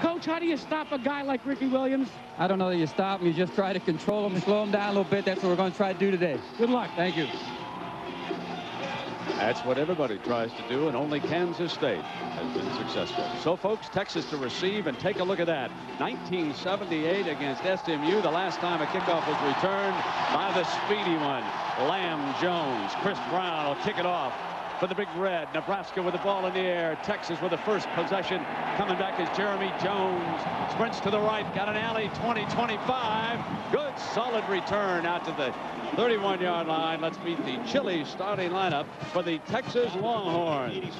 Coach, how do you stop a guy like Ricky Williams? I don't know that you stop him. You just try to control him and slow him down a little bit. That's what we're going to try to do today. Good luck. Thank you. That's what everybody tries to do, and only Kansas State has been successful. So, folks, Texas to receive, and take a look at that. 1978 against SMU, the last time a kickoff was returned by the speedy one, Lam Jones. Chris Brown will kick it off for the Big Red. Nebraska with the ball in the air. Texas with the first possession. Coming back is Jeremy Jones. Sprints to the right. Got an alley. 20-25. Good solid return out to the 31-yard line. Let's meet the chilly starting lineup for the Texas Longhorns.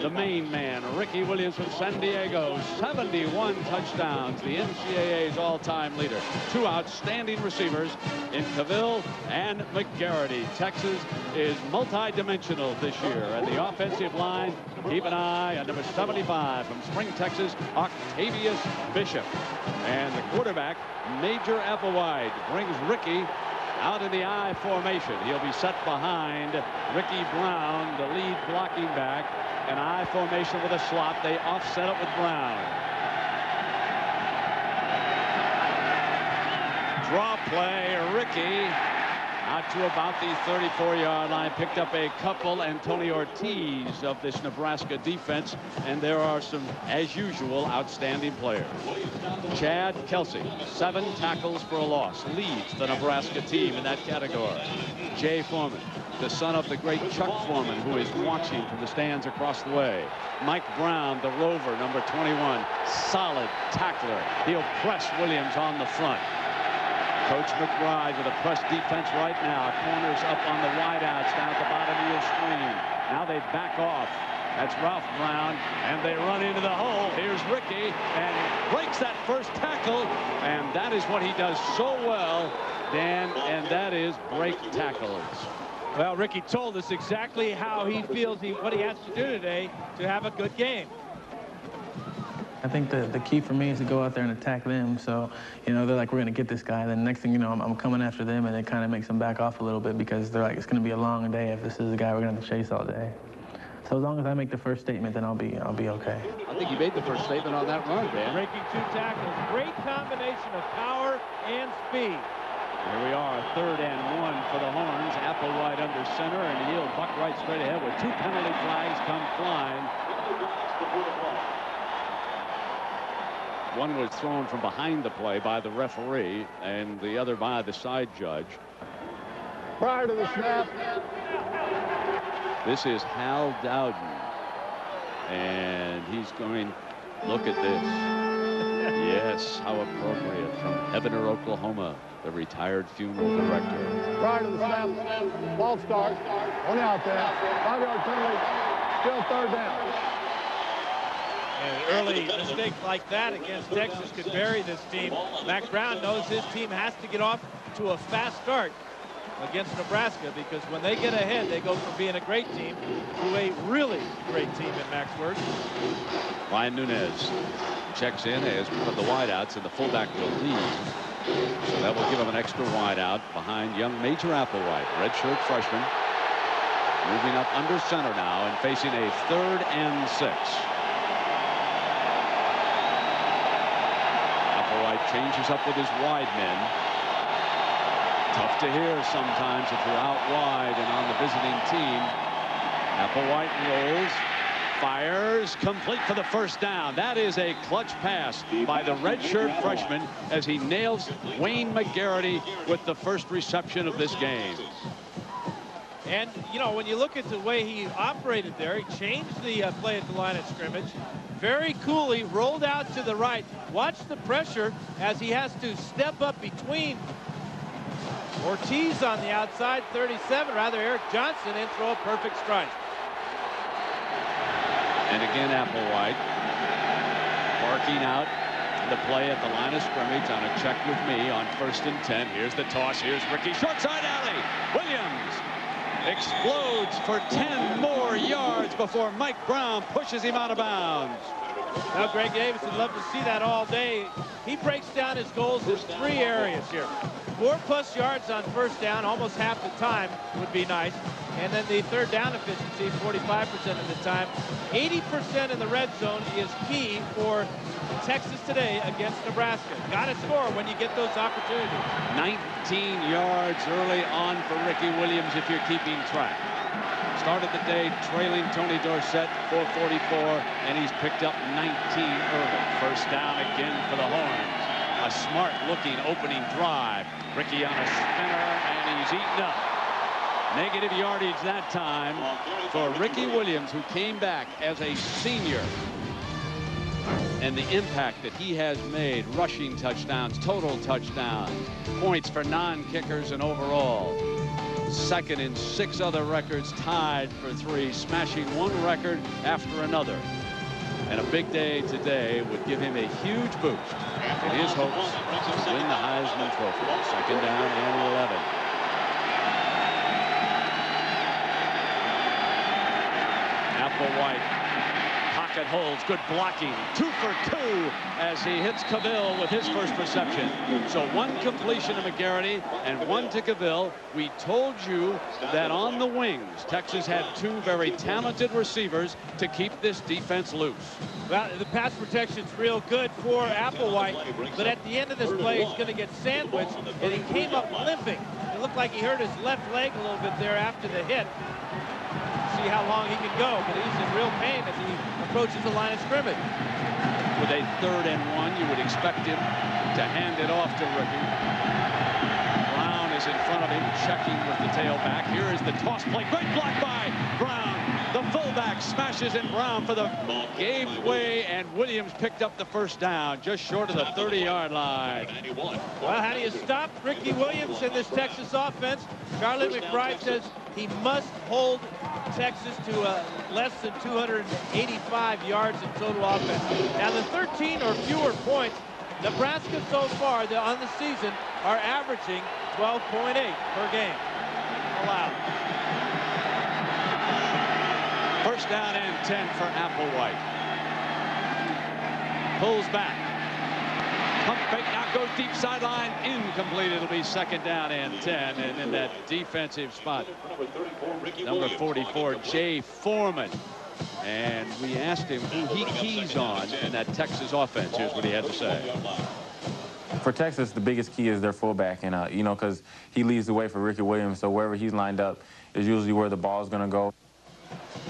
The main man, Ricky Williams from San Diego. 71 touchdowns. The NCAA's all-time leader. Two outstanding receivers in Cavil and McGarity. Texas is multi-dimensional this year. And the offensive line, keep an eye on number 75 from Spring, Texas, Octavius Bishop. And the quarterback, Major Applewhite, brings Ricky out in the I formation. He'll be set behind Ricky Brown, the lead blocking back. An I formation with a slot. They offset it with Brown. Draw play, Ricky out to about the 34-yard line. Picked up a couple. Antonio Ortiz of this Nebraska defense. And there are some, as usual, outstanding players. Chad Kelsay, seven tackles for a loss, leads the Nebraska team in that category. Jay Foreman, the son of the great Chuck Foreman, who is watching from the stands across the way. Mike Brown, the rover, number 21, solid tackler. He'll press Williams on the front. Coach McBride with a press defense right now. Corners up on the wideouts down at the bottom of your screen. Now they back off. That's Ralph Brown, and they run into the hole. Here's Ricky, and breaks that first tackle, and that is what he does so well, Dan, and that is break tackles. Well, Ricky told us exactly how he feels, he, what he has to do today to have a good game. I think the, the key for me is to go out there and attack them. So, you know, they're like, we're going to get this guy. Then next thing you know, I'm, I'm coming after them, and it kind of makes them back off a little bit because they're like, it's going to be a long day if this is the guy we're going to chase all day. So as long as I make the first statement, then I'll be I'll be okay. I think you made the first statement on that run, man. Breaking two tackles. Great combination of power and speed. Here we are, third and one for the Horns. Applewhite under center, and he'll buck right straight ahead with two penalty flags come flying. One was thrown from behind the play by the referee, and the other by the side judge. Prior to the snap. This is Hal Dowden, and he's going, look at this. yes, how appropriate from Heavener, Oklahoma, the retired funeral director. Prior to the snap, ball start, only out there, five-yard penalty, still third down. An early mistake like that against Texas could bury this team. Mack Brown knows his team has to get off to a fast start against Nebraska because when they get ahead, they go from being a great team to a really great team in Mack's words. Ryan Nunez checks in as one of the wideouts, and the fullback will lead. So that will give him an extra wideout behind young Major Applewhite, redshirt freshman. Moving up under center now and facing a third and six. Changes up with his wide men. Tough to hear sometimes if you're out wide and on the visiting team. Applewhite rolls, fires, complete for the first down. That is a clutch pass by the redshirt freshman as he nails Wayne McGarity with the first reception of this game. And, you know, when you look at the way he operated there, he changed the uh, play at the line of scrimmage. Very coolly rolled out to the right. Watch the pressure as he has to step up between Ortiz on the outside, 37, rather Eric Johnson, and throw a perfect strike. And again, Applewhite barking out the play at the line of scrimmage on a check with me on first and 10. Here's the toss. Here's Ricky. Short side alley. Williams explodes for 10 more yards before Mike Brown pushes him out of bounds. Now, Greg Davis would love to see that all day. He breaks down his goals in three areas here. Four plus yards on first down, almost half the time would be nice. And then the third down efficiency, 45% of the time. 80% in the red zone is key for Texas today against Nebraska. Got to score when you get those opportunities. 19 yards early on for Ricky Williams if you're keeping track. Started the day trailing Tony Dorsett 444 and he's picked up 19 early. First down again for the Horns. A smart looking opening drive. Ricky on a spinner and he's eaten up. Negative yardage that time for Ricky Williams who came back as a senior and the impact that he has made rushing touchdowns total touchdowns points for non-kickers and overall second in six other records tied for three smashing one record after another. And a big day today would give him a huge boost in his hopes to win the Heisman Trophy. Second down and 11 Applewhite pocket holds. Good blocking. Two for two as he hits Cavil with his first reception. So one completion to McGarity and one to Cavil. We told you that on the wings, Texas had two very talented receivers to keep this defense loose. Well, the pass protection's real good for Applewhite, but at the end of this play, he's going to get sandwiched, and he came up limping. It looked like he hurt his left leg a little bit there after the hit see how long he can go, but he's in real pain as he approaches the line of scrimmage. With a third and one, you would expect him to hand it off to Ricky. Brown is in front of him, checking with the tailback. Here is the toss play. Great block by Brown. The fullback smashes in Brown for the gave way, and Williams picked up the first down just short of the 30-yard line. Well, how do you stop Ricky Williams in this Texas offense? Charlie McBride says he must hold Texas to uh, less than 285 yards in total offense. Now, the 13 or fewer points, Nebraska so far the, on the season are averaging 12.8 per game allowed. First down and 10 for Applewhite. Pulls back. Pump fake now goes deep sideline. Incomplete. It'll be second down and 10. And in that defensive spot, number 44, Jay Foreman. And we asked him who he keys on in that Texas offense. Here's what he had to say. For Texas, the biggest key is their fullback, and uh, you know, because he leads the way for Ricky Williams. So wherever he's lined up is usually where the ball is going to go.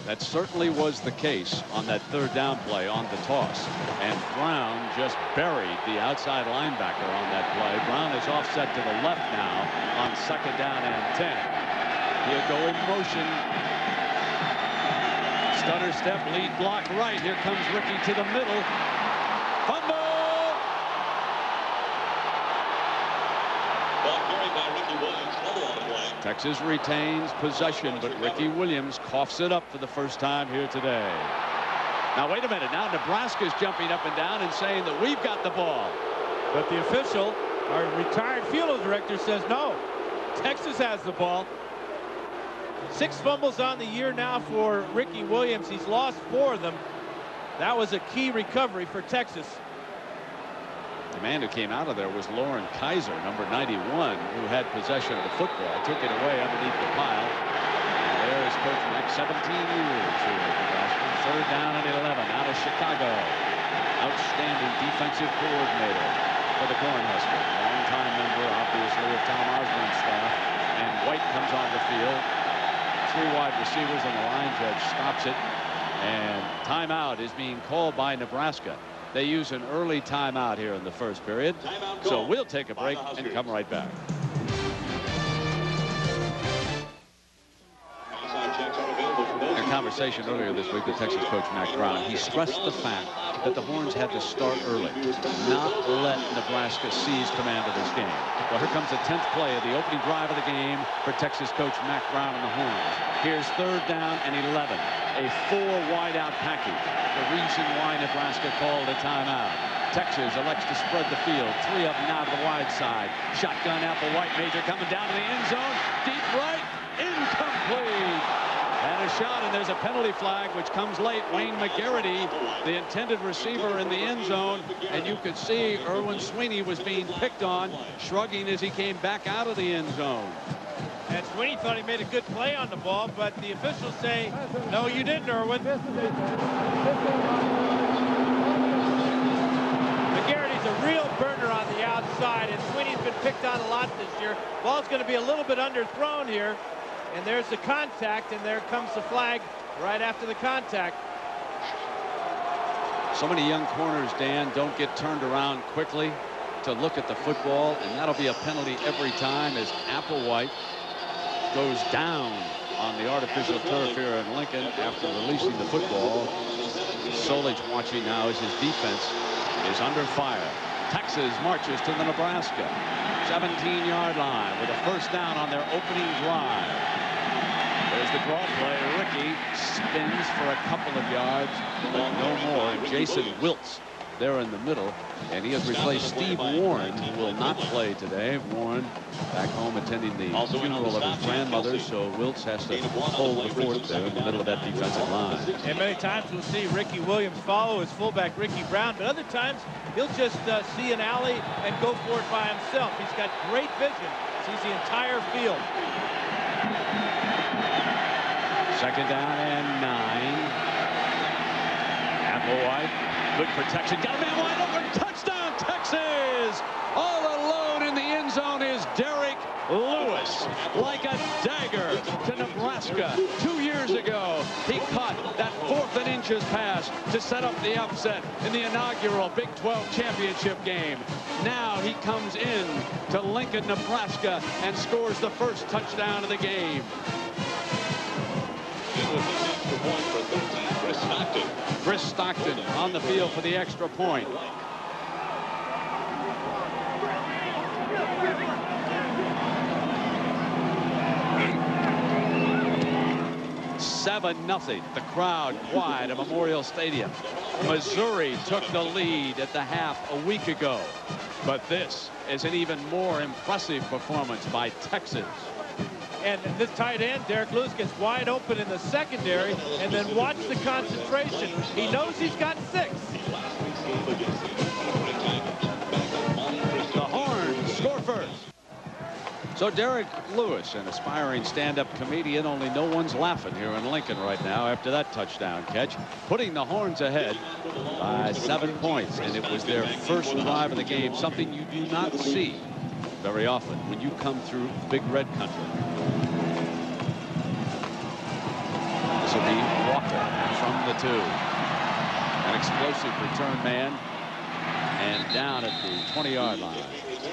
That certainly was the case on that third down play on the toss. And Brown just buried the outside linebacker on that play. Brown is offset to the left now on second down and 10. He'll go in motion. Stutter step, lead block right. Here comes Ricky to the middle. Fumble! Texas retains possession, but Ricky Williams coughs it up for the first time here today. Now, wait a minute. Now, Nebraska's jumping up and down and saying that we've got the ball. But the official, our retired field director, says no. Texas has the ball. Six fumbles on the year now for Ricky Williams. He's lost four of them. That was a key recovery for Texas. The man who came out of there was Loran Kaiser, number 91, who had possession of the football, took it away underneath the pile. And there is Coach Mack, 17 years here at Nebraska. Third down and 11 out of Chicago. Outstanding defensive coordinator for the Cornhuskers. Longtime member, obviously, of Tom Osborne's staff. And White comes on the field. Three wide receivers, and the line judge stops it. And timeout is being called by Nebraska. They use an early timeout here in the first period. So we'll take a break and come right back. In a conversation earlier this week with Texas coach Mack Brown, he stressed the fact that the Horns had to start early, not let Nebraska seize command of this game. Well, here comes the 10th play of the opening drive of the game for Texas coach Mack Brown and the Horns. Here's third down and 11, a four wideout package. The reason why Nebraska called a timeout. Texas elects to spread the field. Three up now to the wide side. Shotgun Applewhite Major coming down to the end zone. Deep right. Incomplete. And a shot, and there's a penalty flag, which comes late. Wayne McGarity, the intended receiver in the end zone, and you could see Erwin Swiney was being picked on, shrugging as he came back out of the end zone. And Swiney thought he made a good play on the ball, but the officials say, no, you didn't, Erwin. McGarity's a real burner on the outside, and Swiney's been picked on a lot this year. Ball's going to be a little bit underthrown here. And there's the contact, and there comes the flag right after the contact. So many young corners, Dan, don't get turned around quickly to look at the football, and that'll be a penalty every time as Applewhite goes down on the artificial turf here in Lincoln after releasing the football. Solich watching now as his defense is under fire. Texas marches to the Nebraska 17-yard line with a first down on their opening drive. There's the draw play. Ricky spins for a couple of yards, but no more. Jason Wiltz there in the middle. And he has replaced Steve Warren, who will not play today. Warren back home attending the funeral of his grandmother, so Wiltz has to hold the fort there in the middle of that defensive line. And many times we'll see Ricky Williams follow his fullback Ricky Brown, but other times he'll just uh, see an alley and go for it by himself. He's got great vision, sees the entire field. Second down and nine. Applewhite Good protection. Got a man wide open. Touchdown, Texas! All alone in the end zone is Derek Lewis. Like a dagger to Nebraska. Two years ago, he caught that fourth and inches pass to set up the upset in the inaugural Big 12 championship game. Now he comes in to Lincoln, Nebraska, and scores the first touchdown of the game. Kris Stockton. On the field for the extra point. Seven nothing. The crowd quiet at Memorial Stadium. Missouri took the lead at the half a week ago. But this is an even more impressive performance by Texas. And this tight end, Derek Lewis, gets wide open in the secondary. And then watch the concentration. He knows he's got six. The Horns score first. So Derek Lewis, an aspiring stand-up comedian, only no one's laughing here in Lincoln right now after that touchdown catch, putting the Horns ahead by seven points. And it was their first drive of the game, something you do not see very often when you come through Big Red Country. This will be Walker from the two. An explosive return man and down at the 20-yard line.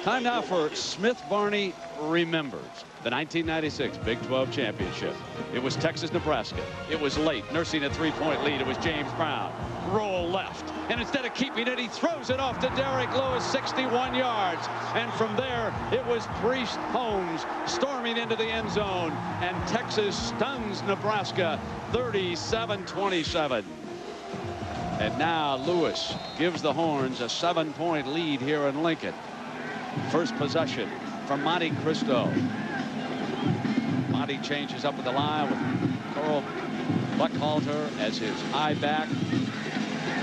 Time now for Smith Barney Remembers the 1996 Big 12 Championship. It was Texas-Nebraska. It was late, nursing a three-point lead. It was James Brown. Roll left. And instead of keeping it, he throws it off to Derek Lewis, 61 yards. And from there, it was Priest Holmes storming into the end zone. And Texas stuns Nebraska 37-27. And now Lewis gives the Horns a seven-point lead here in Lincoln. First possession from Monte Christo. Monte changes up with the line with Correll Buckhalter as his high back.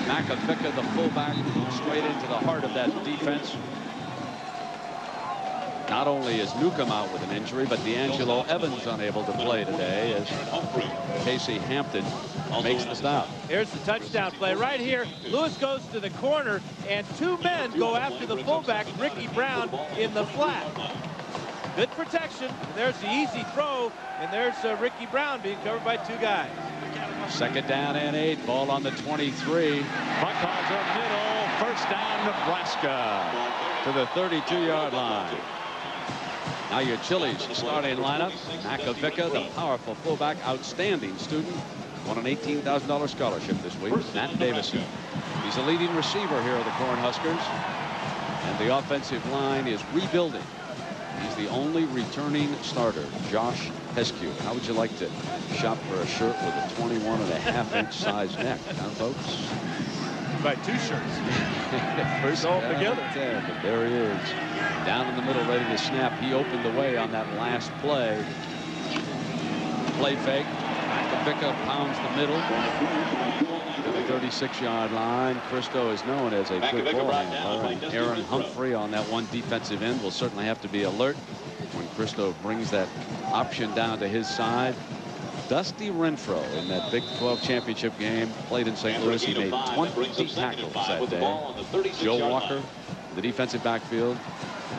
Makovicka, the fullback, straight into the heart of that defense. Not only is Newcombe out with an injury, but D'Angelo Evans unable to play today as Casey Hampton makes the stop. Here's the touchdown play right here. Lewis goes to the corner, and two men go after the fullback, Ricky Brown, in the flat. Good protection. And There's the easy throw, and there's uh, Ricky Brown being covered by two guys. Second down and eight. Ball on the 23. Buckhalter middle. First down, Nebraska to the 32-yard line. Now your Chili's starting lineup. Makovicka, the powerful fullback, outstanding student, won an $18,000 scholarship this week. Matt Davison. He's the leading receiver here of the Cornhuskers. And the offensive line is rebuilding. He's the only returning starter, Josh Heskew. How would you like to shop for a shirt with a 21 and a half inch size neck, huh, folks? Buy two shirts. First all together. 10, but there he is. Down in the middle, ready to snap. He opened the way on that last play. Play fake. Makovicka pounds the middle to the 36-yard line. Christo is known as a good ball handler. And Aaron Humphrey on that one defensive end will certainly have to be alert when Christo brings that option down to his side. Dusty Renfro in that Big 12 championship game played in St. Louis. He made 20 tackles that day. Joe Walker, the defensive backfield.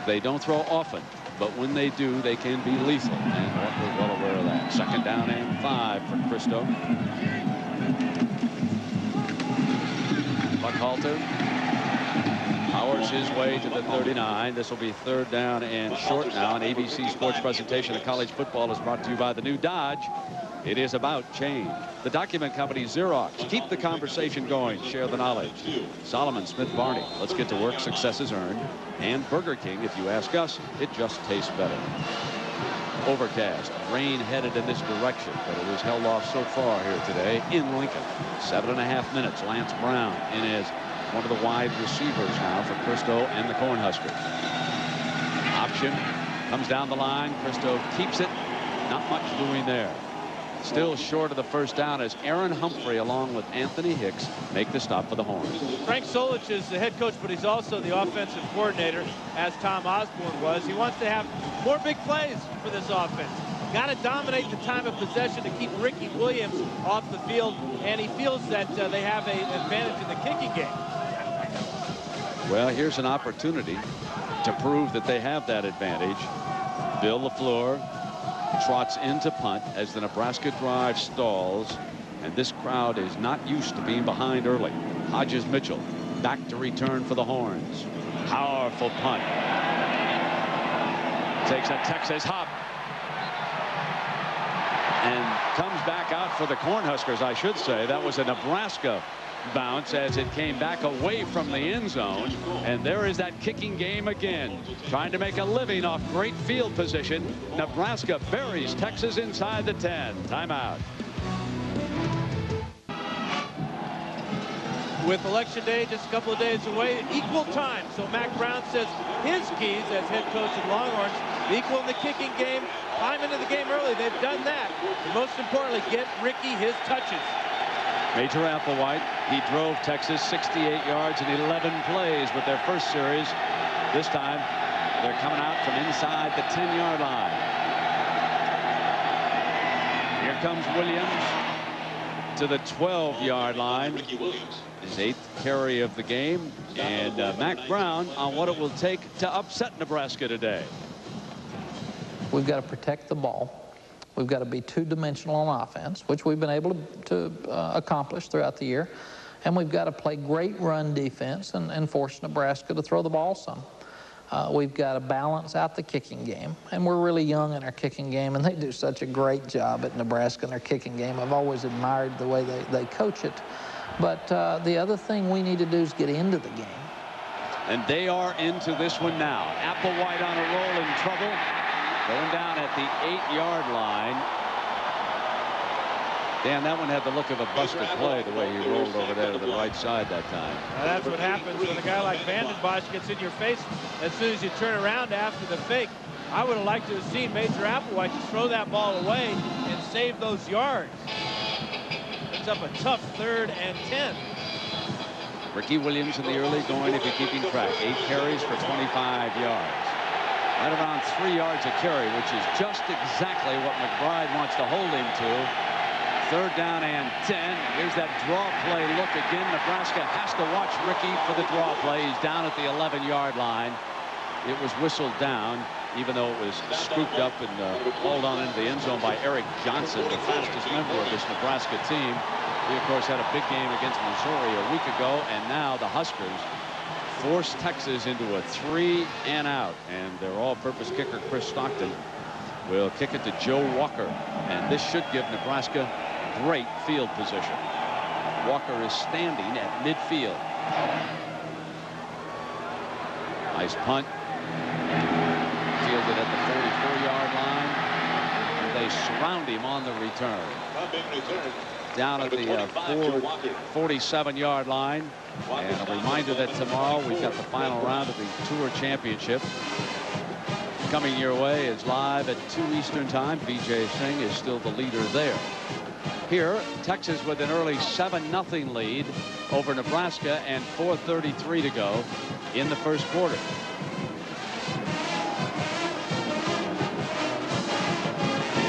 They don't throw often, but when they do, they can be lethal. And Walker's well aware of that. Second down and five for Christo. Buckhalter powers his way to the 39. This will be third down and short now. An ABC Sports presentation of college football is brought to you by the new Dodge. It is about change. The document company Xerox. Keep the conversation going. Share the knowledge. Salomon Smith Barney. Let's get to work. Success is earned. And Burger King, if you ask us, it just tastes better. Overcast. Rain headed in this direction, but it was held off so far here today in Lincoln. Seven and a half minutes. Lance Brown in as one of the wide receivers now for Christo and the Cornhuskers. Option comes down the line. Christo keeps it. Not much doing there. Still short of the first down as Aaron Humphrey along with Anthony Hicks make the stop for the Horns. Frank Solich is the head coach, but he's also the offensive coordinator, as Tom Osborne was. He wants to have more big plays for this offense. Got to dominate the time of possession to keep Ricky Williams off the field, and he feels that uh, they have an advantage in the kicking game. Well, here's an opportunity to prove that they have that advantage. Bill LaFleur trots into punt as the Nebraska drive stalls. And this crowd is not used to being behind early. Hodges Mitchell back to return for the Horns. Powerful punt. Takes a Texas hop. And comes back out for the Cornhuskers, I should say. That was a Nebraska bounce as it came back away from the end zone. And there is that kicking game again. Trying to make a living off great field position. Nebraska buries Texas inside the 10. Timeout. With election day just a couple of days away, equal time. So Mack Brown says his keys as head coach of Longhorns equal in the kicking game, time into the game early. They've done that. Most importantly, get Ricky his touches. Major Applewhite, he drove Texas 68 yards in 11 plays with their first series. This time, they're coming out from inside the 10-yard line. Here comes Williams to the 12-yard line. His eighth carry of the game. And uh, Mack Brown on what it will take to upset Nebraska today. We've got to protect the ball. We've got to be two-dimensional on offense, which we've been able to, to uh, accomplish throughout the year. And we've got to play great run defense and, and force Nebraska to throw the ball some. Uh, we've got to balance out the kicking game. And we're really young in our kicking game, and they do such a great job at Nebraska in their kicking game. I've always admired the way they, they coach it. But uh, the other thing we need to do is get into the game. And they are into this one now. Applewhite on a roll in trouble. Going down at the eight-yard line. Dan, that one had the look of a busted play, the way he rolled over there to the right side that time. Now that's what happens when a guy like Vanden Bosch gets in your face as soon as you turn around after the fake. I would have liked to have seen Major Applewhite just throw that ball away and save those yards. It's up a tough third and 10. Ricky Williams in the early going, if you're keeping track. Eight carries for 25 yards. Right around three yards a carry, which is just exactly what McBride wants to hold him to. Third down and 10. Here's that draw play look again. Nebraska has to watch Ricky for the draw play. He's down at the 11-yard line. It was whistled down, even though it was scooped up and uh, hauled on into the end zone by Eric Johnson, the fastest member of this Nebraska team. He, of course, had a big game against Missouri a week ago, and now the Huskers force Texas into a three and out. And their all-purpose kicker, Kris Stockton, will kick it to Joe Walker. And this should give Nebraska great field position. Walker is standing at midfield. Nice punt. Fielded at the 44-yard line. And they surround him on the return. Down at the uh, 47-yard line. And a reminder that tomorrow we've got the final round of the Tour Championship. Coming your way is live at 2 Eastern Time. Vijay Singh is still the leader there. Here, Texas with an early 7-0 lead over Nebraska and 4.33 to go in the first quarter.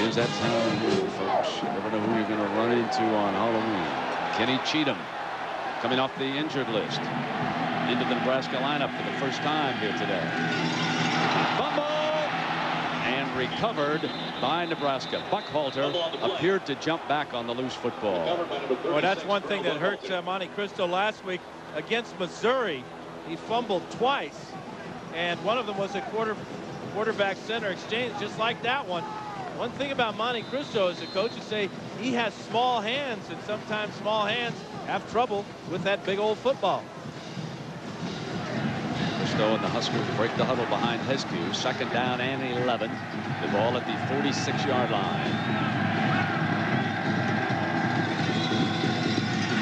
Here's that time of year, folks. You never know who you're going to run into on Halloween. Kenny Cheatham coming off the injured list into the Nebraska lineup for the first time here today. Fumble and recovered by Nebraska. Buckhalter appeared to jump back on the loose football. Well, that's one thing that hurt uh, Monte Christo last week against Missouri. He fumbled twice, and one of them was a quarter quarterback center exchange, just like that one. One thing about Monte Christo is the coaches say he has small hands, and sometimes small hands have trouble with that big old football. Christo and the Huskers break the huddle behind Heskew. Second down and 11. The ball at the 46-yard line.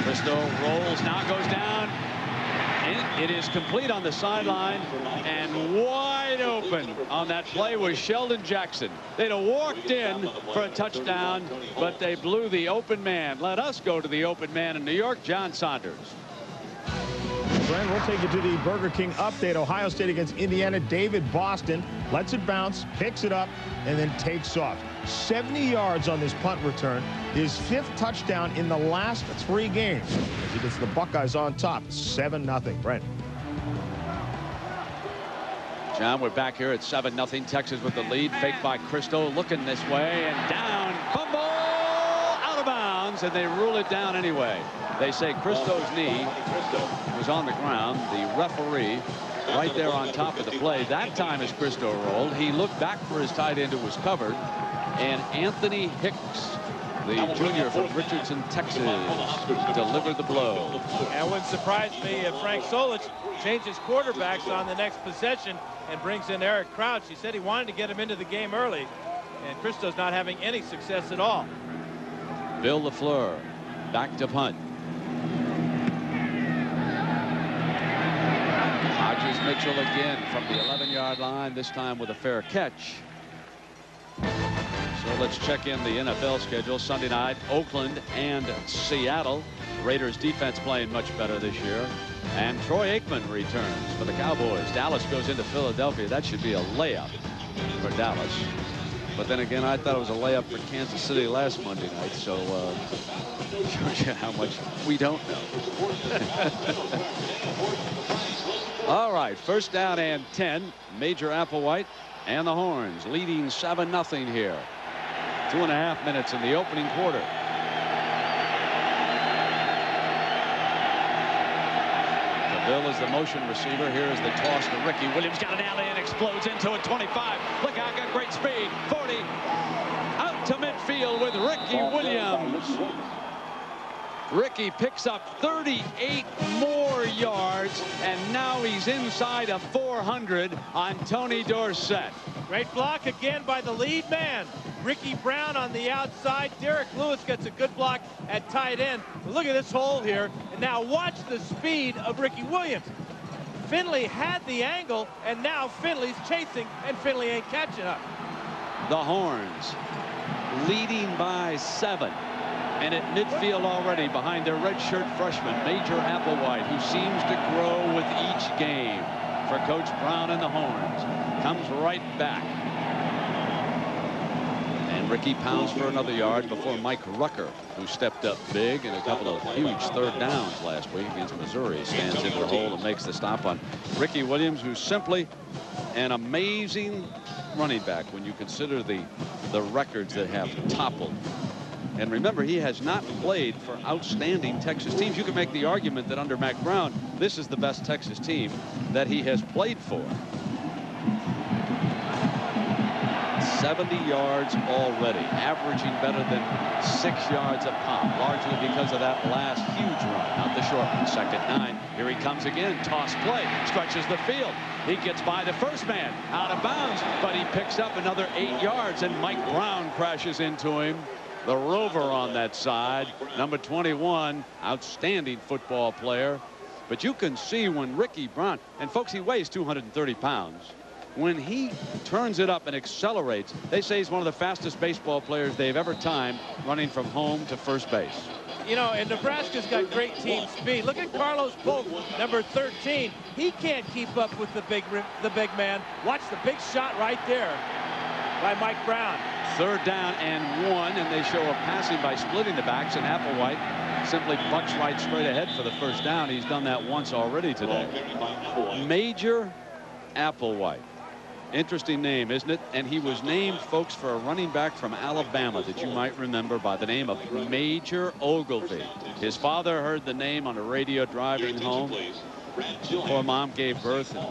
Christo rolls, now goes down. It is complete on the sideline and wide open on that play was Sheldon Jackson. They'd have walked in for a touchdown, but they blew the open man. Let us go to the open man in New York, John Saunders. We'll take you to the Burger King update. Ohio State against Indiana. David Boston lets it bounce, picks it up, and then takes off. 70 yards on this punt return. His fifth touchdown in the last three games. As he gets the Buckeyes on top, 7-0. Brent. John, we're back here at 7-0. Texas with the lead. Fake by Christo. Looking this way and down. Fumble! Out of bounds, and they rule it down anyway. They say Christo's knee was on the ground. The referee right there on top of the play. That time as Cristo rolled, he looked back for his tight end who was covered. And Anthony Hicks, the junior from Richardson, Texas, delivered the blow. wouldn't surprise me, if Frank Solich changes quarterbacks on the next possession and brings in Eric Crouch. He said he wanted to get him into the game early, and Christo's not having any success at all. Bill LaFleur back to punt. Hodges Mitchell again from the 11-yard line, this time with a fair catch. Let's check in the NFL schedule. Sunday night, Oakland and Seattle. Raiders defense playing much better this year. And Troy Aikman returns for the Cowboys. Dallas goes into Philadelphia. That should be a layup for Dallas. But then again, I thought it was a layup for Kansas City last Monday night. So uh, shows you how much we don't know. All right, first down and 10. Major Applewhite and the Horns leading 7-0 here. Two and a half minutes in the opening quarter. The Bill is the motion receiver. Here is the toss to Ricky Williams. Got an alley and explodes into a 25. Look out, got great speed. 40. Out to midfield with Ricky Williams. Ricky picks up 38 more yards, and now he's inside of 400 on Tony Dorsett. Great block again by the lead man. Ricky Brown on the outside. Derek Lewis gets a good block at tight end. Look at this hole here. And now watch the speed of Ricky Williams. Finley had the angle, and now Finley's chasing, and Finley ain't catching up. The Horns leading by seven. And at midfield already behind their redshirt freshman, Major Applewhite, who seems to grow with each game for Coach Brown and the Horns. Comes right back. And Ricky pounds for another yard before Mike Rucker, who stepped up big in a couple of huge third downs last week against Missouri, stands in the hole and makes the stop on Ricky Williams, who's simply an amazing running back when you consider the, the records that have toppled and remember, he has not played for outstanding Texas teams. You can make the argument that under Mack Brown, this is the best Texas team that he has played for. 70 yards already, averaging better than six yards a pop, largely because of that last huge run out the short one. Second nine. Here he comes again. Toss play. Stretches the field. He gets by the first man out of bounds, but he picks up another eight yards, and Mike Brown crashes into him the rover on that side. Number 21, outstanding football player. But you can see when Ricky Brown, and folks, he weighs 230 pounds. when he turns it up and accelerates, they say he's one of the fastest baseball players they've ever timed running from home to first base. You know, and Nebraska's got great team speed. Look at Carlos Polk, number 13. He can't keep up with the big the big man. Watch the big shot right there by Mike Brown. Third down and one, and they show a passing by splitting the backs, and Applewhite simply bucks right straight ahead for the first down. He's done that once already today. Major Applewhite. Interesting name, isn't it? And he was named, folks, for a running back from Alabama that you might remember by the name of Major Ogilvie. His father heard the name on a radio driving home before mom gave birth. And,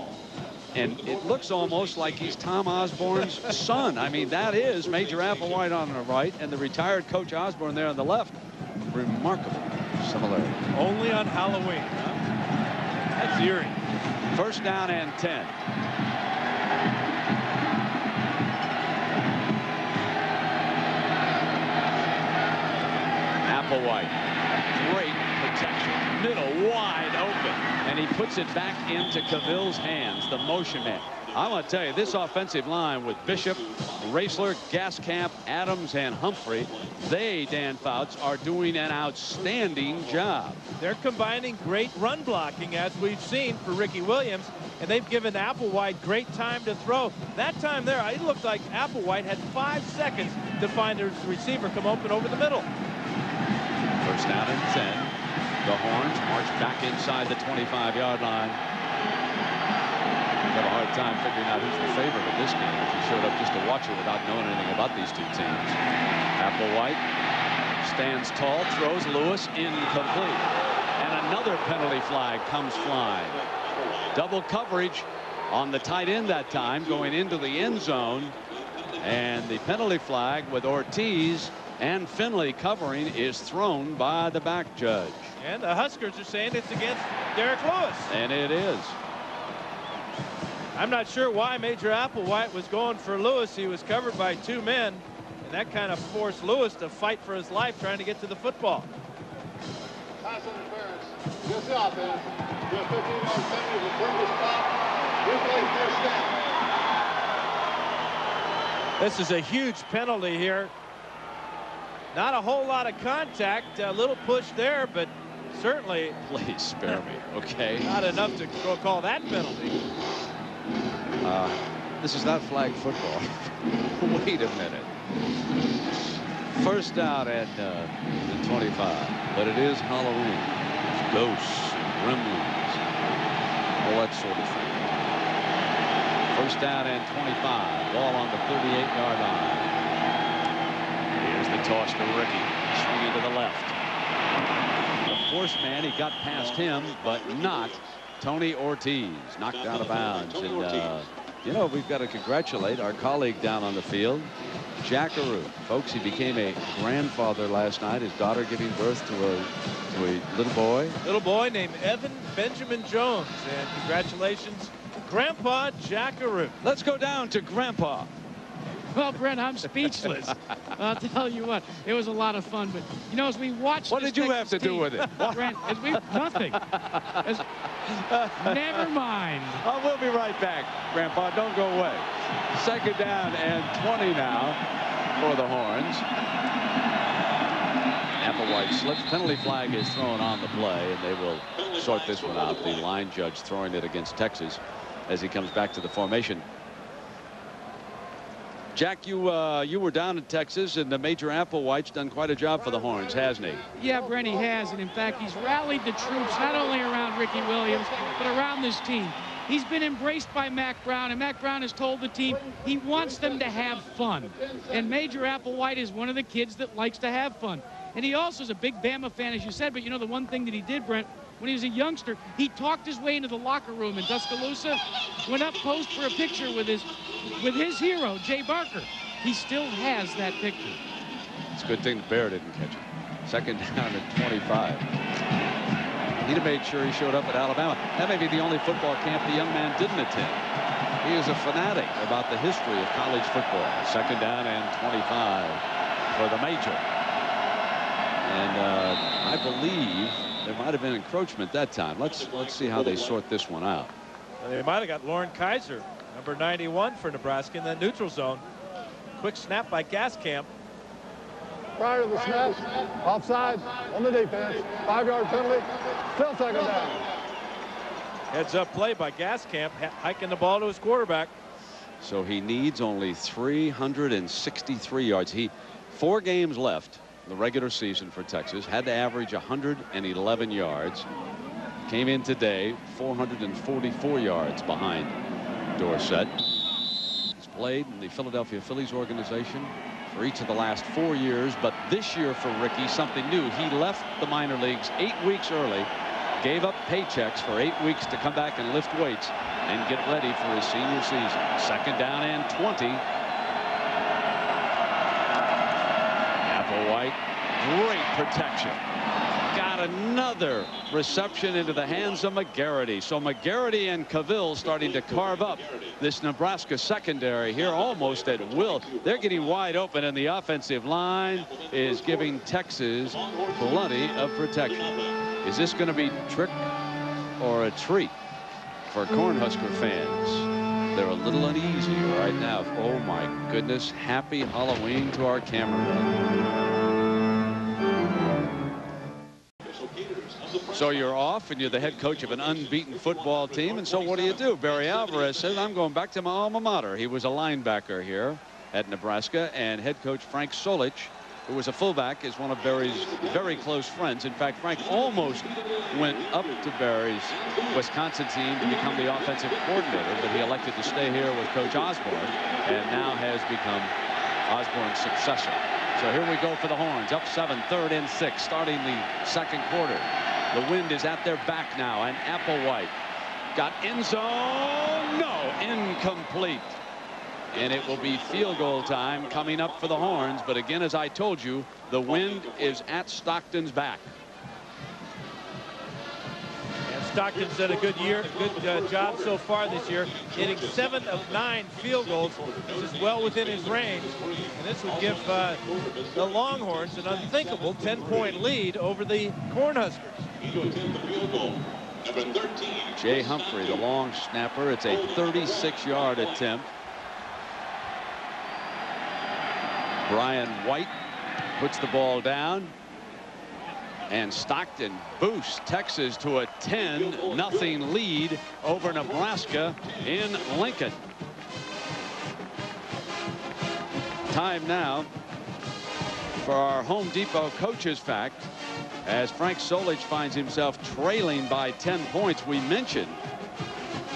and it looks almost like he's Tom Osborne's son. I mean, that is Major Applewhite on the right and the retired Coach Osborne there on the left. Remarkable similarity. Only on Halloween, huh? That's eerie. First down and 10. Applewhite. Middle wide open. And he puts it back into Cavil's hands, the motion man. I want to tell you, this offensive line with Bishop, Raisler, Gaskamp, Adams, and Humphrey, they, Dan Fouts, are doing an outstanding job. They're combining great run blocking, as we've seen for Ricky Williams, and they've given Applewhite great time to throw. That time there, it looked like Applewhite had five seconds to find his receiver come open over the middle. First down and 10. The Horns march back inside the 25-yard line. Have a hard time figuring out who's the favorite of this game if you showed up just to watch it without knowing anything about these two teams. Applewhite stands tall, throws Lewis incomplete. And another penalty flag comes flying. Double coverage on the tight end that time going into the end zone. And the penalty flag with Ortiz and Finley covering is thrown by the back judge. And the Huskers are saying it's against Derek Lewis. And it is. I'm not sure why Major Applewhite was going for Lewis. He was covered by two men, and that kind of forced Lewis to fight for his life trying to get to the football. Pass interference. Just offense. Just 15 yard penalty. Return to stop. Replay first down. This is a huge penalty here. Not a whole lot of contact. A little push there, but certainly. Please spare me, okay? Not enough to go call that penalty. Uh, this is not flag football. Wait a minute. First down at uh, the 25. But it is Halloween. Ghosts, gremlins, all that sort of thing. First down and 25. Ball on the 38-yard line. Here's the toss to Ricky. Swinging to the left. The force man, he got past him, but not Tony Ortiz. Knocked out of bounds. And, uh, you know, we've got to congratulate our colleague down on the field, Jack Arute. Folks, he became a grandfather last night. His daughter giving birth to a, to a little boy. Little boy named Evan Benjamin Jones. And congratulations, Grandpa Jack Arute. Let's go down to Grandpa. Well, Brent, I'm speechless. I'll tell you what, it was a lot of fun. But you know, as we watched, what did you have to team, do with it, Brent? As we nothing. As, never mind. Oh, we'll be right back, Grandpa. Don't go away. Second down and 20 now for the Horns. Applewhite slips. Penalty flag is thrown on the play, and they will sort this one out. The line judge throwing it against Texas as he comes back to the formation. Jack, you uh, you were down in Texas, and the Major Applewhite's done quite a job for the Horns, hasn't he? Yeah, Brent, he has. And in fact, he's rallied the troops not only around Ricky Williams, but around this team. He's been embraced by Mack Brown, and Mack Brown has told the team he wants them to have fun. And Major Applewhite is one of the kids that likes to have fun. And he also is a big Bama fan, as you said. But you know, the one thing that he did, Brent, when he was a youngster, he talked his way into the locker room in Tuscaloosa, went up post for a picture with his with his hero, Jay Barker. He still has that picture. It's a good thing the Bear didn't catch it. Second down at 25. He'd have made sure he showed up at Alabama. That may be the only football camp the young man didn't attend. He is a fanatic about the history of college football. Second down and 25 for the Major. And uh, I believe there might have been encroachment that time. Let's let's see how they sort this one out. They might have got Loran Kaiser Number 91 for Nebraska in the neutral zone. Quick snap by Gaskamp. Prior to the snap, offside on the defense, five-yard penalty, still second down. Heads up play by Gaskamp, hiking the ball to his quarterback. So he needs only 363 yards. He four games left the regular season for Texas had to average 111 yards. Came in today 444 yards behind Dorsett. He's played in the Philadelphia Phillies organization for each of the last four years. But this year for Ricky, something new. He left the minor leagues eight weeks early, gave up paychecks for eight weeks to come back and lift weights and get ready for his senior season. Second down and 20. Applewhite, great protection. Got another reception into the hands of McGarity. So McGarity and Cavil starting to carve up this Nebraska secondary here almost at will. They're getting wide open and the offensive line is giving Texas plenty of protection. Is this going to be trick or a treat for Cornhusker fans? They're a little uneasy right now. Oh my goodness. Happy Halloween to our cameraman. So you're off and you're the head coach of an unbeaten football team. And so what do you do? Barry Alvarez says, I'm going back to my alma mater. He was a linebacker here at Nebraska and head coach Frank Solich who was a fullback is one of Barry's very close friends. In fact, Frank almost went up to Barry's Wisconsin team to become the offensive coordinator, but he elected to stay here with Coach Osborne and now has become Osborne's successor. So here we go for the horns up seven third and six starting the second quarter. The wind is at their back now, and Applewhite got end zone. No, incomplete. And it will be field goal time coming up for the Horns. But again, as I told you, the wind is at Stockton's back. Stockton's done a good year, good uh, job so far this year, hitting seven of nine field goals. This is well within his range. And this would give uh, the Longhorns an unthinkable 10-point lead over the Cornhuskers. Jay Humphrey, the long snapper. It's a 36-yard attempt. Brian White puts the ball down. And Stockton boosts Texas to a 10 nothing lead over Nebraska in Lincoln. Time now for our Home Depot coaches fact as Frank Solich finds himself trailing by 10 points. We mentioned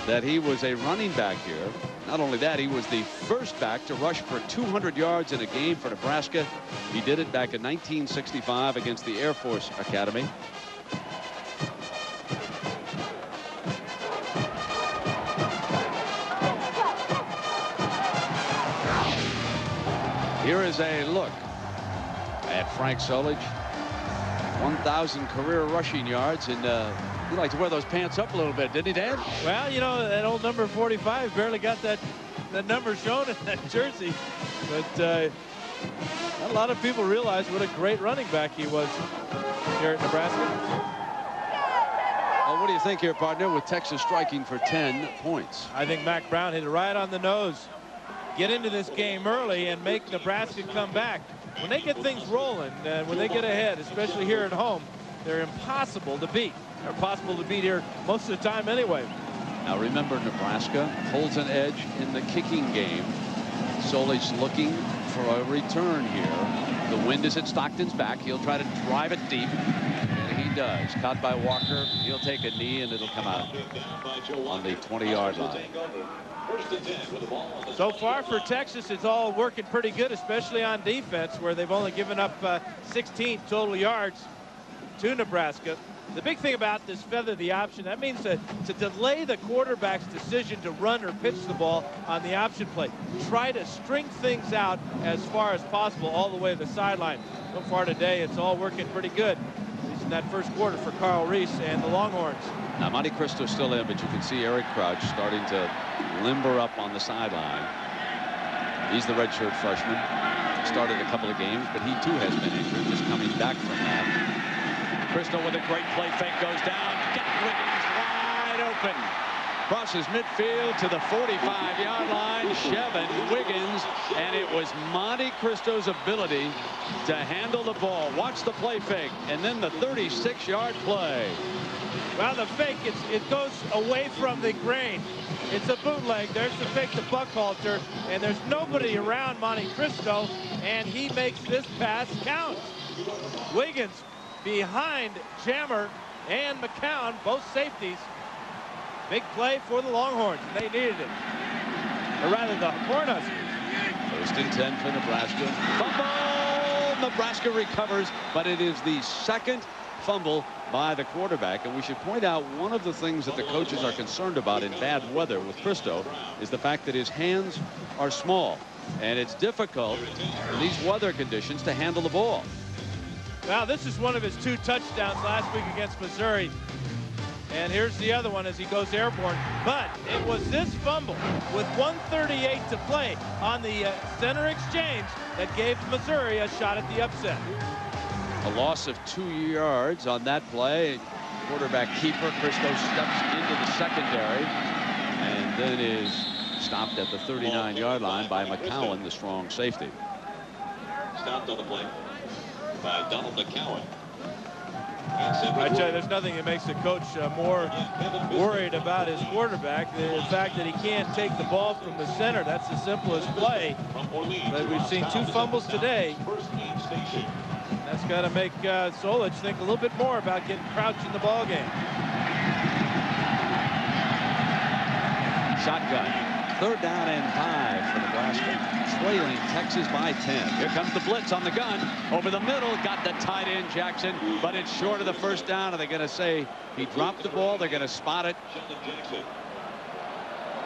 that he was a running back here. Not only that, he was the first back to rush for 200 yards in a game for Nebraska. He did it back in 1965 against the Air Force Academy. Here is a look at Frank Solich 1,000 career rushing yards, and uh, he liked to wear those pants up a little bit, didn't he, Dad? Well, you know, that old number 45 barely got that, that number shown in that jersey. But uh, a lot of people realize what a great running back he was here at Nebraska. Well, what do you think here, partner, with Texas striking for 10 points? I think Mack Brown hit it right on the nose. Get into this game early and make Nebraska come back when they get things rolling and when they get ahead, especially here at home, they're impossible to beat. They're possible to beat here most of the time anyway. Now remember, Nebraska holds an edge in the kicking game. Solich looking for a return here. The wind is at Stockton's back. He'll try to drive it deep. And he does. Caught by Walker. He'll take a knee and it'll come out on the 20-yard line. So far for Texas, it's all working pretty good, especially on defense, where they've only given up uh, 16 total yards to Nebraska. The big thing about this feather the option, that means to, to delay the quarterback's decision to run or pitch the ball on the option play. Try to string things out as far as possible all the way to the sideline. So far today, it's all working pretty good, in that first quarter for Carl Reese and the Longhorns. Now, Monte Christo's still in, but you can see Eric Crouch starting to limber up on the sideline. He's the redshirt freshman. Started a couple of games, but he too has been injured, just coming back from that. Christo with a great play fake goes down. Wiggins wide open. crosses midfield to the 45-yard line. Shevin Wiggins, and it was Monte Christo's ability to handle the ball. Watch the play fake, and then the 36-yard play. Well, the fake, it goes away from the grain. It's a bootleg. There's the fake to Buckhalter, and there's nobody around Monte Christo, and he makes this pass count. Wiggins behind Jammer and McCowan, both safeties. Big play for the Longhorns, they needed it. Or rather, the Cornhuskers. First and 10 for Nebraska. Fumble! Nebraska recovers, but it is the second fumble by the quarterback. And we should point out one of the things that the coaches are concerned about in bad weather with Christo is the fact that his hands are small. And it's difficult in these weather conditions to handle the ball. Now, this is one of his two touchdowns last week against Missouri. And here's the other one as he goes airborne. But it was this fumble with 138 to play on the uh, center exchange that gave Missouri a shot at the upset. A loss of two yards on that play. Quarterback keeper Christo steps into the secondary and then is stopped at the 39-yard line by McCowan, the strong safety. Stopped on the play by Donald McCowan. I tell you, there's nothing that makes the coach uh, more worried about his quarterback. Than the fact that he can't take the ball from the center. That's the simplest play. But we've seen two fumbles today. That's got to make uh, Solich think a little bit more about getting crouched in the ball game. Shotgun. Third down and five for Nebraska. Trailing Texas by 10. Here comes the blitz on the gun. Over the middle. Got the tight end Jackson. But it's short of the first down. Are they going to say he dropped the ball? They're going to spot it.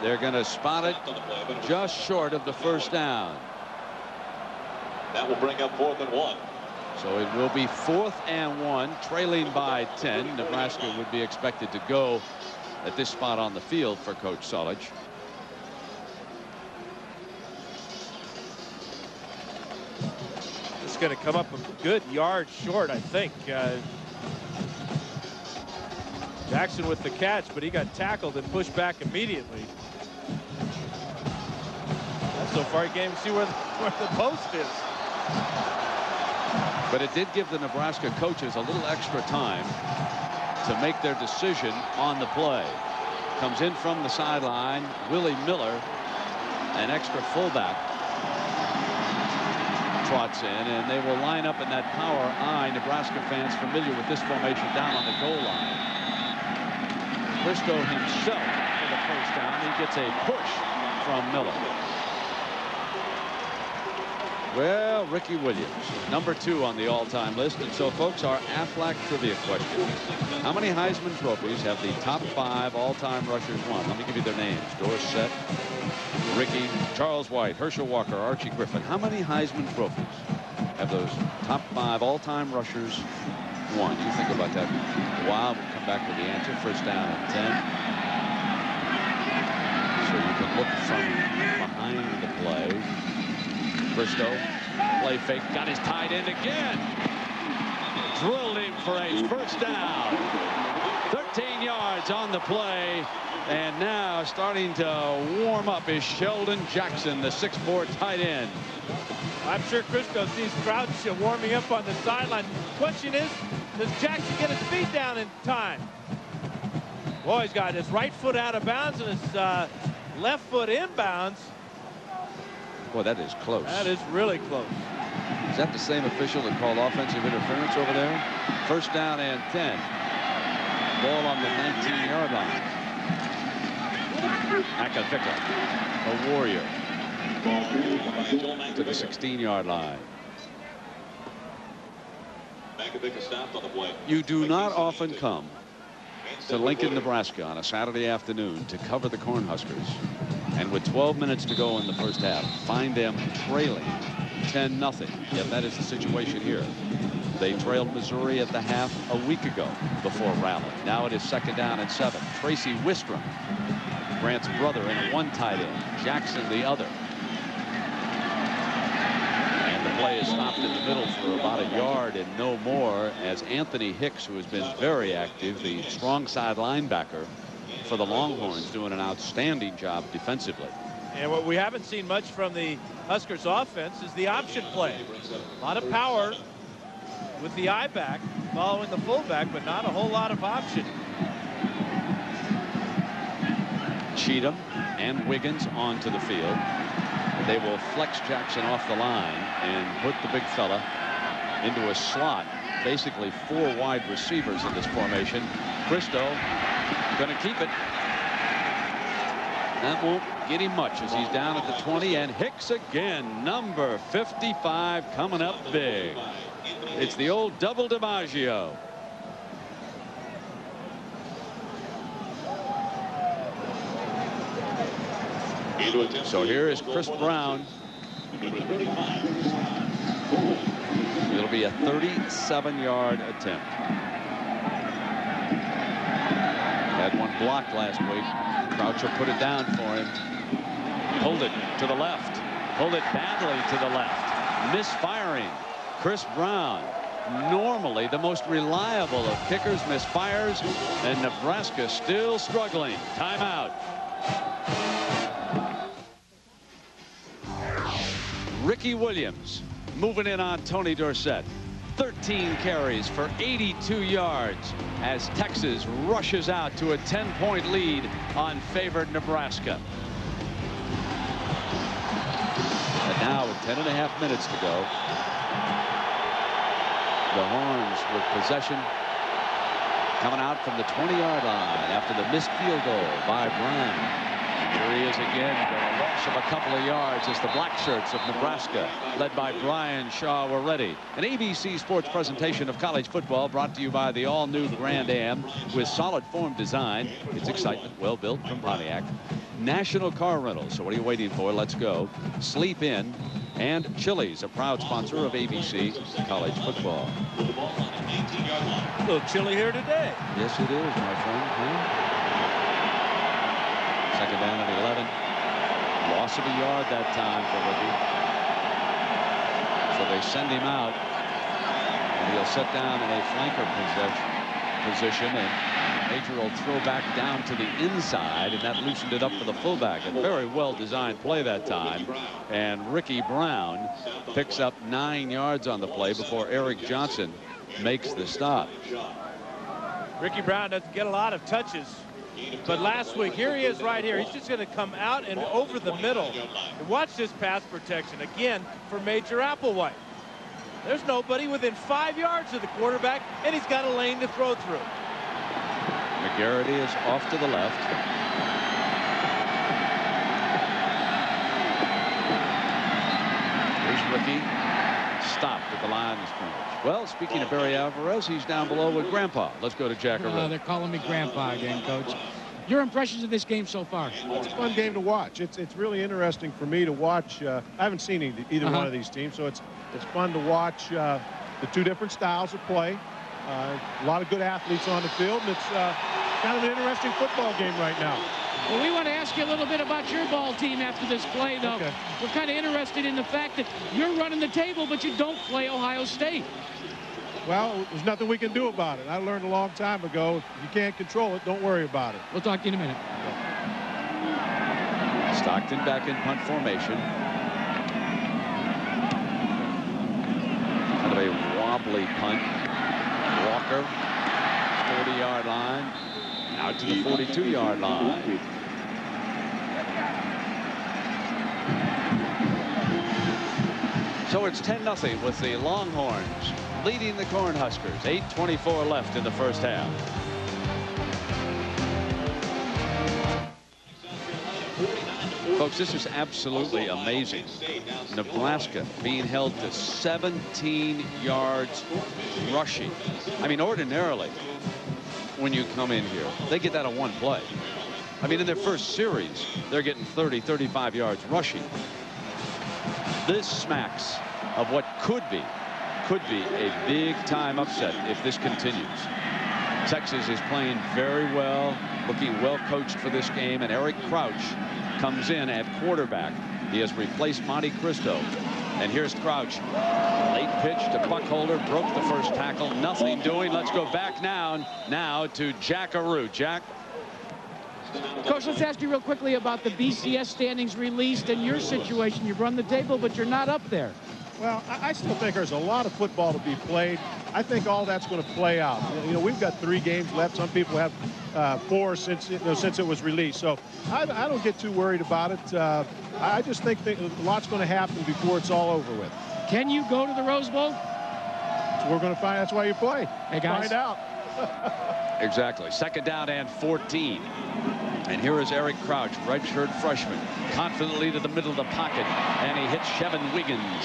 They're going to spot it just short of the first down. That will bring up fourth and one. So it will be fourth and one, trailing by 10. Nebraska would be expected to go at this spot on the field for Coach Solich. Going to come up a good yard short, I think. Uh, Jackson with the catch, but he got tackled and pushed back immediately. So far, he can't see where the, where the post is. But it did give the Nebraska coaches a little extra time to make their decision on the play. Comes in from the sideline, Willie Miller, an extra fullback, trots in, and they will line up in that power I. Nebraska fans familiar with this formation down on the goal line. Christo himself for the first down. He gets a push from Miller. Well, Ricky Williams, number two on the all-time list. And so, folks, our Aflac trivia question. How many Heisman trophies have the top five all-time rushers won? Let me give you their names. Dorsett, Ricky, Charles White, Herschel Walker, Archie Griffin. How many Heisman trophies have those top five all-time rushers won? You think about that a while. We'll come back with the answer. First down and 10. So you can look from behind the play. Christo, play fake, got his tight end again. Drilled him for a first down. 13 yards on the play. And now starting to warm up is Sheldon Jackson, the 6'4 tight end. I'm sure Christo sees Crouch warming up on the sideline. Question is, does Jackson get his feet down in time? Boy, he's got his right foot out of bounds and his uh, left foot inbounds. Boy, that is close. That is really close. Is that the same official that called offensive interference over there? First down and 10. Ball on the 19-yard line. Makovicka, a warrior. To the 16-yard line. You do not often come to Lincoln, Nebraska on a Saturday afternoon to cover the Cornhuskers. And with 12 minutes to go in the first half, find them trailing 10 nothing. Yet that is the situation here. They trailed Missouri at the half a week ago before rallying. Now it is second down and seven. Tracy Wistrom, Grant's brother, and one tight end. Jackson the other. And the play is stopped in the middle for about a yard and no more as Anthony Hicks, who has been very active, the strong side linebacker, for the Longhorns doing an outstanding job defensively. And what we haven't seen much from the Huskers offense is the option play. A lot of power with the I-back following the fullback, but not a whole lot of option. Cheatham and Wiggins onto the field. They will flex Jackson off the line and put the big fella into a slot. Basically four wide receivers in this formation. Christo going to keep it. That won't get him much as he's down at the 20 and Hicks again number 55 coming up big. It's the old double DiMaggio. So here is Kris Brown. It'll be a 37-yard attempt. Had one blocked last week. Crouch will put it down for him. Pulled it to the left. Pulled it badly to the left. Misfiring. Kris Brown normally the most reliable of kickers misfires and Nebraska still struggling timeout Ricky Williams moving in on Tony Dorsett 13 carries for 82 yards as Texas rushes out to a 10-point lead on favored Nebraska. And now with 10 and a half minutes to go, the Horns with possession coming out from the 20-yard line after the missed field goal by Brown. Here he is again, a loss of a couple of yards as the black shirts of Nebraska, led by Brian Shaw, were ready. An ABC Sports presentation of college football brought to you by the all-new Grand Am with solid form design. It's excitement, well built from Pontiac. National Car Rentals. So what are you waiting for? Let's go. Sleep in. And Chili's, a proud sponsor of ABC College Football. A little chilly here today. Yes, it is, my friend. Second down at 11. Loss of a yard that time for Ricky. So they send him out. And he'll sit down in a flanker position. And Major will throw back down to the inside. And that loosened it up for the fullback. A very well designed play that time. And Ricky Brown picks up nine yards on the play before Eric Johnson makes the stop. Ricky Brown doesn't get a lot of touches but last week, here he is right here. He's just going to come out and over the middle. And watch this pass protection again for Major Applewhite. There's nobody within five yards of the quarterback, and he's got a lane to throw through. McGarity is off to the left. Here's Ricky. Stopped at the line of scrimmage. Well, speaking of Barry Alvarez, he's down below with Grandpa. Let's go to Jack uh, They're calling me Grandpa again, Coach. Your impressions of this game so far? It's a fun game to watch. It's it's really interesting for me to watch. Uh, I haven't seen either, either uh -huh. one of these teams, so it's it's fun to watch uh, the two different styles of play. Uh, a lot of good athletes on the field, and it's uh, kind of an interesting football game right now. Well, we want to ask you a little bit about your ball team after this play, though. Okay. We're kind of interested in the fact that you're running the table, but you don't play Ohio State. Well, there's nothing we can do about it. I learned a long time ago, if you can't control it, don't worry about it. We'll talk to you in a minute. Stockton back in punt formation. Kind of a wobbly punt. Walker, 40-yard line, out to the 42-yard line. So it's 10-0 with the Longhorns leading the Cornhuskers. 8.24 left in the first half. Folks, this is absolutely amazing. Nebraska being held to 17 yards rushing. I mean, ordinarily, when you come in here, they get that on one play. I mean, in their first series, they're getting 30, 35 yards rushing. This smacks of what could be could be a big-time upset if this continues. Texas is playing very well, looking well coached for this game, and Eric Crouch comes in at quarterback. He has replaced Monte Christo. And here's Crouch. Late pitch to Buckhalter. Broke the first tackle. Nothing doing. Let's go back now. Now to Jack Arute. Jack. Coach, let's ask you real quickly about the BCS standings released and your situation. You've run the table, but you're not up there. Well, I, I still think there's a lot of football to be played. I think all that's going to play out. You know, we've got three games left. Some people have uh, four since you know, since it was released. So I, I don't get too worried about it. Uh, I just think that a lot's going to happen before it's all over with. Can you go to the Rose Bowl? So we're going to find. That's why you play. Hey guys. Find out. Exactly. Second down and 14. And here is Eric Crouch, redshirt freshman, confidently to the middle of the pocket, and he hits Shevin Wiggins.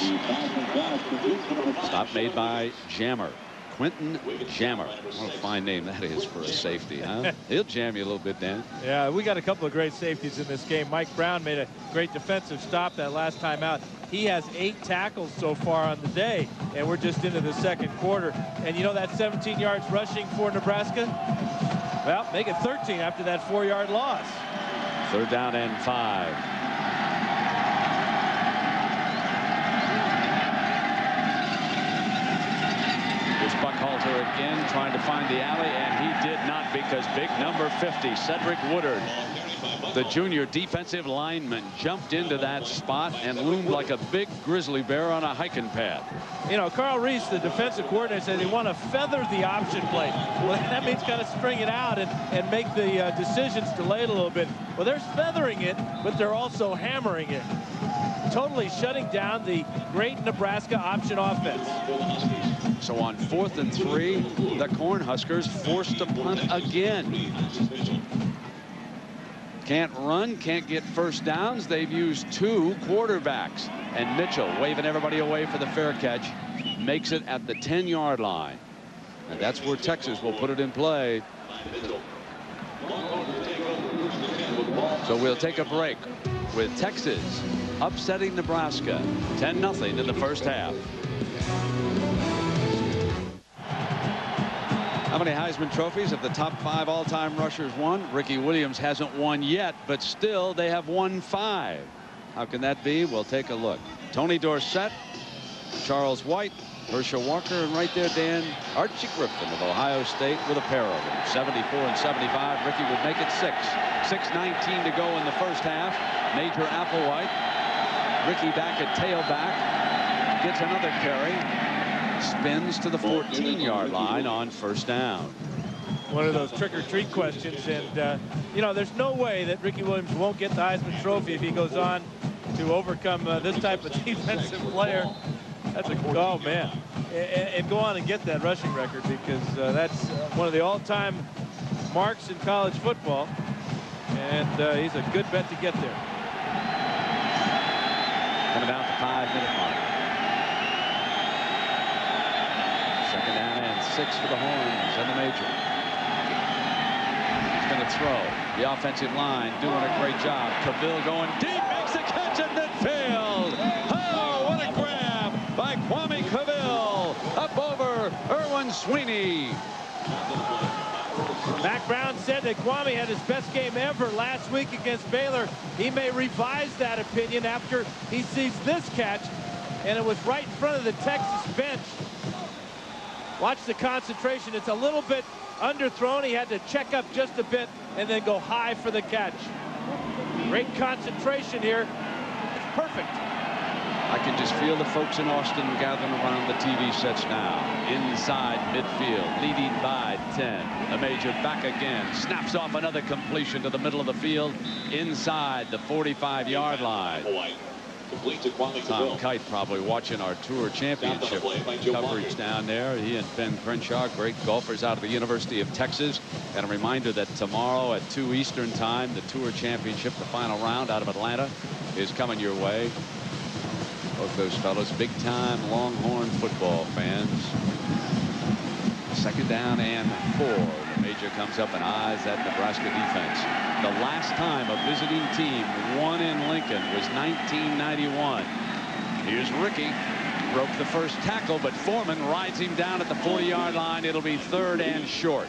Stop made by Jammer. Quentin Jammer. What a fine name that is for a safety, huh? He'll jam you a little bit, Dan. Yeah, we got a couple of great safeties in this game. Mike Brown made a great defensive stop that last time out. He has eight tackles so far on the day, and we're just into the second quarter. And you know that 17 yards rushing for Nebraska? Well, make it 13 after that four-yard loss. Third down and five. Here's Buckhalter again trying to find the alley, and he did not because big number 50, Cedric Woodard, the junior defensive lineman, jumped into that spot and loomed like a big grizzly bear on a hiking path. You know, Carl Reese, the defensive coordinator, said they want to feather the option play. Well, that means kind of string it out and, and make the uh, decisions delayed a little bit. Well, they're feathering it, but they're also hammering it. Totally shutting down the great Nebraska option offense. So on fourth and three, the Cornhuskers forced to punt again. Can't run, can't get first downs. They've used two quarterbacks. And Mitchell, waving everybody away for the fair catch, makes it at the 10-yard line. And that's where Texas will put it in play. So we'll take a break with Texas upsetting Nebraska 10-0 in the first half. How many Heisman trophies have the top five all-time rushers won? Ricky Williams hasn't won yet, but still they have won five. How can that be? We'll take a look. Tony Dorsett, Charles White, Herschel Walker, and right there, Dan, Archie Griffin of Ohio State with a pair of them. 74 and 75. Ricky would make it six. 6.19 to go in the first half. Major Applewhite. Ricky back at tailback. Gets another carry spins to the 14-yard line on first down. One of those trick-or-treat questions, and uh, you know, there's no way that Ricky Williams won't get the Heisman Trophy if he goes on to overcome uh, this type of defensive player. That's a oh man, and, and, go on and get that rushing record because uh, that's one of the all-time marks in college football, and uh, he's a good bet to get there. Coming down to five-minute mark. Six for the Horns and the Major. He's going to throw. The offensive line doing a great job. Cavil going deep, makes a catch at midfield. Oh, what a grab by Kwame Cavil. Up over Erwin Swiney. Mack Brown said that Kwame had his best game ever last week against Baylor. He may revise that opinion after he sees this catch, and it was right in front of the Texas bench. Watch the concentration. It's a little bit underthrown. He had to check up just a bit and then go high for the catch. Great concentration here. It's perfect. I can just feel the folks in Austin gathering around the TV sets now. Inside midfield, leading by 10. The Major back again. Snaps off another completion to the middle of the field. Inside the 45-yard line. Tom Kite probably watching our tour championship coverage down there. He and Ben Crenshaw, great golfers out of the University of Texas. And a reminder that tomorrow at 2 Eastern time, the tour championship, the final round out of Atlanta, is coming your way. Both those fellows, big time Longhorn football fans. Second down and four. The Major comes up and eyes that Nebraska defense. The last time a visiting team won in Lincoln was 1991. Here's Ricky. Broke the first tackle, but Foreman rides him down at the 40-yard line. It'll be third and short.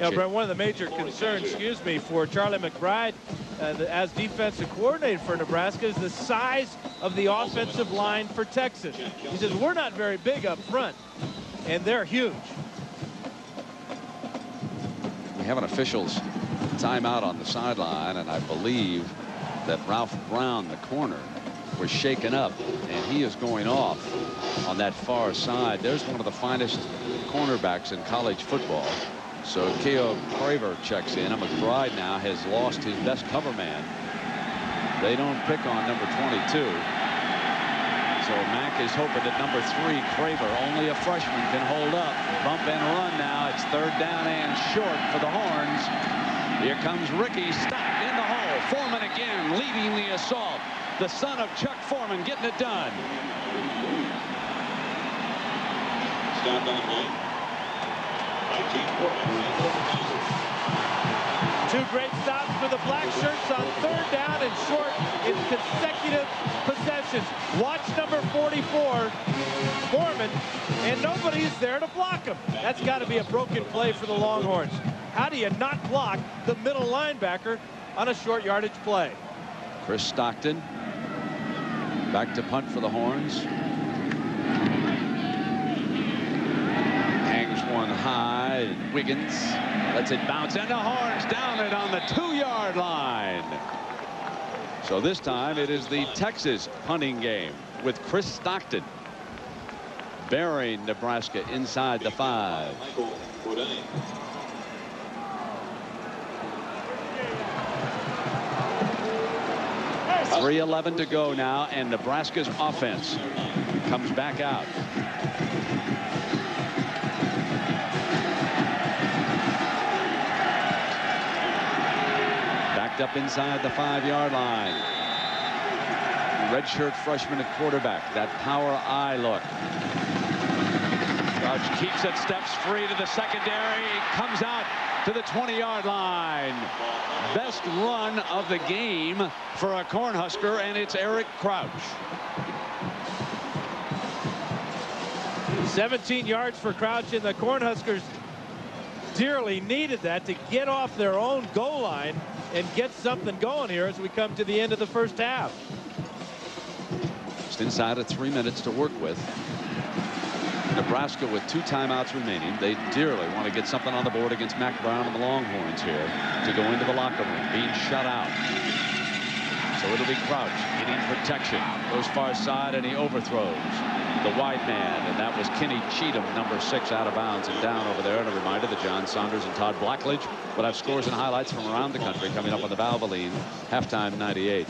Yeah, Brent, one of the major concerns, excuse me, for Charlie McBride uh, the, as defensive coordinator for Nebraska is the size of the offensive line for Texas. He says, we're not very big up front, and they're huge. We have an official's timeout on the sideline, and I believe that Ralph Brown, the corner, was shaken up, and he is going off on that far side. There's one of the finest cornerbacks in college football. So Keyuo Craver checks in. And McBride now has lost his best cover man. They don't pick on number 22. So Mack is hoping that number three, Craver, only a freshman, can hold up. Bump and run now. It's third down and short for the Horns. Here comes Ricky Stock in the hole. Foreman again leading the assault. The son of Chuck Foreman getting it done. Stop on the play. 19 Foreman. Two great stops for the black shirts on third down and short in consecutive Watch number 44, Foreman, and nobody's there to block him. That's got to be a broken play for the Longhorns. How do you not block the middle linebacker on a short yardage play? Kris Stockton back to punt for the Horns. Hangs one high. Wiggins lets it bounce and the Horns down it on the two-yard line. So this time it is the Texas punting game with Kris Stockton burying Nebraska inside the five. Three eleven to go now, and Nebraska's offense comes back out. Up inside the five-yard line. Redshirt freshman at quarterback. That power I look. Crouch keeps it, steps free to the secondary, comes out to the 20-yard line. Best run of the game for a Cornhusker, and it's Eric Crouch. 17 yards for Crouch, and the Cornhuskers dearly needed that to get off their own goal line and get something going here as we come to the end of the first half. Just inside of three minutes to work with. Nebraska with two timeouts remaining. They dearly want to get something on the board against Mack Brown and the Longhorns here to go into the locker room, being shut out. So it'll be Crouch getting protection. Goes far side and he overthrows the wide man. And that was Kenny Cheatham, number six, out of bounds and down over there. And a reminder that John Saunders and Todd Blackledge will have scores and highlights from around the country coming up on the Valvoline halftime 98.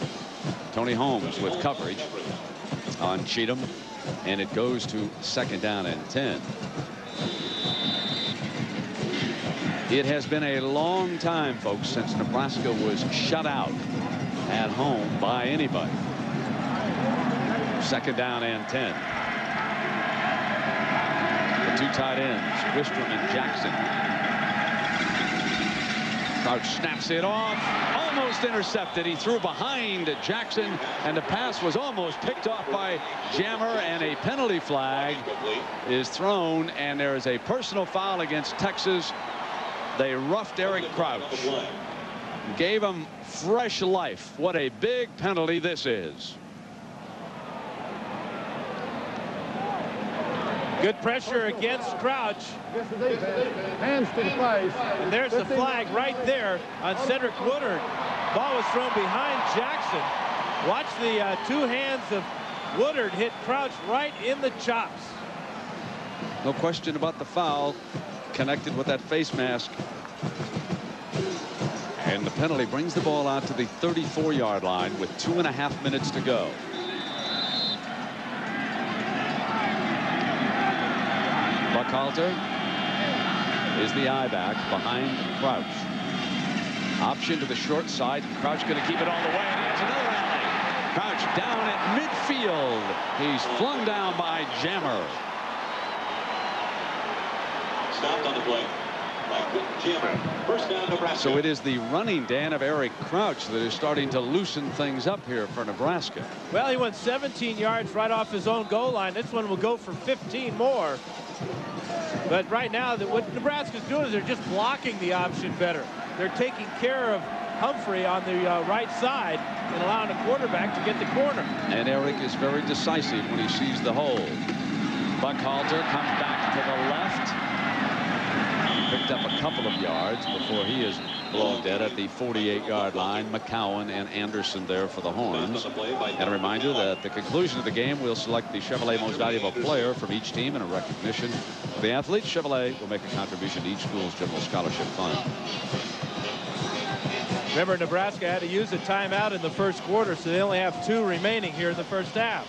Tony Holmes with coverage on Cheatham. And it goes to second down and 10. It has been a long time, folks, since Nebraska was shut out at home by anybody. Second down and 10. The two tight ends, Wistrom and Jackson. Crouch snaps it off, almost intercepted. He threw behind Jackson, and the pass was almost picked off by Jammer, and a penalty flag is thrown, and there is a personal foul against Texas. They roughed Eric Crouch. Gave him fresh life. What a big penalty this is. Good pressure against Crouch. Hands to the face. And there's the flag right there on Cedric Woodard. Ball was thrown behind Jackson. Watch the uh, two hands of Woodard hit Crouch right in the chops. No question about the foul connected with that face mask. And the penalty brings the ball out to the 34 yard line with two and a half minutes to go. Buckhalter is the I-back behind Crouch. Option to the short side. Crouch going to keep it all the way. And he has another alley. Crouch down at midfield. He's flung down by Jammer. Stopped on the play by Quentin Jammer. First down, Nebraska. So it is the running Dan of Eric Crouch that is starting to loosen things up here for Nebraska. Well, he went 17 yards right off his own goal line. This one will go for 15 more. But right now, that what Nebraska's doing is they're just blocking the option better. They're taking care of Humphrey on the uh, right side and allowing the quarterback to get the corner. And Eric is very decisive when he sees the hole. Buckhalter comes back to the left. Picked up a couple of yards before he is blown dead at the 48-yard line. McCowan and Anderson there for the Horns. And a reminder that at the conclusion of the game, we'll select the Chevrolet Most Valuable Player from each team in a recognition of the athlete. Chevrolet will make a contribution to each school's general scholarship fund. Remember, Nebraska had to use a timeout in the first quarter, so they only have two remaining here in the first half.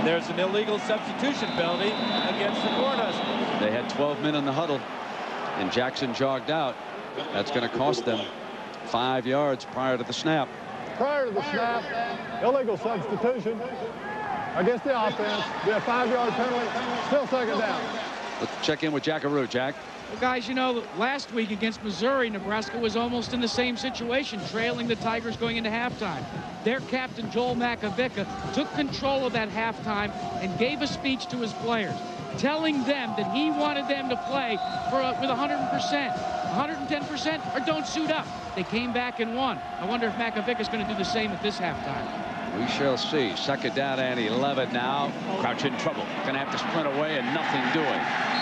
And there's an illegal substitution penalty against the Cornhuskers. They had 12 men in the huddle, and Jackson jogged out. That's going to cost them five yards prior to the snap. Prior to the snap, illegal substitution against the offense. Be a five-yard penalty. Still second down. Let's check in with Jack Arute. Jack. Well, guys, you know, last week against Missouri, Nebraska was almost in the same situation, trailing the Tigers going into halftime. Their captain, Joel Makovicka, took control of that halftime and gave a speech to his players, telling them that he wanted them to play for uh, a, with 100%, 110%, or don't suit up. They came back and won. I wonder if Makovicka is going to do the same at this halftime. We shall see. Second down and 11 now. Crouch in trouble. Going to have to sprint away and nothing doing.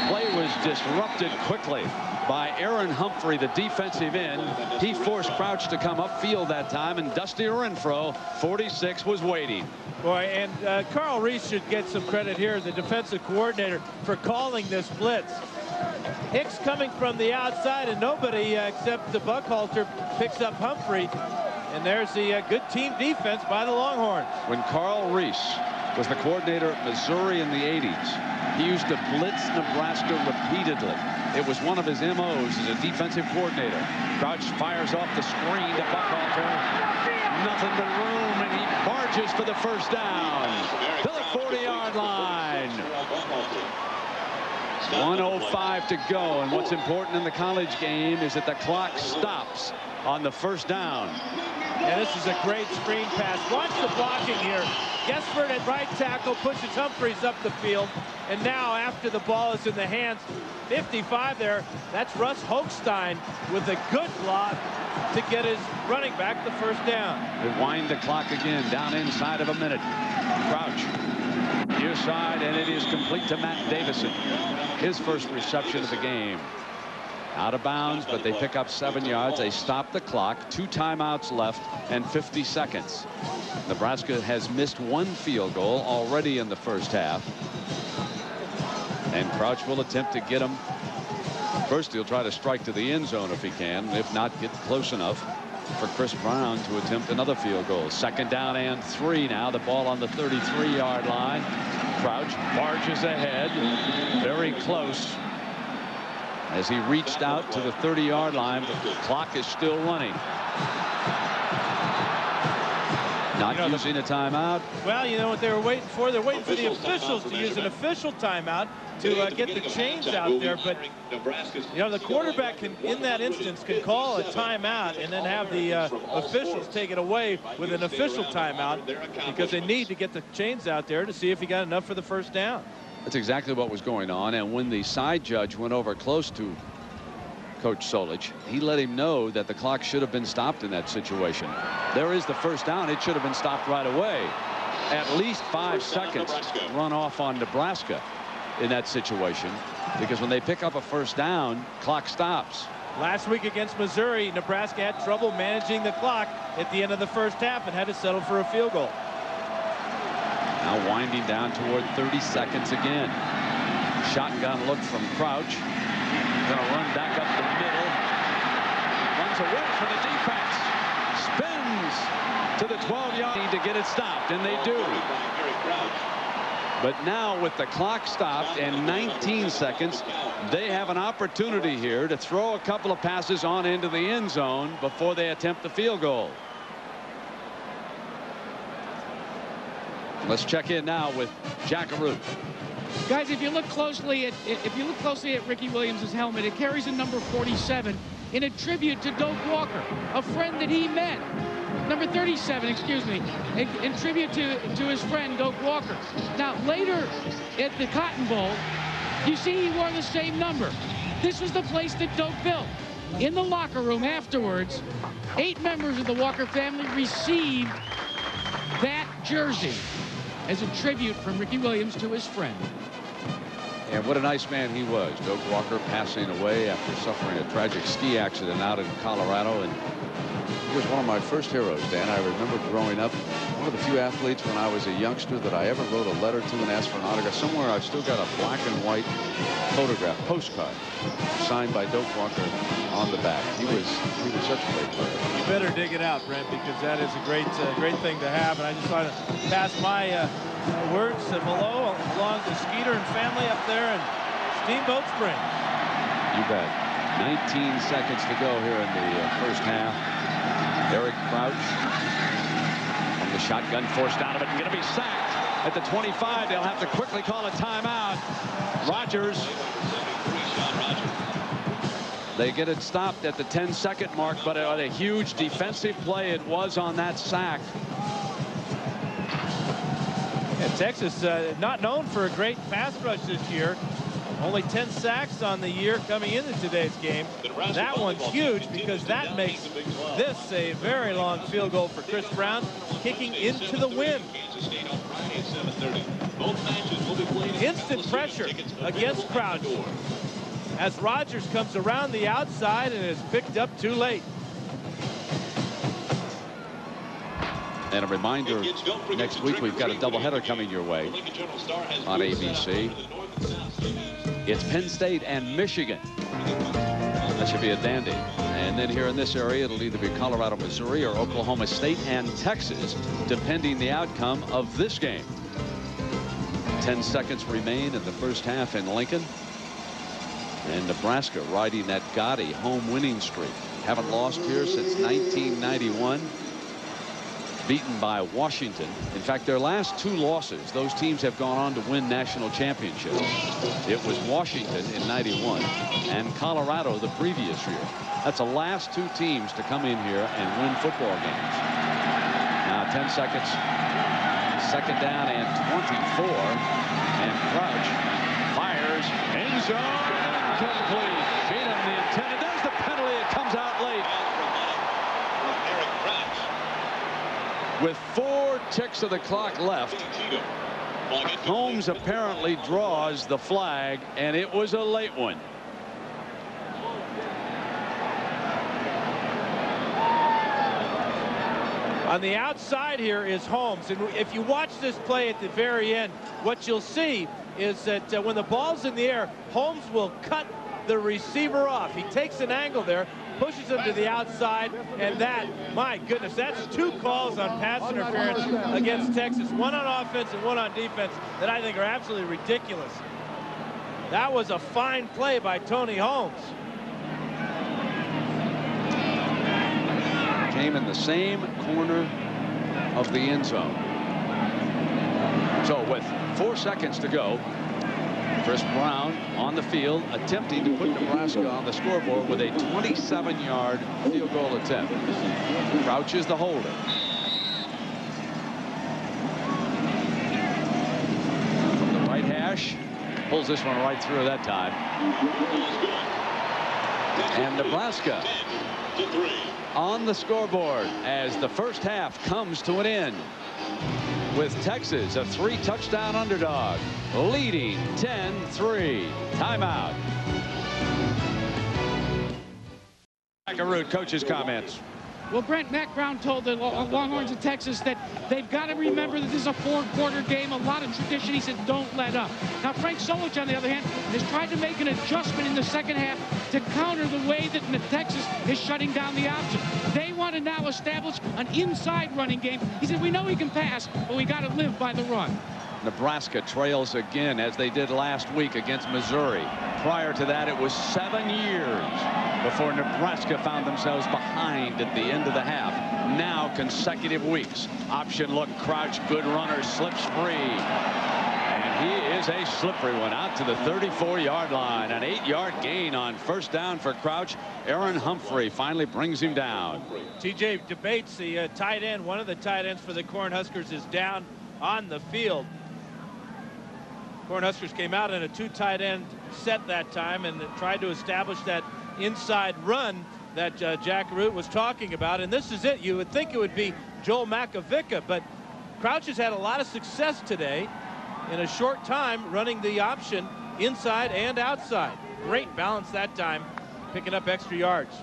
Play was disrupted quickly by Aaron Humphrey, the defensive end. He forced Crouch to come upfield that time, and Dusty Renfro, 46, was waiting. Boy, and uh, Carl Reese should get some credit here, the defensive coordinator, for calling this blitz. Hicks coming from the outside, and nobody uh, except the Buckhalter picks up Humphrey. And there's the uh, good team defense by the Longhorns. When Carl Reese was the coordinator at Missouri in the 80s, he used to blitz Nebraska repeatedly. It was one of his MOs as a defensive coordinator. Crouch fires off the screen to Buckhalter. Nothing but room, and he barges for the first down to the 40-yard line. 105 to go, and what's important in the college game is that the clock stops on the first down. And this is a great screen pass. Watch the blocking here. Gesford at right tackle pushes Humphreys up the field. And now after the ball is in the hands, 55 there, that's Russ Hochstein with a good block to get his running back the first down. They wind the clock again, down inside of a minute. Crouch, near side, and it is complete to Matt Davison. His first reception of the game. Out of bounds, but they pick up seven yards. They stop the clock. Two timeouts left and 50 seconds. Nebraska has missed one field goal already in the first half. And Crouch will attempt to get him. First, he'll try to strike to the end zone if he can. If not, get close enough for Kris Brown to attempt another field goal. Second down and three now. The ball on the 33-yard line. Crouch barges ahead. Very close as he reached out to the 30-yard line, but the clock is still running. Not you know, using a timeout. Well, you know what they were waiting for? They're waiting for the officials to use an official timeout to uh, get the chains out there. But, you know, the quarterback can, in that instance, can call a timeout and then have the uh, officials take it away with an official timeout because they need to get the chains out there to see if he got enough for the first down. That's exactly what was going on. And when the side judge went over close to Coach Solich, he let him know that the clock should have been stopped in that situation. There is the first down. It should have been stopped right away. At least five seconds run off on Nebraska in that situation because when they pick up a first down, clock stops. Last week against Missouri, Nebraska had trouble managing the clock at the end of the first half and had to settle for a field goal. Now winding down toward 30 seconds again. Shotgun look from Crouch. Going to run back up the middle. Runs away from the defense. Spins to the 12-yard Need to get it stopped, and they do. But now with the clock stopped and 19 seconds, they have an opportunity here to throw a couple of passes on into the end zone before they attempt the field goal. Let's check in now with Jack Arute. Guys, if you look closely at if you look closely at Ricky Williams' helmet, it carries a number 47 in a tribute to Doak Walker, a friend that he met. Number 37, excuse me, in, in tribute to, to his friend Doak Walker. Now, later at the Cotton Bowl, you see he wore the same number. This was the place that Doak built. In the locker room afterwards, eight members of the Walker family received that jersey. As a tribute from Ricky Williams to his friend. And what a nice man he was. Doak Walker passing away after suffering a tragic ski accident out in Colorado. And he was one of my first heroes, Dan. I remember growing up, one of the few athletes when I was a youngster that I ever wrote a letter to and asked for an autograph. Somewhere I've still got a black and white photograph, postcard, signed by Doak Walker on the back. He was he was such a great player. You better dig it out, Brent, because that is a great uh, great thing to have. And I just want to pass my uh, uh, words below along to Skeeter and family up there in Steamboat Springs. You bet. 19 seconds to go here in the uh, first half. Eric Crouch from the shotgun forced out of it and going to be sacked at the 25. They'll have to quickly call a timeout. Rogers. They get it stopped at the 10 second mark, but a, a huge defensive play it was on that sack. And Texas uh, not known for a great pass rush this year. Only 10 sacks on the year coming into today's game. That one's huge because that makes this a very long field goal for Kris Brown, kicking into the wind. Instant pressure against Crouch as Rogers comes around the outside and is picked up too late. And a reminder, next week we've got a doubleheader coming your way on ABC. It's Penn State and Michigan. That should be a dandy. And then here in this area, it'll either be Colorado, Missouri, or Oklahoma State and Texas, depending the outcome of this game. 10 seconds remain in the first half in Lincoln. And Nebraska riding that gaudy home winning streak. Haven't lost here since 1991 beaten by Washington. In fact, their last two losses, those teams have gone on to win national championships. It was Washington in 91 and Colorado the previous year. That's the last two teams to come in here and win football games. Now 10 seconds. Second down and 24. And Crouch fires. End zone. And complete. Beat him the intended. There's the penalty. It comes out late. With four ticks of the clock left, Holmes apparently draws the flag, and it was a late one. On the outside here is Holmes. And if you watch this play at the very end, what you'll see is that uh, when the ball's in the air, Holmes will cut the receiver off. He takes an angle there, pushes him to the outside, and that, my goodness, that's two calls on pass interference against Texas. One on offense and one on defense that I think are absolutely ridiculous. That was a fine play by Tony Holmes. Came in the same corner of the end zone. So with four seconds to go, Kris Brown on the field attempting to put Nebraska on the scoreboard with a 27-yard field goal attempt. Crouch is the holder. From the right hash, pulls this one right through that time. And Nebraska on the scoreboard as the first half comes to an end with Texas a three touchdown underdog leading 10-3 timeout Arute coach's comments well, Brent Mack Brown told the uh, Longhorns of Texas that they've got to remember that this is a four-quarter game, a lot of tradition. He said, don't let up. Now, Frank Solich, on the other hand, has tried to make an adjustment in the second half to counter the way that Texas is shutting down the option. They want to now establish an inside running game. He said, we know he can pass, but we got to live by the run. Nebraska trails again as they did last week against Missouri. Prior to that, it was seven years before Nebraska found themselves behind at the end of the half. Now consecutive weeks. Option look, Crouch, good runner, slips free. And he is a slippery one out to the 34-yard line. An eight-yard gain on first down for Crouch. Aaron Humphrey finally brings him down. TJ DeBates the uh, tight end. One of the tight ends for the Cornhuskers is down on the field. Cornhuskers came out in a two tight end set that time and tried to establish that inside run that uh, Jack Arute was talking about. And this is it. You would think it would be Joel Makovicka, but Crouch has had a lot of success today in a short time running the option inside and outside. Great balance that time, picking up extra yards.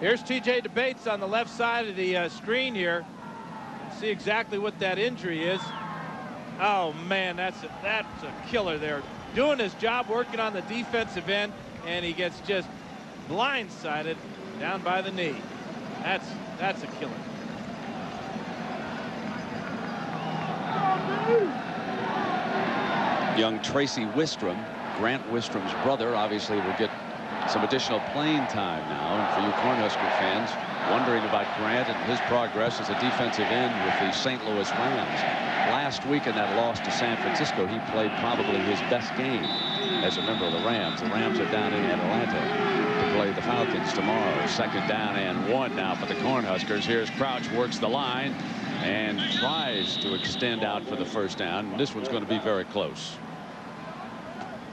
Here's TJ DeBates on the left side of the uh, screen here. See exactly what that injury is. Oh man, that's a, that's a killer there. Doing his job, working on the defensive end, and he gets just blindsided down by the knee. That's that's a killer. Young Tracey Wistrom, Grant Wistrom's brother, obviously will get some additional playing time now. And for you Cornhusker fans, wondering about Grant and his progress as a defensive end with the St. Louis Rams. Last week in that loss to San Francisco, he played probably his best game as a member of the Rams. The Rams are down in Atlanta to play the Falcons tomorrow. Second down and one now for the Cornhuskers. Here's Crouch, works the line and tries to extend out for the first down. This one's going to be very close.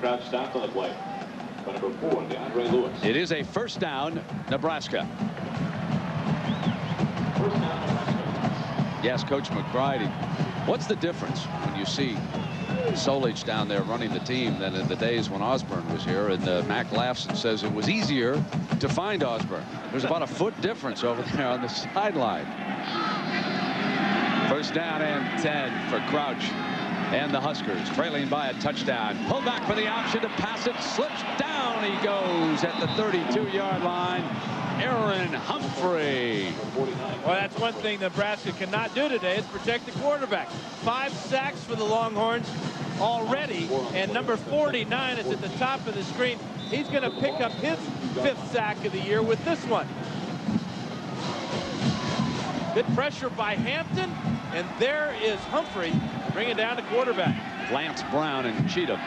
Crouch on the play. By number four, DeAndre Lewis. It is a first down, Nebraska. First down, Nebraska. Yes, Coach McBride. What's the difference when you see Solich down there running the team than in the days when Osborne was here? And uh, Mac Laffson says it was easier to find Osborne. There's about a foot difference over there on the sideline. First down and 10 for Crouch and the Huskers trailing by a touchdown. Pull back for the option to pass it. Slips down. He goes at the 32-yard line. Aaron Humphrey. Well, that's one thing Nebraska cannot do today is protect the quarterback. Five sacks for the Longhorns already, and number 49 is at the top of the screen. He's going to pick up his fifth sack of the year with this one. Good pressure by Hampton, and there is Humphrey bringing down the quarterback. Lance Brown and Cheatham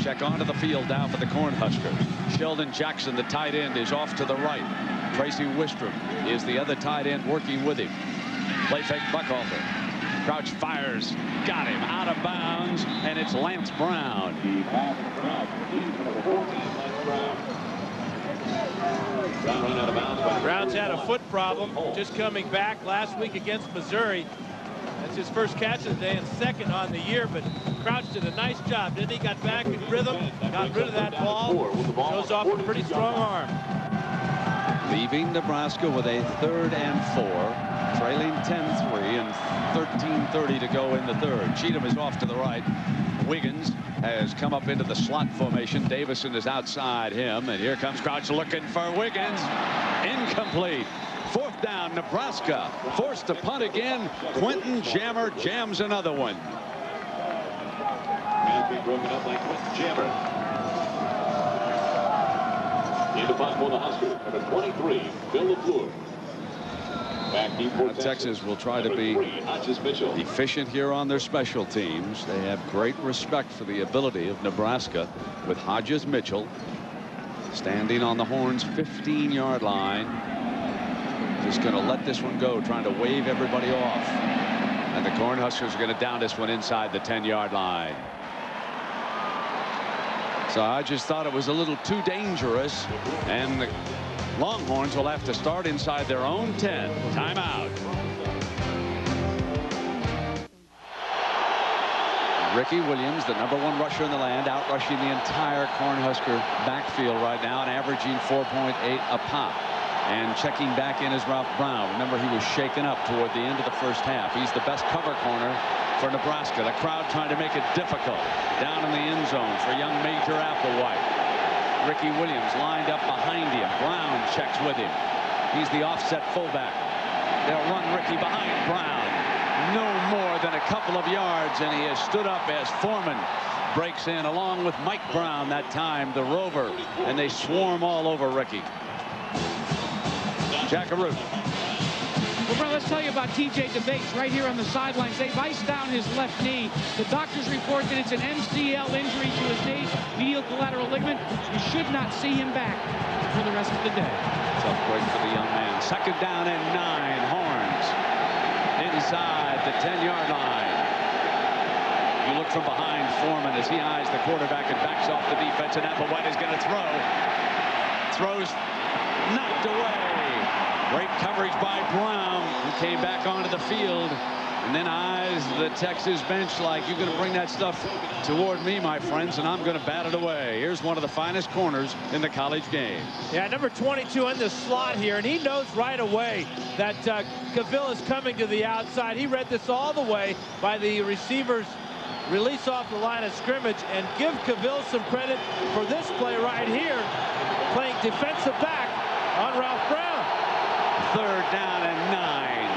check onto the field down for the Cornhuskers. Sheldon Jackson, the tight end, is off to the right. Tracey Wistrom is the other tight end working with him. Play fake Buckhalter. Crouch fires. Got him out of bounds, and it's Lance Brown. Brown's had a foot problem just coming back last week against Missouri. That's his first catch of the day and second on the year, but Crouch did a nice job, didn't he? Got back in rhythm, got rid of that ball, shows off a pretty strong arm. Leaving Nebraska with a third and four, trailing 10-3 and 13-30 to go in the third. Cheatham is off to the right. Wiggins has come up into the slot formation. Davison is outside him, and here comes Crouch looking for Wiggins. Incomplete. Fourth down, Nebraska. Forced to punt again. Quentin Jammer jams another one. Has been broken up by Quentin Jammer. In the punt for the Huskers, number 23, Bill LaFleur. Back deep Now, Texas will try to be efficient here on their special teams. They have great respect for the ability of Nebraska with Hodges Mitchell standing on the Horns 15-yard line. Just going to let this one go, trying to wave everybody off. And the Cornhuskers are going to down this one inside the 10-yard line. So I just thought it was a little too dangerous. And the Longhorns will have to start inside their own 10. Timeout. Ricky Williams, the number one rusher in the land, out rushing the entire Cornhusker backfield right now and averaging 4.8 a pop. And checking back in is Ralph Brown. Remember, he was shaken up toward the end of the first half. He's the best cover corner for Nebraska. The crowd trying to make it difficult down in the end zone for young Major Applewhite. Ricky Williams lined up behind him. Brown checks with him. He's the offset fullback. They'll run Ricky behind Brown. No more than a couple of yards, and he has stood up as Foreman breaks in along with Mike Brown that time, the rover, and they swarm all over Ricky. Jack Arute. Well, bro, let's tell you about TJ DeBates right here on the sidelines. They've iced down his left knee. The doctors report that it's an MCL injury to his knee, medial collateral ligament. You should not see him back for the rest of the day. Tough break for the young man. Second down and nine. Horns inside the 10-yard line. You look from behind Foreman as he eyes the quarterback and backs off the defense, and Applewhite is going to throw. Throws knocked away. Great coverage by Brown, who came back onto the field and then eyes the Texas bench like you're going to bring that stuff toward me, my friends, and I'm going to bat it away. Here's one of the finest corners in the college game. Yeah, number 22 in the slot here, and he knows right away that uh, Cavil is coming to the outside. He read this all the way by the receivers release off the line of scrimmage and give Cavil some credit for this play right here, playing defensive back on Ralph Brown. Third down and nine.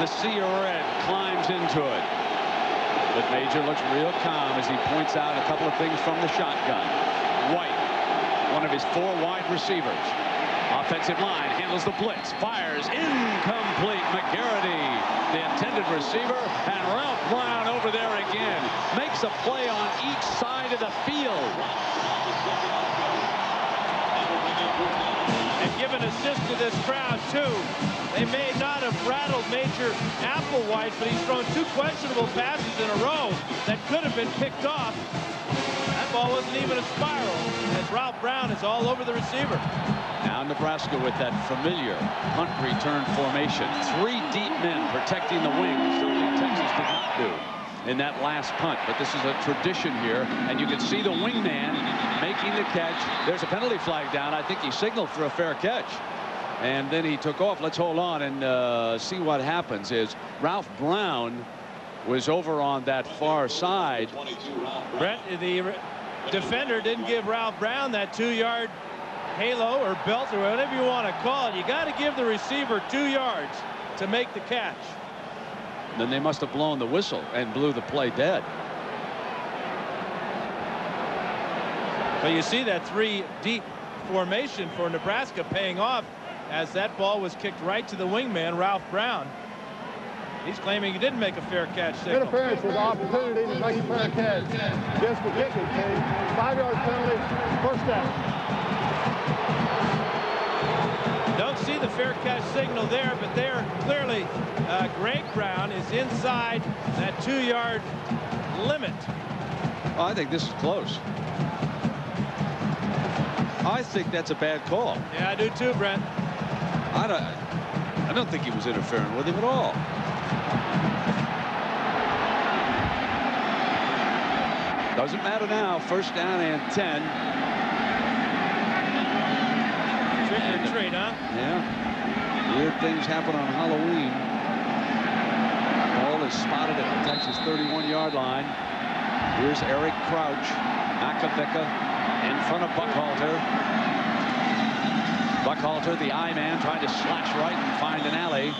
The Sea Red climbs into it. But Major looks real calm as he points out a couple of things from the shotgun. White, one of his four wide receivers. Offensive line handles the blitz, fires, incomplete. McGarity, the intended receiver, and Ralph Brown over there again. Makes a play on each side of the field. And give an assist to this crowd, too. They may not have rattled Major Applewhite, but he's thrown two questionable passes in a row that could have been picked off. That ball wasn't even a spiral, as Ralph Brown is all over the receiver. Now Nebraska with that familiar punt return formation. Three deep men protecting the wings, something Texas did not do in that last punt. But this is a tradition here, and you can see the wingman making the catch. There's a penalty flag down. I think he signaled for a fair catch. And then he took off. Let's hold on and uh, see what happens is Ralph Brown was over on that far side. Brett, the defender didn't give Ralph Brown that two-yard halo or belt or whatever you want to call it. You got to give the receiver two yards to make the catch. Then they must have blown the whistle and blew the play dead. But you see that three deep formation for Nebraska paying off as that ball was kicked right to the wingman, Ralph Brown. He's claiming he didn't make a fair catch signal. Interference with opportunity to make a fair catch. Just for kicking, team. Five-yard penalty, first down. See the fair catch signal there, but there clearly uh, Greg Brown is inside that two-yard limit. Oh, I think this is close. I think that's a bad call. Yeah, I do too, Brent. I don't, I don't think he was interfering with him at all. Doesn't matter now. First down and 10. Treat, huh? Yeah. Weird things happen on Halloween. Ball is spotted at the Texas 31-yard line. Here's Eric Crouch. Makovicka in front of Buckhalter. Buckhalter, the I man, trying to slash right and find an alley.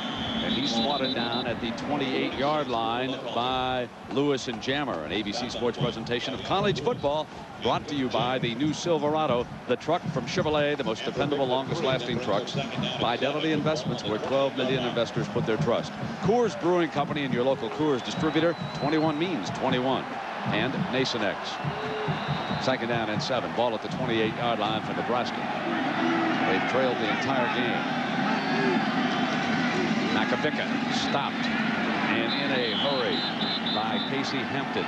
And he's swatted down at the 28-yard line by Lewis and Jammer. An ABC Sports presentation of college football brought to you by the new Silverado, the truck from Chevrolet, the most dependable, longest-lasting trucks. Fidelity Investments, where 12 million investors put their trust. Coors Brewing Company and your local Coors distributor. 21 means 21. And Nasonex. Second down and seven. Ball at the 28-yard line for Nebraska. They've trailed the entire game. Makovicka stopped and in a hurry by Casey Hampton.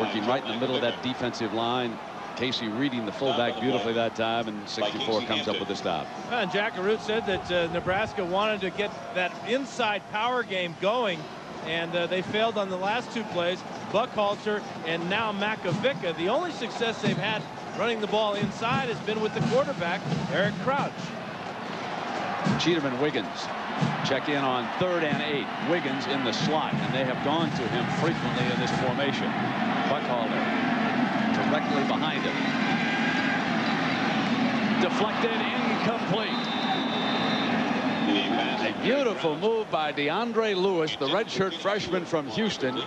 Working right in the middle of that defensive line. Casey reading the fullback beautifully that time, and 64 comes up with the stop. And Jack Arute said that uh, Nebraska wanted to get that inside power game going, and uh, they failed on the last two plays. Buckhalter and now Makovicka. The only success they've had running the ball inside has been with the quarterback, Eric Crouch. Cheatham and Wiggins check in on third and eight. Wiggins in the slot, and they have gone to him frequently in this formation. Buckhalter directly behind him. Deflected, incomplete. A beautiful move by DeAndre Lewis, the redshirt freshman from Houston.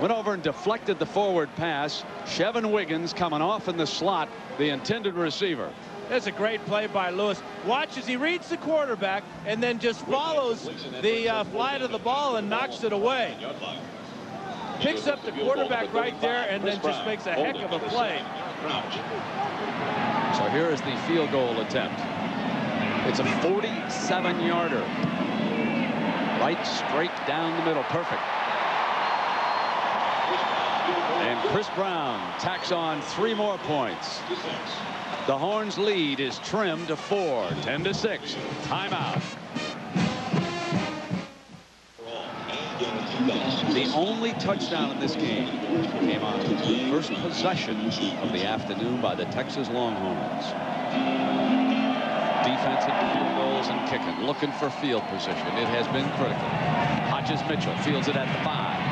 Went over and deflected the forward pass. Shevin Wiggins coming off in the slot, the intended receiver. That's a great play by Lewis. Watch as he reads the quarterback and then just follows the uh, flight of the ball and knocks it away. Picks up the quarterback right there and then just makes a heck of a play. So here is the field goal attempt. It's a 47-yarder. Right straight down the middle. Perfect. And Kris Brown tacks on three more points. The Horns lead is trimmed to four, 10 to 6. Timeout. The only touchdown in this game came on the first possession of the afternoon by the Texas Longhorns. Defensive field goals and kicking, looking for field position. It has been critical. Hodges Mitchell fields it at the five.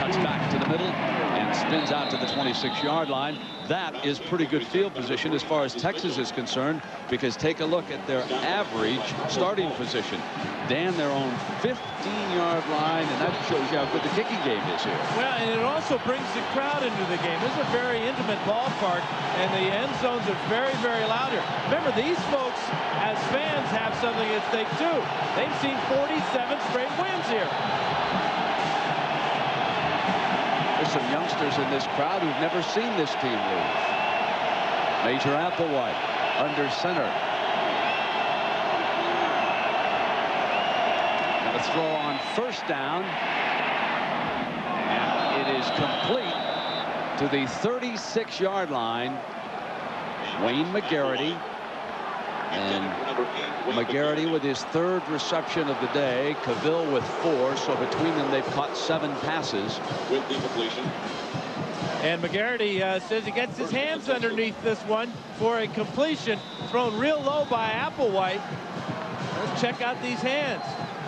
Cuts back to the middle spins out to the 26-yard line. That is pretty good field position as far as Texas is concerned because take a look at their average starting position. Dan, their own 15-yard line, and that shows you how good the kicking game is here. Well, and it also brings the crowd into the game. This is a very intimate ballpark, and the end zones are very, very loud here. Remember, these folks, as fans, have something at stake, too. They've seen 47 straight wins here. There's some youngsters in this crowd who've never seen this team lose. Major Applewhite under center. And a throw on first down. And it is complete to the 36-yard line. Wayne McGarity. And McGarity with his third reception of the day. Cavil with four. So between them, they've caught seven passes. With the completion. And McGarity uh, says he gets his hands underneath this one for a completion thrown real low by Applewhite. Let's check out these hands.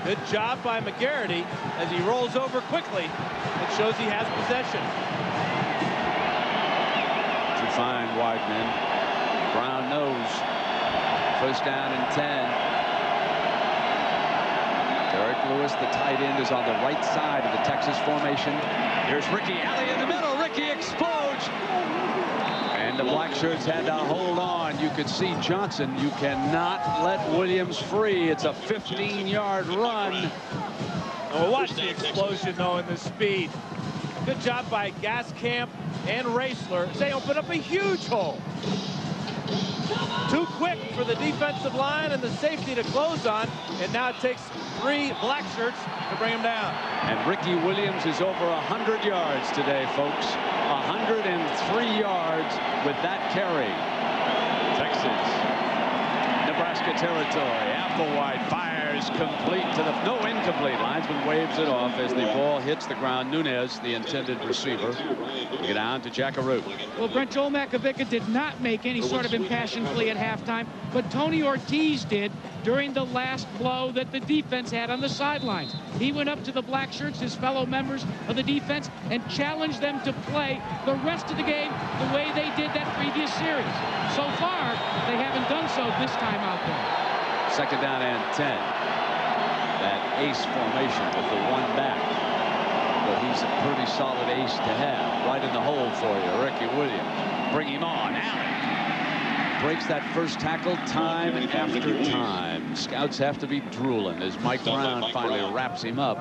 Good job by McGarity as he rolls over quickly. It shows he has possession. To find Weidman. Brown knows. First down and 10. Derek Lewis, the tight end, is on the right side of the Texas formation. Here's Ricky Alley in the middle. Ricky explodes. And the black shirts had to hold on. You could see Johnson. You cannot let Williams free. It's a 15-yard run. Oh, watch the explosion, though, and the speed. Good job by Gaskamp and Raisler. They open up a huge hole. Too quick for the defensive line and the safety to close on. And now it takes three black shirts to bring him down. And Ricky Williams is over 100 yards today, folks. 103 yards with that carry. Texas, Nebraska territory. Applewhite fires complete to the no incomplete. Linesman waves it off as the ball hits the ground. Nunez, the intended receiver, get down to Jack Arute. Well, Brent Joel Makovicka did not make any sort of impassioned plea at halftime, but Tony Ortiz did during the last blow that the defense had on the sidelines. He went up to the black shirts, his fellow members of the defense, and challenged them to play the rest of the game the way they did that previous series. So far, they haven't done so this time out there. Second down and 10. That ace formation with the one back. But he's a pretty solid ace to have. Right in the hole for you, Ricky Williams. Bring him on. Allen breaks that first tackle time after time. Scouts have to be drooling as Mike Brown finally wraps him up.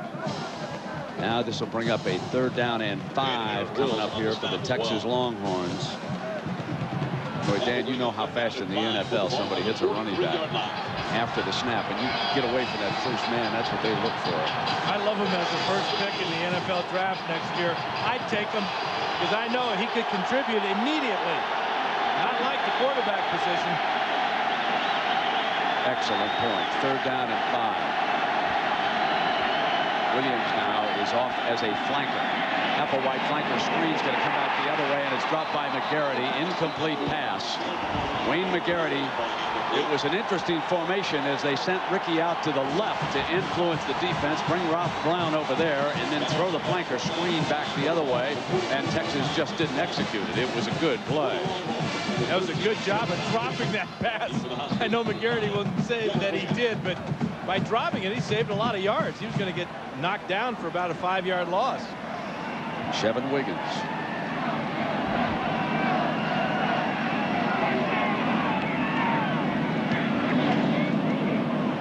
Now this will bring up a third down and five coming up here for the Texas Longhorns. Boy, Dan, you know how fast in the NFL somebody hits a running back after the snap, and you get away from that first man. That's what they look for. I love him as the first pick in the NFL draft next year. I'd take him because I know he could contribute immediately. Not like the quarterback position. Excellent point. Third down and five. Williams now is off as a flanker. Applewhite flanker screen's going to come out the other way, and it's dropped by McGarity. Incomplete pass. Wayne McGarity. It was an interesting formation as they sent Ricky out to the left to influence the defense, bring Ralph Brown over there, and then throw the flanker screen back the other way, and Texas just didn't execute it. It was a good play. That was a good job of dropping that pass. I know McGarity will say that he did, but by dropping it, he saved a lot of yards. He was going to get knocked down for about a five-yard loss. Shevin Wiggins.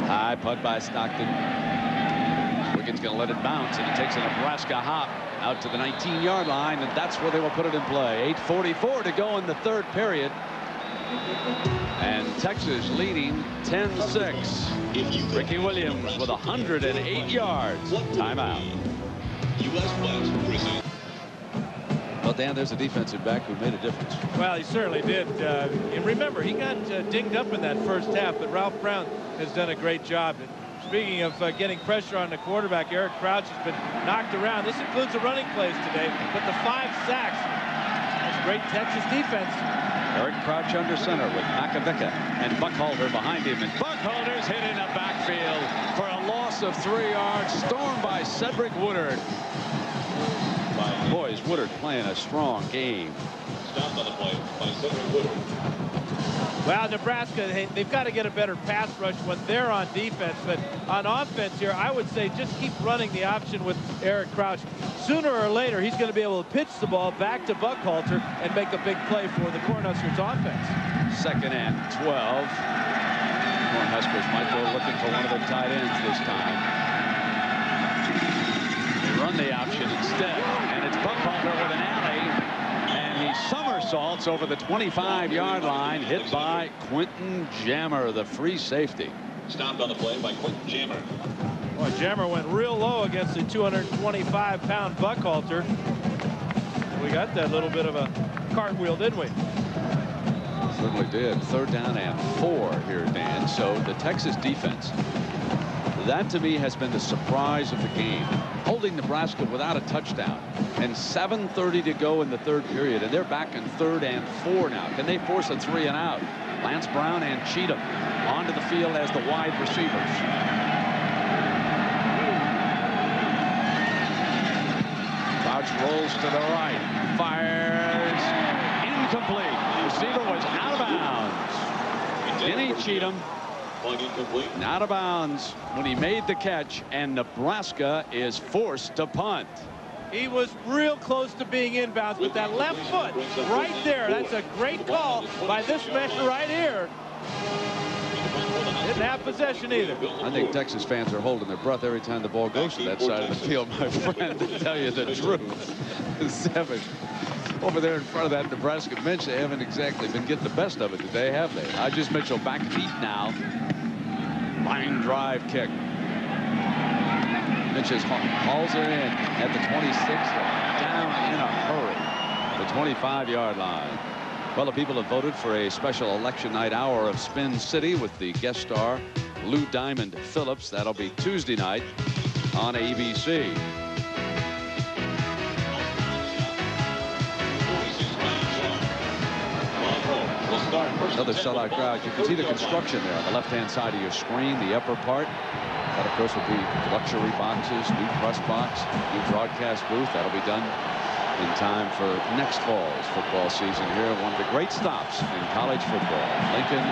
High putt by Stockton. Wiggins going to let it bounce, and it takes a Nebraska hop out to the 19-yard line, and that's where they will put it in play. 8.44 to go in the third period. And Texas leading 10-6. Ricky Williams with 108 yards. Timeout. Well, Dan, there's a defensive back who made a difference. Well, he certainly did. Uh, and remember, he got uh, dinged up in that first half, but Ralph Brown has done a great job. And speaking of uh, getting pressure on the quarterback, Eric Crouch has been knocked around. This includes the running plays today, but the five sacks, that's great Texas defense. Eric Crouch under center with Makovicka and Buckhalter behind him. And Buckhalter's hit in the backfield for a loss of three yards. Stormed by Cedric Woodard. Boys, Woodard playing a strong game. Stopped on the play by Cedric Woodard. Well, Nebraska, they, they've got to get a better pass rush when they're on defense. But on offense here, I would say just keep running the option with Eric Crouch. Sooner or later, he's going to be able to pitch the ball back to Buckhalter and make a big play for the Cornhuskers offense. Second and 12. Cornhuskers might go looking for one of their tight ends this time. They run the option instead, and it's Buckhalter with an he somersaults over the 25-yard line, hit by Quentin Jammer, the free safety. Stopped on the play by Quentin Jammer. Boy, Jammer went real low against the 225-pound Buckhalter. We got that little bit of a cartwheel, didn't we? Certainly did. Third down and four here, Dan. So the Texas defense, that to me has been the surprise of the game. Holding Nebraska without a touchdown. And 7.30 to go in the third period. And they're back in third and four now. Can they force a three and out? Lance Brown and Cheatham onto the field as the wide receivers. Rolls to the right. Fires. Incomplete. Receiver was out of bounds. Denny Cheatham Point incomplete. out of bounds when he made the catch, and Nebraska is forced to punt. He was real close to being inbounds, but that left foot right there, that's a great call by this man right here. Didn't have possession either. I think Texas fans are holding their breath every time the ball goes to that side of the field, my friend, to tell you the truth. Seven. Over there in front of that Nebraska bench, they haven't exactly been getting the best of it today, have they? I just Mitchell back feet now. Line drive kick. Mitchell hauls it in at the 26 down in a hurry. The 25-yard line. Well, the people have voted for a special election night hour of Spin City with the guest star Lou Diamond Phillips. That'll be Tuesday night on ABC. Another sellout crowd. You can see the construction there on the left-hand side of your screen, the upper part. That, of course, will be luxury boxes, new press box, new broadcast booth. That'll be done in time for next fall's football season here. One of the great stops in college football. Lincoln,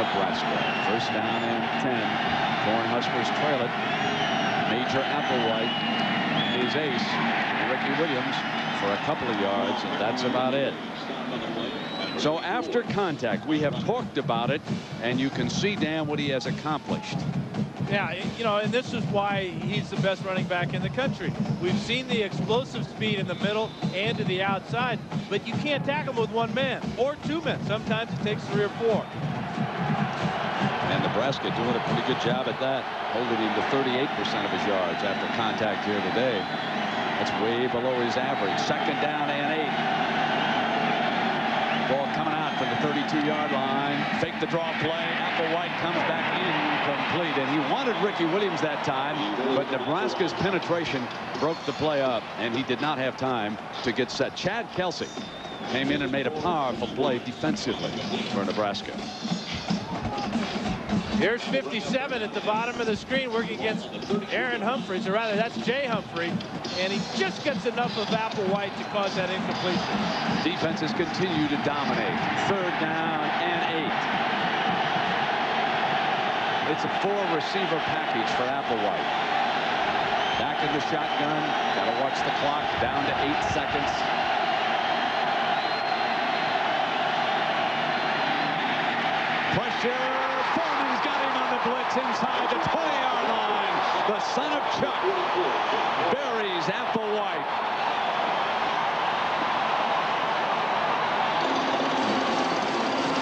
Nebraska. First down and 10. Cornhuskers trail it. Major Applewhite is ace. Ricky Williams for a couple of yards, and that's about it. So after contact, we have talked about it, and you can see, Dan, what he has accomplished. Yeah, you know, and this is why he's the best running back in the country. We've seen the explosive speed in the middle and to the outside, but you can't tackle him with one man or two men. Sometimes it takes three or four. And Nebraska doing a pretty good job at that, holding him to 38% of his yards after contact here today. That's way below his average. Second down and eight. Ball coming out from the 32-yard line. Fake the draw play. Applewhite comes back incomplete. And he wanted Ricky Williams that time, but Nebraska's penetration broke the play up, and he did not have time to get set. Chad Kelsay came in and made a powerful play defensively for Nebraska. Here's 57 at the bottom of the screen working against Aaron Humphreys, or rather that's Jay Humphrey, and he just gets enough of Applewhite to cause that incompletion. Defenses continue to dominate. Third down and eight. It's a four receiver package for Applewhite. Back in the shotgun. Got to watch the clock. Down to eight seconds. Pressure. Foreman's got him on the blitz inside the 20-yard line. The son of Chuck buries Applewhite.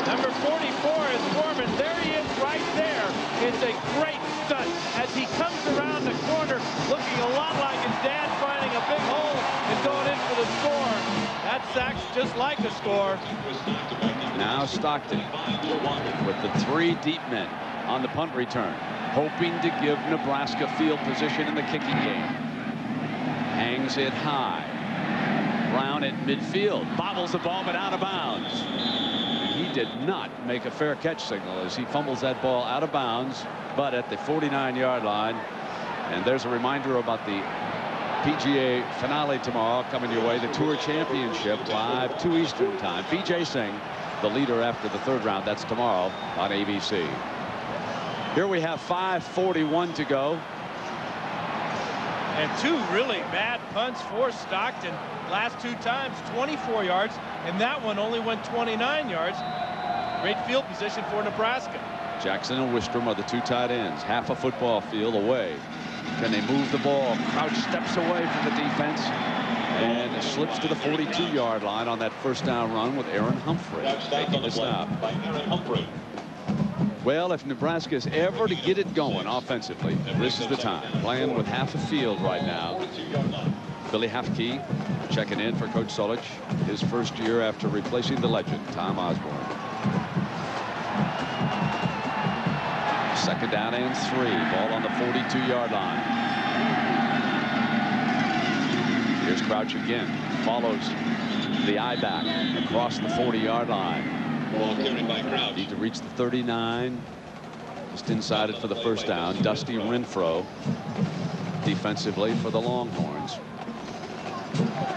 Number 44 is Foreman. There he is right there. It's a great as he comes around the corner looking a lot like his dad finding a big hole and going in for the score. That sack's just like a score. Now Stockton with the three deep men on the punt return, hoping to give Nebraska field position in the kicking game. Hangs it high. Brown at midfield, bobbles the ball but out of bounds. He did not make a fair catch signal as he fumbles that ball out of bounds, but at the 49 yard line. And there's a reminder about the PGA finale tomorrow coming your way, the Tour Championship, live 2 Eastern time. Vijay Singh, the leader after the third round. That's tomorrow on ABC. Here we have 5.41 to go. And two really bad punts for Stockton. Last two times, 24 yards, and that one only went 29 yards. Great field position for Nebraska. Jackson and Wistrom are the two tight ends, half a football field away. Can they move the ball? Crouch steps away from the defense and slips to the 42-yard line on that first down run with Aaron Humphrey making the stop. Well, if Nebraska is ever to get it going offensively, this is the time. Playing with half a field right now. Billy Hafke checking in for Coach Solich, his first year after replacing the legend, Tom Osborne. Second down and three. Ball on the 42-yard line. Here's Crouch again. Follows the I-back across the 40-yard line. Ball carried by Crouch. Need to reach the 39. Just inside it for the first down. Dusty Renfro defensively for the Longhorns.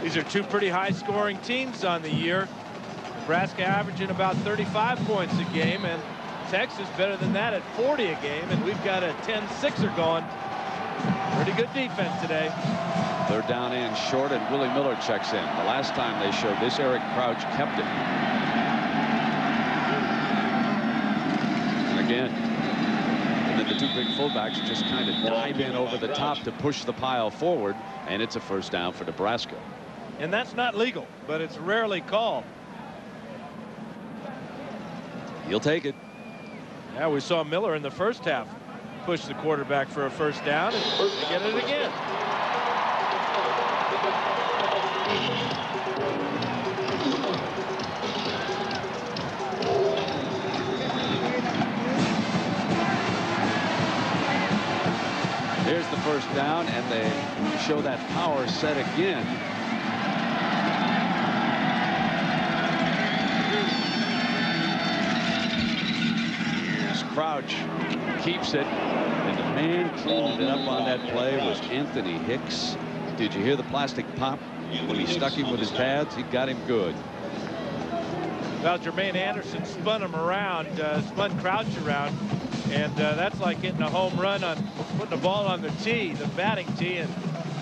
These are two pretty high-scoring teams on the year. Nebraska averaging about 35 points a game, and Texas better than that at 40 a game, and we've got a 10-6er going. Pretty good defense today. They're down in short, and Willie Miller checks in. The last time they showed this, Eric Crouch kept it. And again, and then the two big fullbacks just kind of dive in over the top to push the pile forward, and it's a first down for Nebraska. And that's not legal, but it's rarely called. He'll take it. Yeah, we saw Miller in the first half push the quarterback for a first down and they get it again. Here's the first down, and they show that power set again. Keeps it, and the man cleaning it up on that play was Anthony Hicks. Did you hear the plastic pop when he stuck him with his pads? He got him good. Well, Jermaine Anderson spun him around, uh, spun Crouch around, and uh, that's like hitting a home run on putting the ball on the tee, the batting tee, and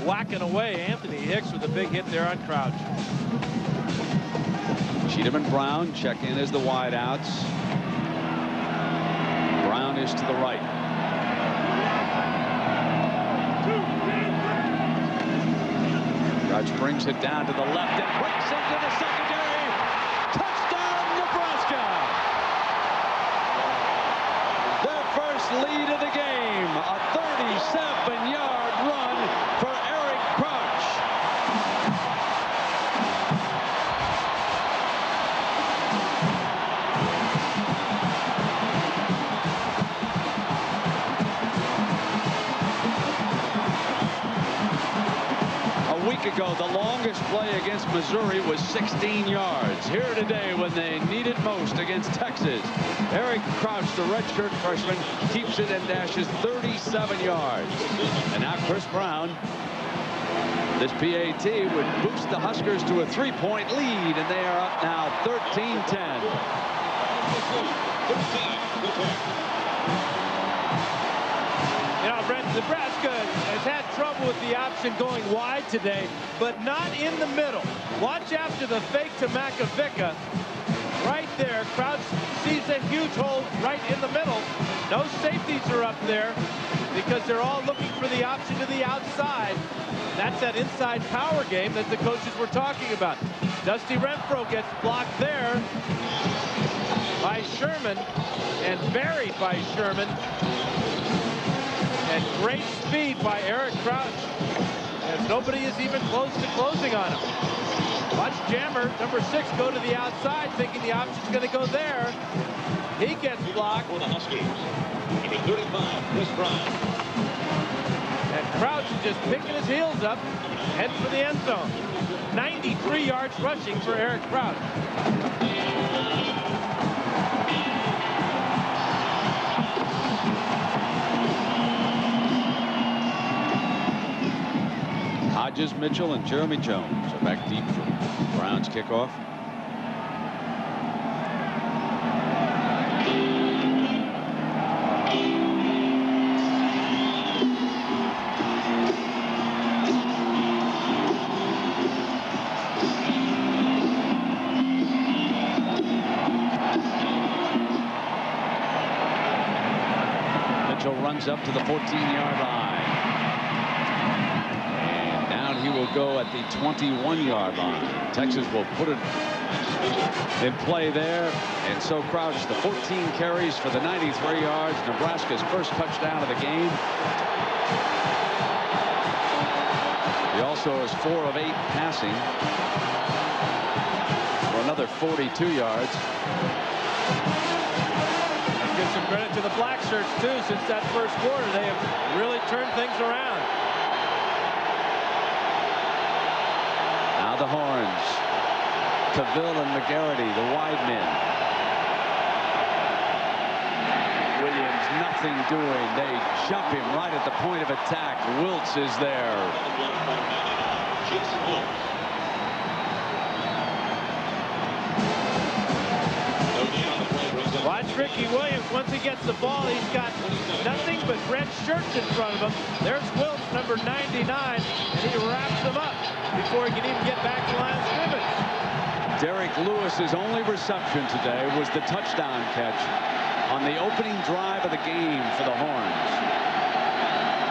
whacking away Anthony Hicks with a big hit there on Crouch. Cheatham and Brown check in as the wideouts. Is to the right. Crouch brings it down to the left and breaks into the secondary. Touchdown, Nebraska! Their first lead of the game. A 37-yard against Missouri was 16 yards. Here today, when they need it most against Texas, Eric Crouch, the redshirt freshman, keeps it and dashes 37 yards. And now Kris Brown. This PAT would boost the Huskers to a three-point lead, and they are up now 13-10. You know, Brent, Nebraska has had with the option going wide today, but not in the middle. Watch after the fake to Makovicka. Right there, Crouch sees a huge hole right in the middle. No safeties are up there because they're all looking for the option to the outside. That's that inside power game that the coaches were talking about. Dusty Renfro gets blocked there by Sherman and buried by Sherman. And great speed by Eric Crouch. As nobody is even close to closing on him. Watch Jammer, number six, go to the outside, thinking the option's going to go there. He gets blocked. For the Huskers, number 35, Kris Brown. And Crouch is just picking his heels up, heading for the end zone. 93 yards rushing for Eric Crouch. Hodges, Mitchell, and Jeremy Jones are back deep for Browns kickoff. Mitchell runs up to the 14-yard line. And down he will go at the 21-yard line. Texas will put it in play there. And so Crouch, the 14 carries for the 93 yards. Nebraska's first touchdown of the game. He also is four of eight passing for another 42 yards. Give some credit to the black shirts, too. Since that first quarter, they have really turned things around. Now the horns. Cavil and McGarity, the wide men. Williams, nothing doing. They jump him right at the point of attack. Wiltz is there. Watch Ricky Williams. Once he gets the ball, he's got nothing red shirts in front of him. There's Wiltz, number 99, and he wraps them up before he can even get back to line scrimmage. Derek Lewis's only reception today was the touchdown catch on the opening drive of the game for the Horns.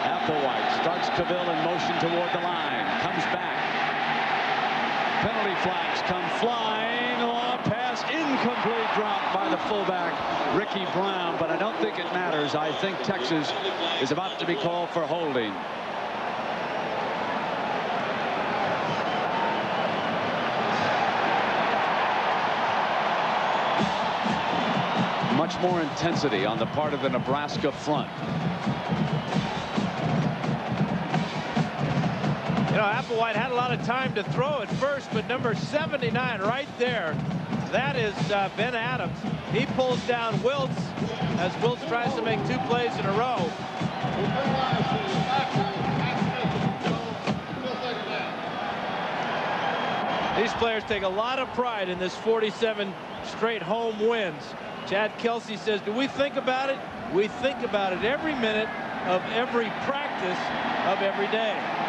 Applewhite starts Cavil in motion toward the line. Comes back. Penalty flags come flying. Incomplete drop by the fullback Ricky Brown. But I don't think it matters. I think Texas is about to be called for holding. Much more intensity on the part of the Nebraska front. You know, Applewhite had a lot of time to throw at first, but number 79 right there, that is uh, Ben Adams. He pulls down Wiltz as Wiltz tries to make two plays in a row. These players take a lot of pride in this 47 straight home wins. Chad Kelsay says, do we think about it? We think about it every minute of every practice of every day.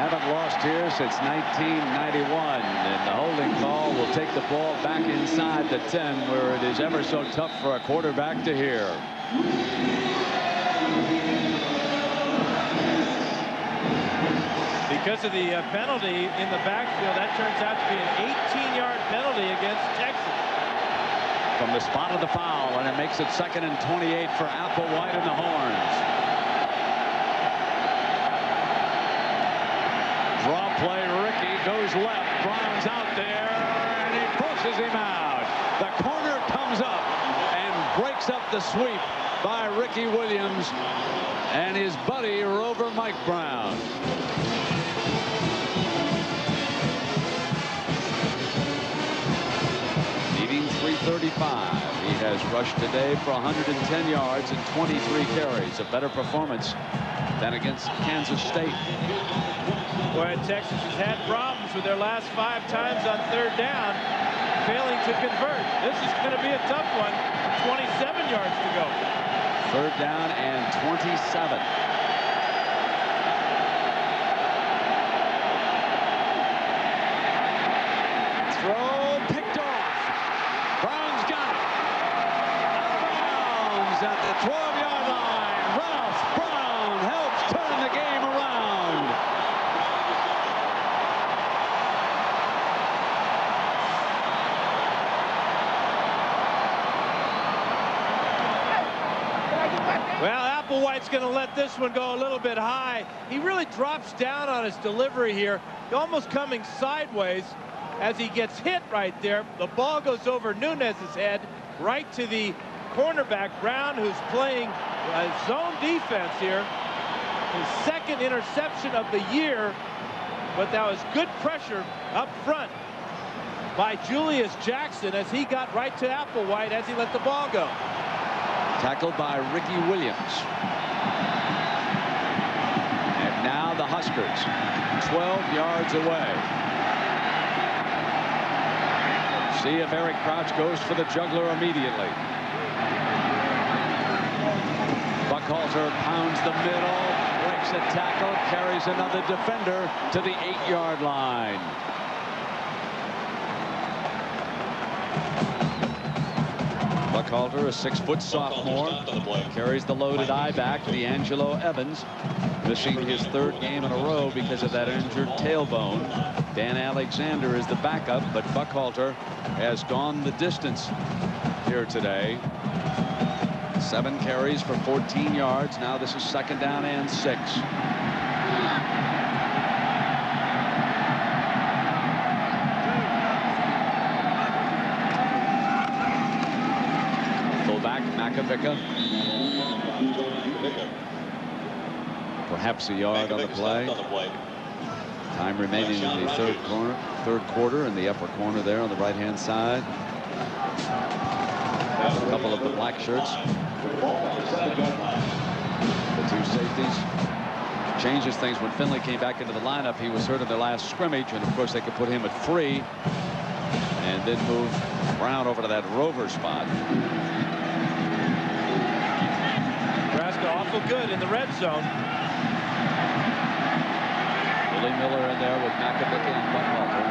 Haven't lost here since 1991, and the holding call will take the ball back inside the 10, where it is ever so tough for a quarterback to hear. Because of the uh, penalty in the backfield, that turns out to be an 18-yard penalty against Texas. From the spot of the foul, and it makes it second and 28 for Applewhite and the Horns. Draw play, Ricky goes left. Brown's out there, and he pushes him out. The corner comes up and breaks up the sweep by Ricky Williams and his buddy Rover Mike Brown. Needing 335. He has rushed today for 110 yards and 23 carries. A better performance than against Kansas State. Where Texas has had problems with their last five times on third down, failing to convert. This is going to be a tough one. 27 yards to go. Third down and 27. Throw picked off. Brown's got it. Out of bounds at the 12-yard line. Ralph Brown helps turn the game around. Well, Applewhite's going to let this one go a little bit high. He really drops down on his delivery here. almost coming sideways as he gets hit right there. The ball goes over Nunez's head right to the cornerback Brown who's playing a zone defense here. His second interception of the year, but that was good pressure up front by Julius Jackson as he got right to Applewhite as he let the ball go. Tackled by Ricky Williams. Now the Huskers 12 yards away. See if Eric Crouch goes for the juggler immediately. Buckhalter pounds the middle, breaks a tackle, carries another defender to the eight-yard line. Buckhalter, a six-foot sophomore, carries the loaded I-back, D'Angelo Evans, missing his third game in a row because of that injured tailbone. Dan Alexander is the backup, but Buckhalter has gone the distance here today. Seven carries for 14 yards. Now this is second down and six. Perhaps a yard on the play. Time remaining in the third corner, third quarter in the upper corner there on the right hand side. A couple of the black shirts. The two safeties. Changes things when Finley came back into the lineup. He was hurt in the last scrimmage, and of course they could put him at free and then move Brown over to that rover spot. Awful good in the red zone. Willie Miller in there with Makovicka and Buckhalter.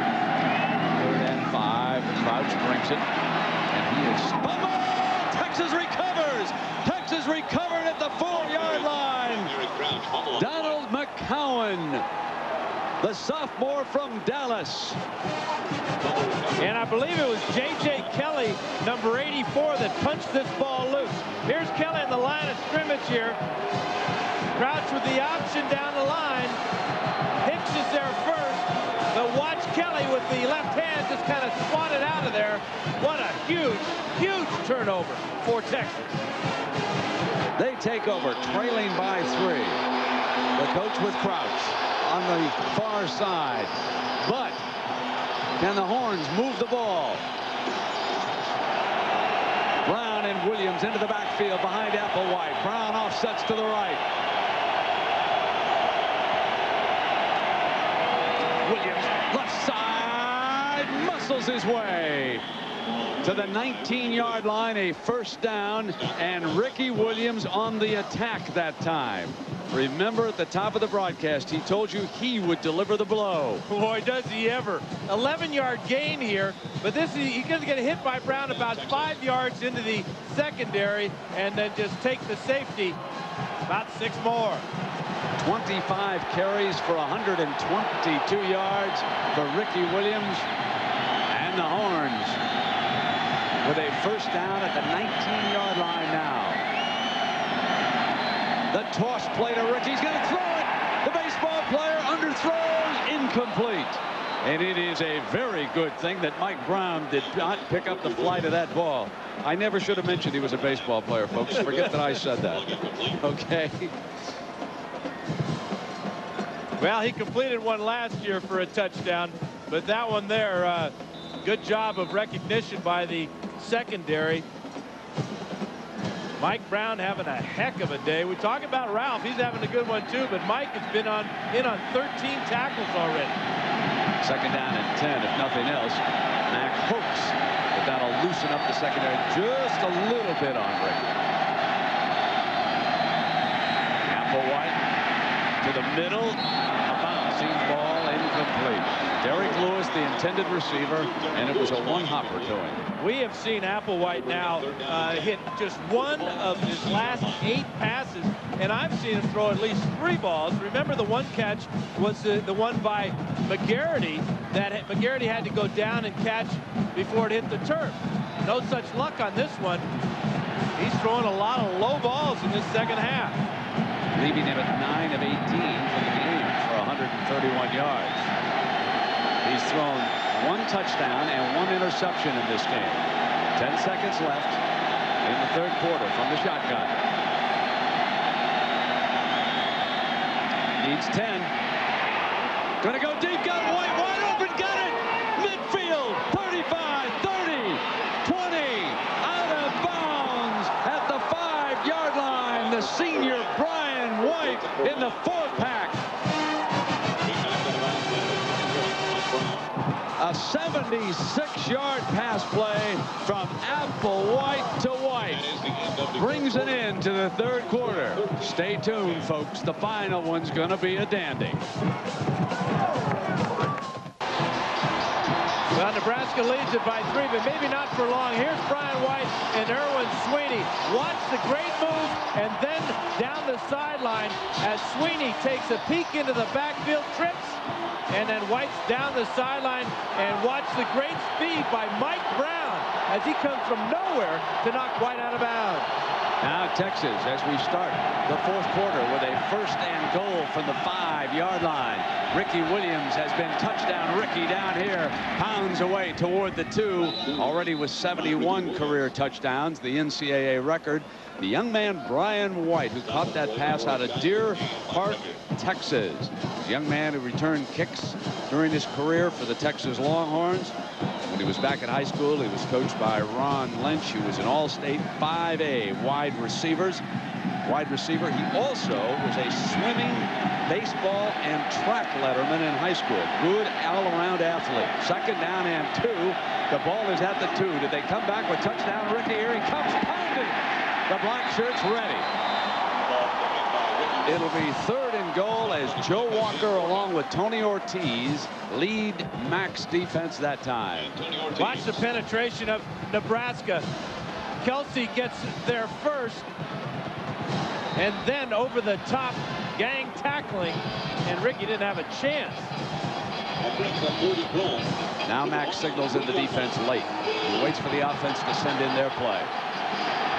Third and five. Crouch brings it. And he is fumbled. Texas recovers. Texas recovered at the four-yard line. Donald McCowan, the sophomore from Dallas. And I believe it was J.J. Kelly, number 84, that punched this ball loose. Here's Kelly in the line of scrimmage here. Crouch with the option down the line. Hicks is there first. But watch Kelly with the left hand just kind of swat it out of there. What a huge, huge turnover for Texas. They take over, trailing by three. The coach with Crouch on the far side. But can the Horns move the ball? Brown and Williams into the backfield behind Applewhite. Brown offsets to the right. Williams left side muscles his way to the 19-yard line, a first down, and Ricky Williams on the attack that time. Remember at the top of the broadcast, he told you he would deliver the blow. Boy, does he ever. 11-yard gain here, but this is, he's going to get hit by Brown about five yards into the secondary and then just take the safety about six more. 25 carries for 122 yards for Ricky Williams and the Horns with a first down at the 19-yard line now. The toss play to Ricky. He's going to throw it. The baseball player underthrows. Incomplete. And it is a very good thing that Mike Brown did not pick up the flight of that ball. I never should have mentioned he was a baseball player, folks. Forget that I said that. Okay. Well, he completed one last year for a touchdown, but that one there, uh, good job of recognition by the secondary. Mike Brown having a heck of a day. We talk about Ralph. He's having a good one, too, but Mike has been on in on 13 tackles already. Second down and 10, if nothing else. Mack hopes that that'll loosen up the secondary just a little bit on Ricky. Applewhite to the middle. A bouncing ball incomplete. Derek Lewis, the intended receiver, and it was a one-hopper to him. We have seen Applewhite now uh, hit just one of his last eight passes, and I've seen him throw at least three balls. Remember the one catch was the, the one by McGarity that McGarity had to go down and catch before it hit the turf. No such luck on this one. He's throwing a lot of low balls in this second half. Leaving him at 9 of 18 for the game for 131 yards. Thrown one touchdown and one interception in this game. 10 seconds left in the third quarter from the shotgun. Needs 10. Going to go deep. Got White wide open. Got it. Midfield. 35, 30, 20. Out of bounds at the five-yard line. The senior Brian White in the fourth pack. A 76-yard pass play from Applewhite to White brings an end to the third quarter. Stay tuned, folks. The final one's going to be a dandy. Well, Nebraska leads it by three, but maybe not for long. Here's Brian White and Erwin Swiney. Watch the great move and then down the sideline as Swiney takes a peek into the backfield, trips, and then White's down the sideline and watch the great speed by Mike Brown as he comes from nowhere to knock White out of bounds. Now Texas as we start the fourth quarter with a first and goal from the five-yard line. Ricky Williams has been touchdown Ricky down here, pounds away toward the two, already with 71 career touchdowns, the NCAA record. The young man Brian White who caught that pass out of Deer Park, Texas. The young man who returned kicks during his career for the Texas Longhorns. When he was back in high school, he was coached by Ron Lynch, who was an all-state 5A wide receivers. Wide receiver. He also was a swimming, baseball, and track letterman in high school. Good all-around athlete. Second down and two. The ball is at the two. Did they come back with touchdown? Ricky, here he comes. The black shirt's ready. It'll be third and goal as Joe Walker along with Tony Ortiz lead Mack's defense that time. Watch the penetration of Nebraska. Kelsay gets there first and then over the top gang tackling and Ricky didn't have a chance. Now Max signals in the defense late. He waits for the offense to send in their play.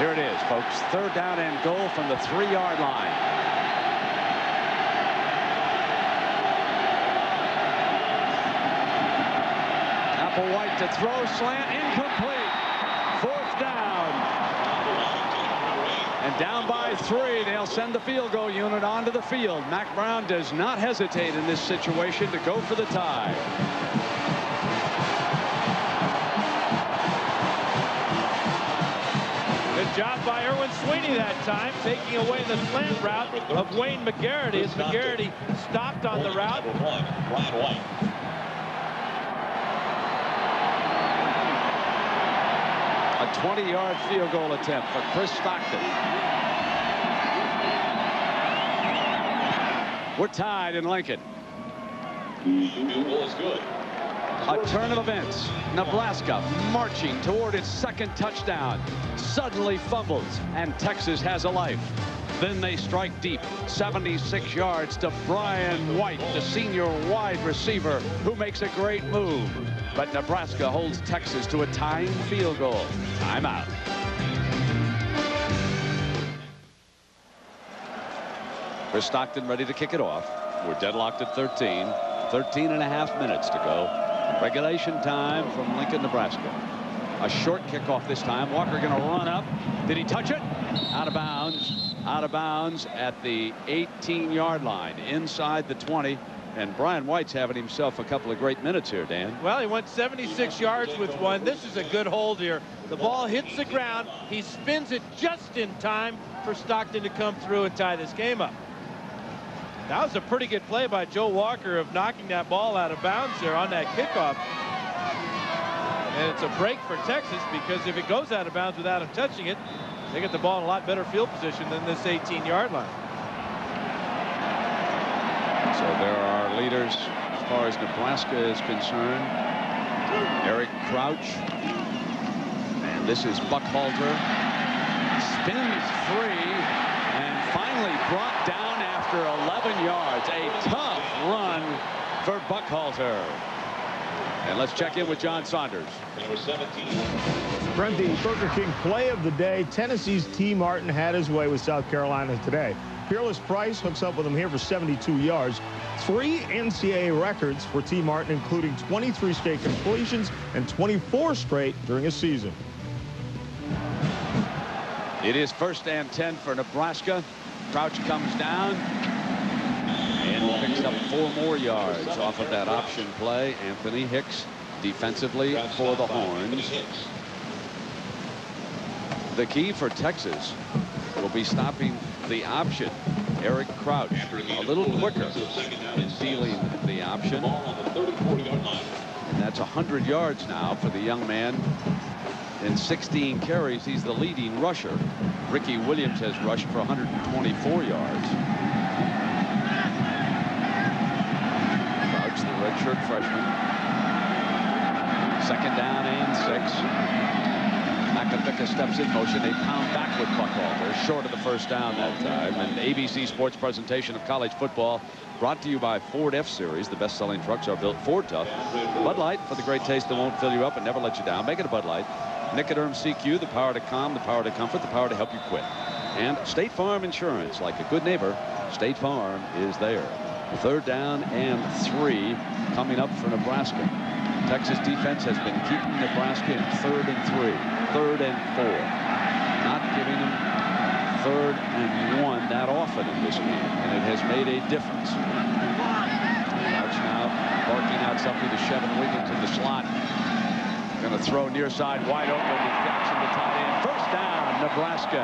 Here it is, folks. Third down and goal from the three-yard line. Applewhite to throw, slant, incomplete. Fourth down. And down by three, they'll send the field goal unit onto the field. Mack Brown does not hesitate in this situation to go for the tie. Job by Erwin Swiney that time, taking away the slant route of Wayne McGarity as McGarity stopped on the route. Brian White. A 20-yard field goal attempt for Kris Stockton. We're tied in Lincoln. Field goal is good. A turn of events. Nebraska marching toward its second touchdown. Suddenly fumbles, and Texas has a life. Then they strike deep, 76 yards to Brian White, the senior wide receiver, who makes a great move. But Nebraska holds Texas to a tying field goal. Timeout. Kris Stockton ready to kick it off. We're deadlocked at 13. 13 and a half minutes to go. Regulation time from Lincoln, Nebraska. A short kickoff this time. Walker going to run up. Did he touch it? Out of bounds. Out of bounds at the 18-yard line. Inside the 20. And Brian White's having himself a couple of great minutes here, Dan. Well, he went 76 yards with one. This is a good hold here. The ball hits the ground. He spins it just in time for Stockton to come through and tie this game up. That was a pretty good play by Joe Walker of knocking that ball out of bounds there on that kickoff. And it's a break for Texas because if it goes out of bounds without him touching it, they get the ball in a lot better field position than this 18-yard line. So there are leaders as far as Nebraska is concerned. Eric Crouch. And this is Buckhalter. Spins free and finally brought down after 11 yards. A tough run for Buckhalter. And let's check in with John Saunders. Number 17. Brent, the Burger King play of the day. Tennessee's Tee Martin had his way with South Carolina today. Peerless Price hooks up with him here for 72 yards. three NCAA records for Tee Martin, including 23 straight completions and 24 straight during a season. It is first and 10 for Nebraska. Crouch comes down and picks up four more yards off of that option play. Anthony Hicks defensively for the Horns. The key for Texas will be stopping the option. Eric Crouch a little quicker in dealing the option. And that's 100 yards now for the young man. In 16 carries, he's the leading rusher. Ricky Williams has rushed for 124 yards. Crouch, the redshirt freshman. Second down and six. Makovicka steps in motion. They pound back with Buckhalter, short of the first down that time. And ABC Sports presentation of college football brought to you by Ford F-Series. The best-selling trucks are built Ford tough. Bud Light for the great taste that won't fill you up and never let you down. Make it a Bud Light. Nicoderm CQ, the power to calm, the power to comfort, the power to help you quit. And State Farm Insurance, like a good neighbor, State Farm is there. Third down and three coming up for Nebraska. Texas defense has been keeping Nebraska in third and three, third and four. Not giving them third and one that often in this game, and it has made a difference. Crouch now barking out something to Shevin Wiggins in the slot. Going to throw near side wide open with Jackson the tight end. First down, Nebraska.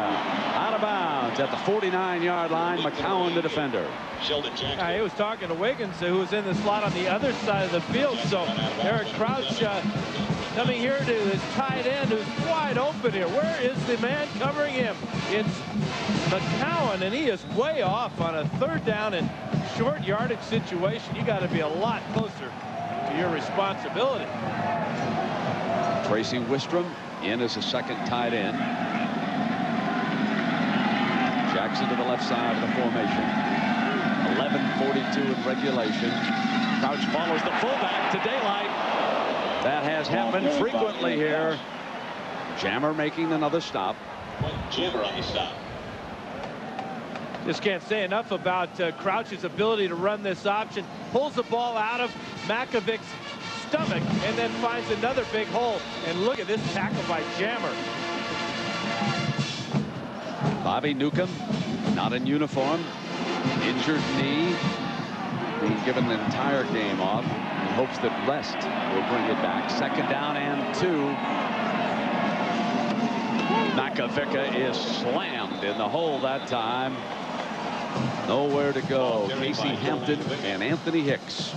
Out of bounds at the 49-yard line. McCowan, the defender. Sheldon Jackson. Uh, he was talking to Wiggins, who was in the slot on the other side of the field. So Eric Crouch uh, coming here to his tight end, who's wide open here. Where is the man covering him? It's McCowan, and he is way off on a third down and short yardage situation. You got to be a lot closer to your responsibility. Tracey Wistrom in as a second tight end. Jackson to the left side of the formation. 11:42 in regulation. Crouch follows the fullback to daylight. That has happened frequently here. Jammer making another stop. Jammer on the stop. Just can't say enough about uh, Crouch's ability to run this option. Pulls the ball out of Makovicka's stomach and then finds another big hole. And look at this tackle by Jammer. Bobby Newcombe, not in uniform, injured knee, being given the entire game off in hopes that rest will bring it back. Second down and two. Makovicka is slammed in the hole that time. Nowhere to go. Casey Hampton and Anthony Hicks.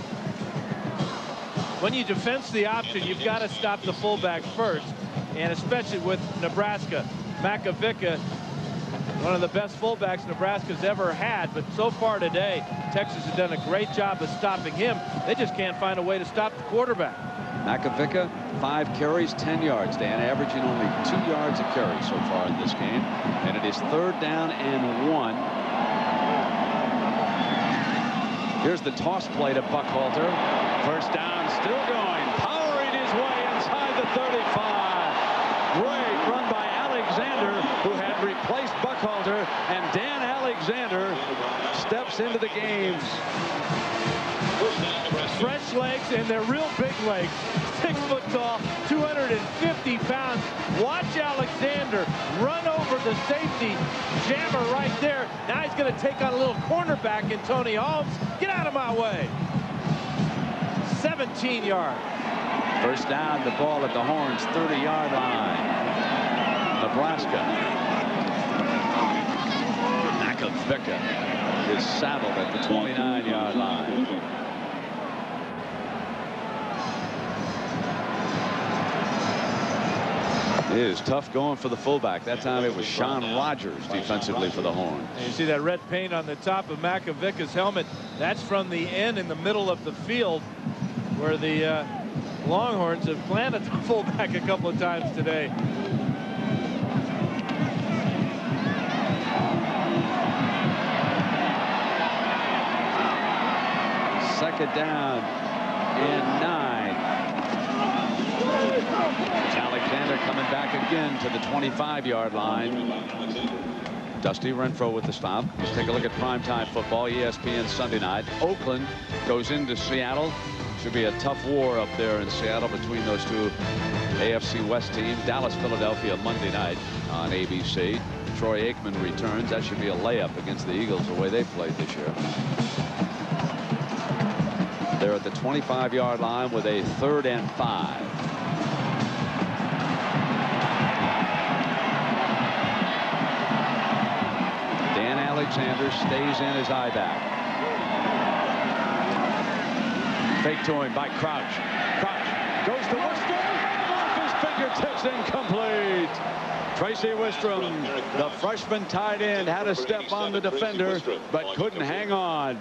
When you defense the option, you've got to stop the fullback first, and especially with Nebraska. Makovicka, one of the best fullbacks Nebraska's ever had, but so far today, Texas has done a great job of stopping him. They just can't find a way to stop the quarterback. Makovicka, five carries, 10 yards. Dan averaging only two yards a carry so far in this game. And it is third down and one. Here's the toss play to Buckhalter. First down, still going. Powering his way inside the 35. Great run by Alexander, who had replaced And Dan Alexander steps into the game. Fresh legs, and they're real big legs. Six foot tall, 250 pounds. Watch Alexander run over the safety jammer right there. Now he's going to take on a little cornerback in Tony Holmes. Get out of my way. 17 yard. First down, the ball at the Horns 30-yard line. Nebraska. Makovicka is saddled at the 29-yard line. It is tough going for the fullback. That time it was Sean Rogers defensively for the Horns. And you see that red paint on the top of Makovicka's helmet. That's from the end in the middle of the field where the uh, Longhorns have planted the fullback a couple of times today. Down and nine. It's Alexander coming back again to the 25-yard line. Dusty Renfro with the stop. Let's take a look at primetime football. ESPN Sunday night. Oakland goes into Seattle. Should be a tough war up there in Seattle between those two AFC West teams. Dallas, Philadelphia Monday night on ABC. Troy Aikman returns. That should be a layup against the Eagles the way they played this year. They're at the 25 yard line with a third and five. Dan Alexander stays in his I-back. Fake to him by Crouch. Crouch goes to Wistrom. Off his fingertips incomplete. Tracey Wistrom, the freshman tight end, had a step on the defender, but couldn't hang on.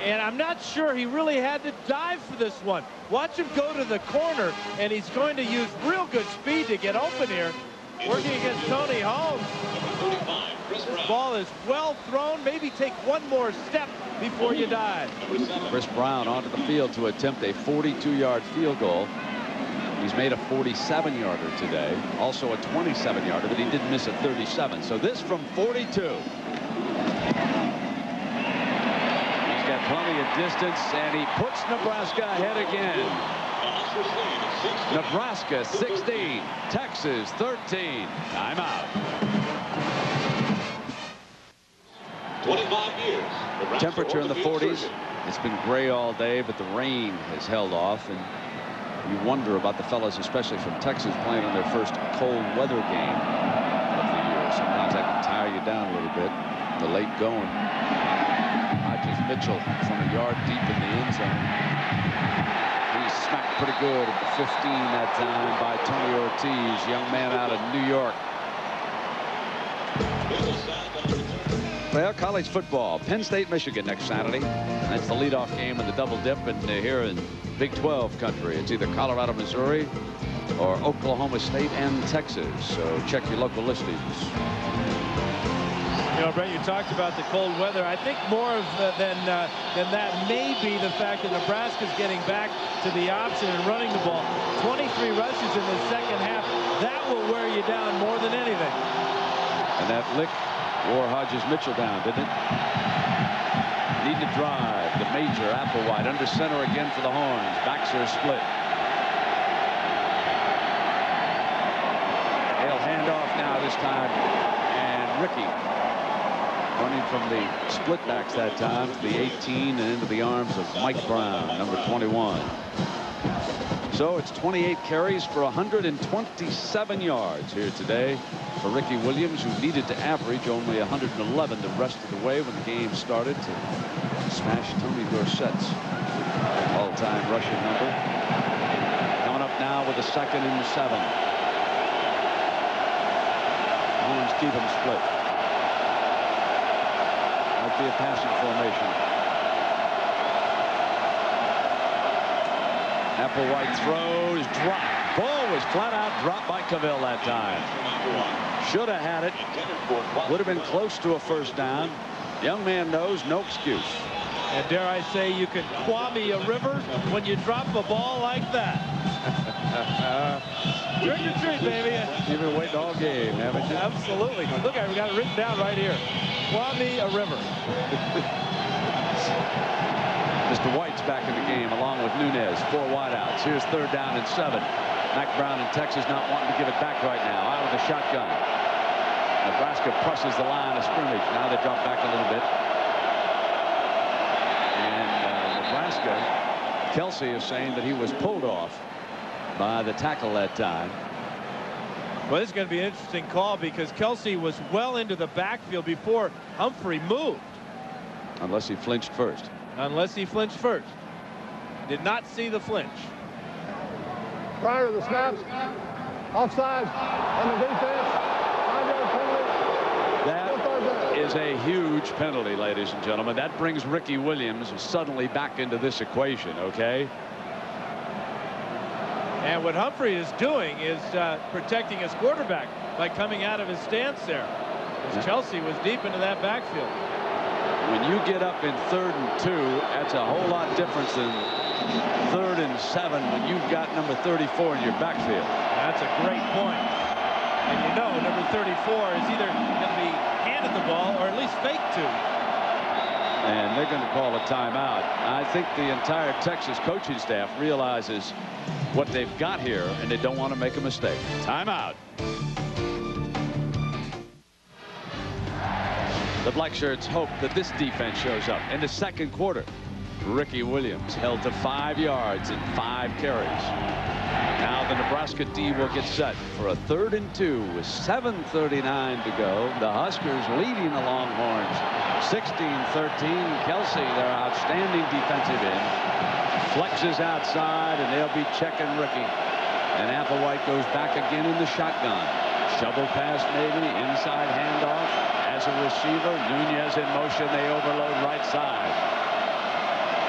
And I'm not sure he really had to dive for this one. Watch him go to the corner, and he's going to use real good speed to get open here. Working against Tony Holmes. This ball is well thrown. Maybe take one more step before you dive. Kris Brown onto the field to attempt a 42-yard field goal. He's made a 47-yarder today, also a 27-yarder, but he didn't miss a 37. So this from 42. Plenty of distance, and he puts Nebraska ahead again. Nebraska 16, Texas 13. Timeout. 25 years. Nebraska Temperature in the 40s. It's been gray all day, but the rain has held off, and you wonder about the fellas, especially from Texas, playing on their first cold weather game of the year. Sometimes that can tire you down a little bit. The late going. Mitchell from a yard deep in the end zone. He's smacked pretty good at the 15 that time by Tony Ortiz, young man out of New York. Well, college football, Penn State, Michigan next Saturday. That's the leadoff game in the double dip, and uh, here in Big 12 country, it's either Colorado, Missouri, or Oklahoma State and Texas. So check your local listings. You know, Brent, you talked about the cold weather. I think more of than uh, than that may be the fact that Nebraska's getting back to the option and running the ball. 23 rushes in the second half. That will wear you down more than anything. And that lick wore Hodges Mitchell down, didn't it? Need to drive. The major Applewhite under center again for the Horns. Backs are split. They'll hand off now this time. And Ricky running from the split backs that time to the 18 and into the arms of Mike Brown, number 21. So it's 28 carries for 127 yards here today for Ricky Williams, who needed to average only 111 the rest of the way when the game started to smash Tony Dorsett's all-time rushing number. Coming up now with a second and seven. Horns keep him split. Be a passing formation. Applewhite throws, drop. Ball was flat out dropped by Cavil that time. Should have had it. Would have been close to a first down. Young man knows no excuse. And dare I say, you can Kwame a river when you drop a ball like that. Trick or treat, baby. You've been waiting all game, haven't you? Absolutely. Look, I've got it written down right here. Kwame a river. Mr. White's back in the game along with Nunez. Four wideouts. Here's third down and seven. Mack Brown in Texas not wanting to give it back right now. Out of the shotgun. Nebraska presses the line of scrimmage. Now they drop back a little bit. And uh, Nebraska, Kelsay is saying that he was pulled off by the tackle that time. Well, this is going to be an interesting call because Kelsay was well into the backfield before Humphrey moved. Unless he flinched first. Unless he flinched first. Did not see the flinch. Prior to the snaps, offside on the defense, five-yard. That is a huge penalty, ladies and gentlemen. That brings Ricky Williams suddenly back into this equation, okay? And what Humphrey is doing is uh, protecting his quarterback by coming out of his stance there. As Kelsay was deep into that backfield. When you get up in third and two, that's a whole lot different than third and seven when you've got number 34 in your backfield. That's a great point. And you know number 34 is either going to be handed the ball or at least fake to. And they're going to call a timeout. I think the entire Texas coaching staff realizes what they've got here, and they don't want to make a mistake. Timeout. The Black Shirts hope that this defense shows up in the second quarter. Ricky Williams held to five yards in five carries. Now the Nebraska D will get set for a third and two with 7.39 to go. The Huskers leading the Longhorns 16-13. Kelsay, their outstanding defensive end, flexes outside, and they'll be checking Ricky. And Applewhite goes back again in the shotgun. Shovel pass maybe, inside handoff. As a receiver, Nunez in motion. They overload right side.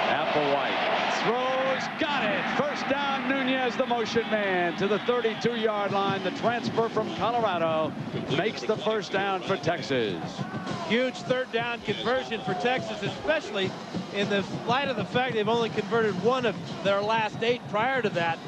Applewhite throws, got it. First down, Nunez, the motion man, to the 32-yard line. The transfer from Colorado makes the first down for Texas. Huge third down conversion for Texas, especially in the light of the fact they've only converted one of their last eight prior to that.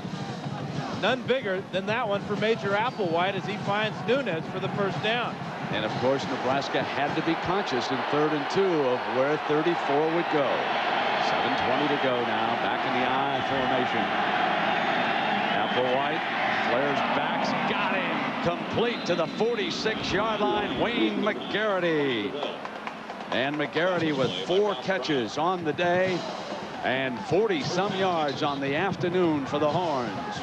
None bigger than that one for Major Applewhite as he finds Nunez for the first down. And of course, Nebraska had to be conscious in third and two of where 34 would go. 7.20 to go now, back in the I formation. Applewhite flares back. got him, complete to the 46-yard line, Wayne McGarity. And McGarity with four catches on the day and 40-some yards on the afternoon for the Horns.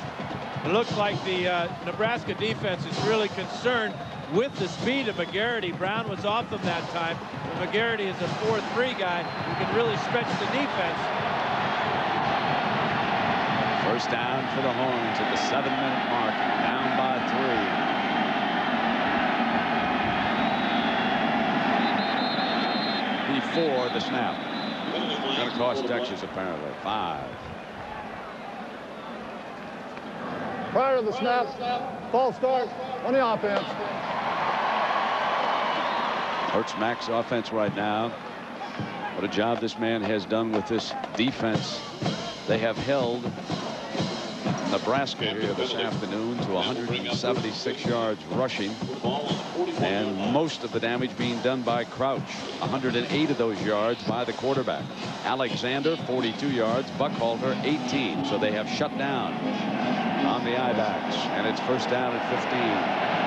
It looks like the uh, Nebraska defense is really concerned with the speed of McGarity. Brown was off him that time. But McGarity is a 4-3 guy who can really stretch the defense. First down for the Horns at the seven-minute mark, down by three. Before the snap. Going to cost Texas apparently five. Prior to the snap, false start on the offense. Hurts Mack's offense right now. What a job this man has done with this defense. They have held Nebraska here this afternoon to 176 yards rushing and most of the damage being done by Crouch. 108 of those yards by the quarterback. Alexander 42 yards. Buckhalter 18 so they have shut down on the I-backs and it's first down at 15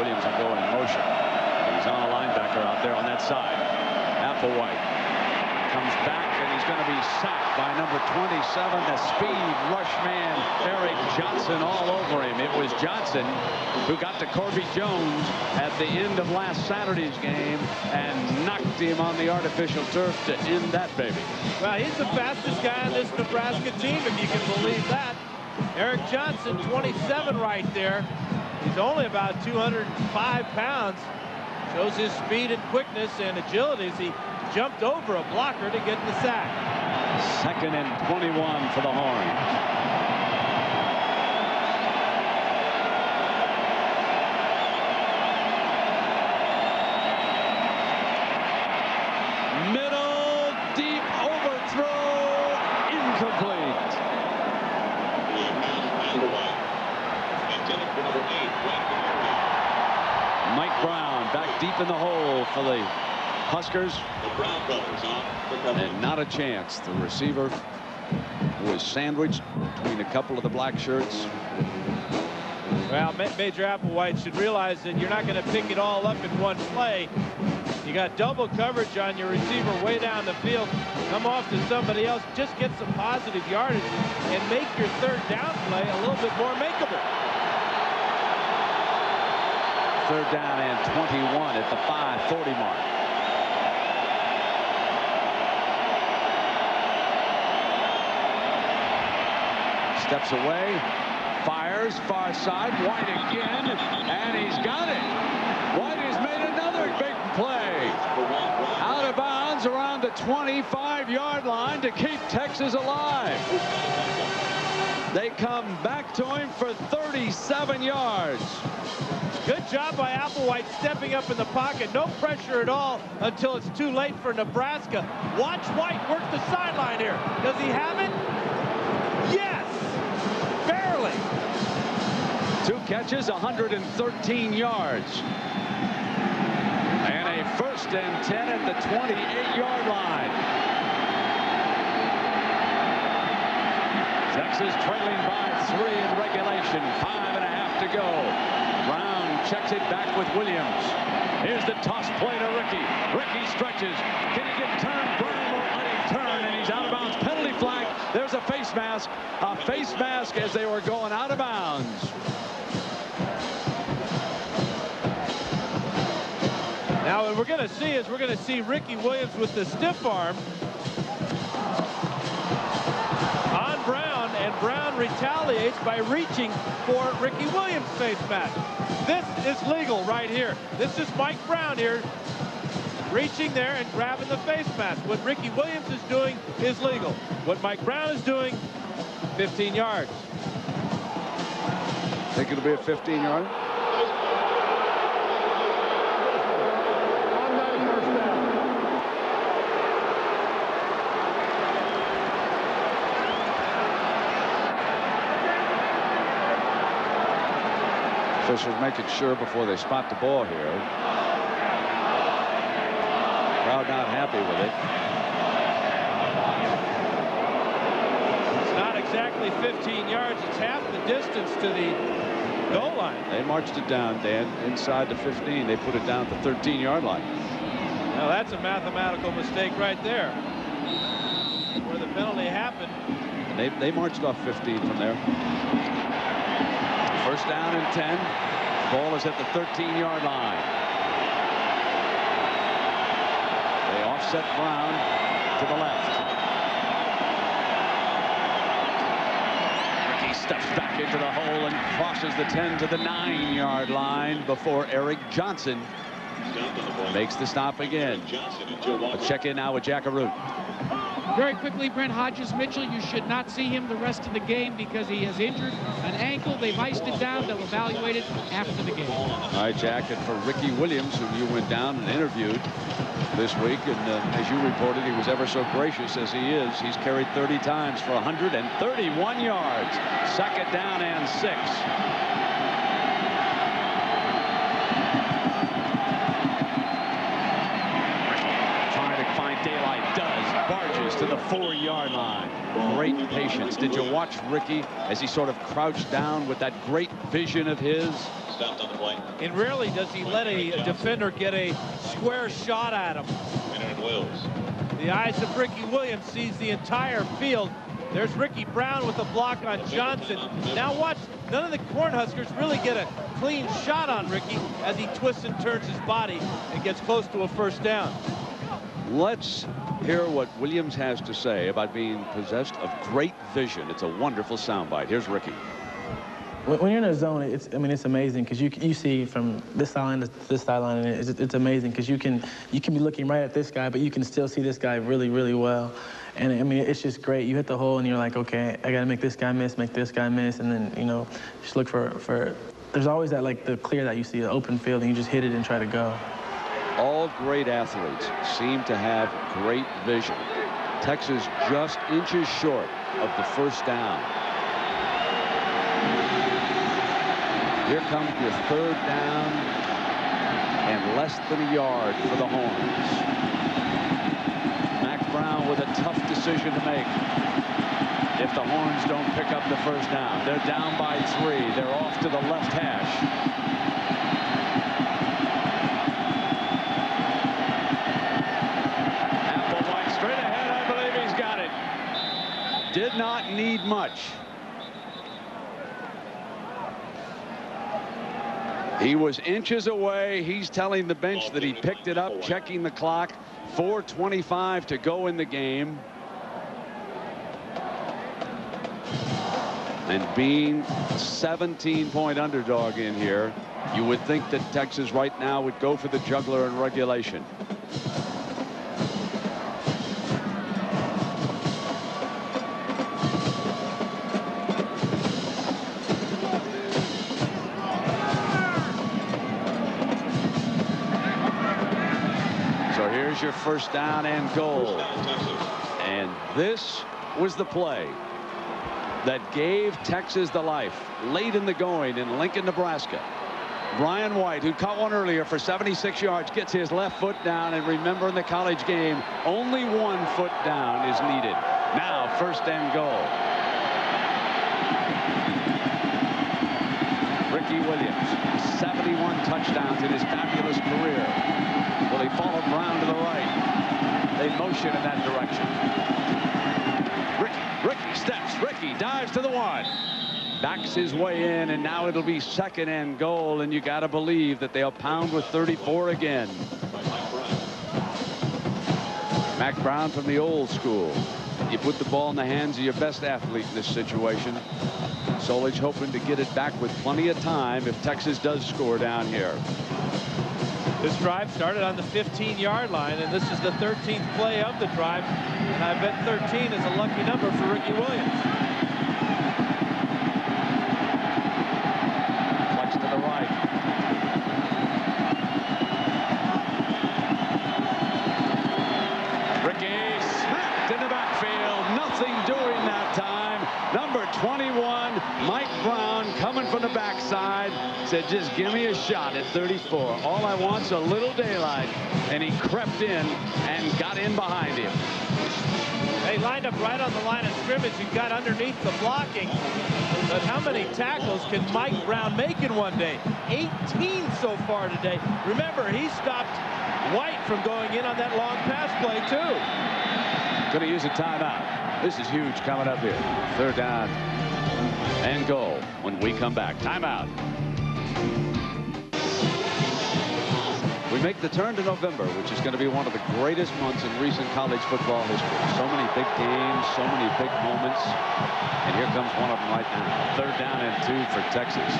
Williams will go in motion. He's on a linebacker out there on that side. Applewhite comes back and he's going to be sacked by number 27, the speed rush man, Eric Johnson all over him. It was Johnson who got to Corby Jones at the end of last Saturday's game and knocked him on the artificial turf to end that baby. Well, he's the fastest guy on this Nebraska team, if you can believe that. Eric Johnson, 27 right there. He's only about 205 pounds. Shows his speed and quickness and agility as he jumped over a blocker to get the sack. Second and 21 for the Horns. Middle, deep overthrow, incomplete. Mike Brown back deep in the hole for the Huskers. And not a chance. The receiver was sandwiched between a couple of the black shirts. Well, Major Applewhite should realize that you're not going to pick it all up in one play. You got double coverage on your receiver way down the field. Come off to somebody else. Just get some positive yardage and make your third down play a little bit more makeable. Third down and 21 at the 540 mark. Steps away, fires, far side, White again, and he's got it. White has made another big play. Out of bounds around the 25-yard line to keep Texas alive. They come back to him for 37 yards. Good job by Applewhite stepping up in the pocket. No pressure at all until it's too late for Nebraska. Watch White work the sideline here. Does he have it? Yes! Barely. Two catches, 113 yards. And a first and 10 at the 28-yard line. Texas trailing by three in regulation. Five and a half to go. Brown checks it back with Williams. Here's the toss play to Ricky. Ricky stretches. Can he get turned? Brown won't let him turn, and he's out of bounds. Penalty flag. There's a face mask. A face mask as they were going out of bounds. Now, what we're going to see is we're going to see Ricky Williams with the stiff arm retaliates by reaching for Ricky Williams' face mask. This is legal right here. This is Mike Brown here reaching there and grabbing the face mask. What Ricky Williams is doing is legal. What Mike Brown is doing, 15 yards. Think it'll be a 15 Officials making sure before they spot the ball here. Crowd not happy with it. It's not exactly 15 yards. It's half the distance to the goal line. They marched it down, Dan, inside the 15. They put it down at the 13-yard line. Now that's a mathematical mistake right there. Where the penalty happened. And they, they marched off 15 from there. First down and 10. Ball is at the 13-yard line. They offset Brown to the left. Ricky steps back into the hole and crosses the 10 to the 9-yard line before Eric Johnson makes the stop again. A check in now with Jack Arute. Very quickly, Brent Hodges Mitchell, you should not see him the rest of the game because he has injured an ankle. They've iced it down. They'll evaluate it after the game. All right, Jack, and for Ricky Williams, who you went down and interviewed this week, and uh, as you reported, he was ever so gracious as he is. He's carried 30 times for 131 yards. Second down and six. Trying to find daylight, does. Barges to the four-yard line. Great patience. Did you watch Ricky as he sort of crouched down with that great vision of his? Stopped on the play. And rarely does he let a defender get a square shot at him. The eyes of Ricky Williams sees the entire field. There's Ricky Brown with a block on Johnson. Now watch, none of the Cornhuskers really get a clean shot on Ricky as he twists and turns his body and gets close to a first down. Let's hear what Williams has to say about being possessed of great vision. It's a wonderful soundbite. Here's Ricky. When, you're in a zone, it's I mean it's amazing because you you see from this sideline to this sideline, and it's, it's amazing because you can you can be looking right at this guy, but you can still see this guy really really well. And I mean it's just great. You hit the hole and you're like, okay, I got to make this guy miss, make this guy miss, and then you know just look for for. There's always that like the clear that you see, the open field, and you just hit it and try to go. All great athletes seem to have great vision. Texas just inches short of the first down. Here comes your third down and less than a yard for the Horns. Mack Brown with a tough decision to make. If the Horns don't pick up the first down, they're down by three. They're off to the left hash. Applewhite straight ahead. I believe he's got it. Did not need much. He was inches away. He's telling the bench that he picked it up, checking the clock. 4.25 to go in the game. And being 17-point underdog in here, you would think that Texas right now would go for the juggler in regulation. First down and goal. And this was the play that gave Texas the life late in the going in Lincoln, Nebraska. Brian White, who caught one earlier for 76 yards, gets his left foot down. And remember in the college game, only one foot down is needed. Now, first and goal. Ricky Williams, 71 touchdowns in his fabulous career. Followed Brown to the right. They motion in that direction. Ricky, Ricky steps. Ricky dives to the one backs his way in and now it'll be second and goal and you got to believe that they'll pound with 34 again. Mack Brown from the old school. You put the ball in the hands of your best athlete in this situation. Solich hoping to get it back with plenty of time if Texas does score down here. This drive started on the 15-yard line, and this is the 13th play of the drive. And I bet 13 is a lucky number for Ricky Williams. Said, just give me a shot at 34. All I want's a little daylight. And he crept in and got in behind him. They lined up right on the line of scrimmage and got underneath the blocking. But how many tackles can Mike Brown make in one day? 18 so far today. Remember, he stopped White from going in on that long pass play, too. Going to use a timeout. This is huge coming up here. Third down and goal when we come back. Timeout. We make the turn to November, which is going to be one of the greatest months in recent college football history. So many big games, so many big moments. And here comes one of them right now. Third down and two for Texas.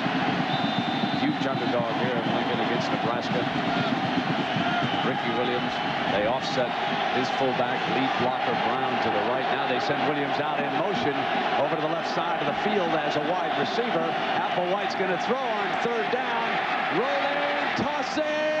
Huge underdog here in Lincoln against Nebraska. Ricky Williams, they offset his fullback, lead blocker Brown to the right. Now they send Williams out in motion over to the left side of the field as a wide receiver. Applewhite's going to throw on third down. Rolling, tossing.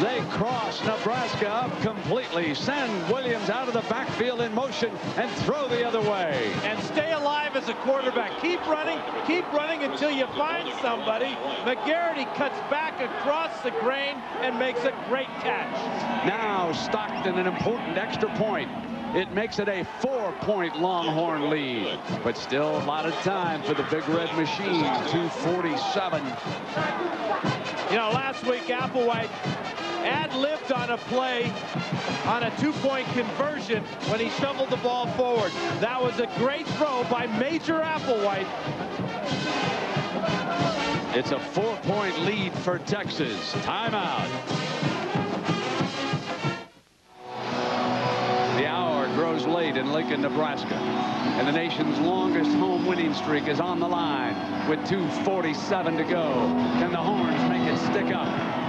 They cross Nebraska up completely, send Williams out of the backfield in motion, and throw the other way. And stay alive as a quarterback. Keep running, keep running until you find somebody. McGarity cuts back across the grain and makes a great catch. Now Stockton, an important extra point. It makes it a four-point Longhorn lead. But still a lot of time for the Big Red Machine, 247. You know, last week Applewhite ad-libbed on a play on a two-point conversion when he shoveled the ball forward. That was a great throw by Major Applewhite. It's a four-point lead for Texas. Timeout. The hour grows late in Lincoln, Nebraska. And the nation's longest home winning streak is on the line with 2.47 to go. Can the Horns make it stick up?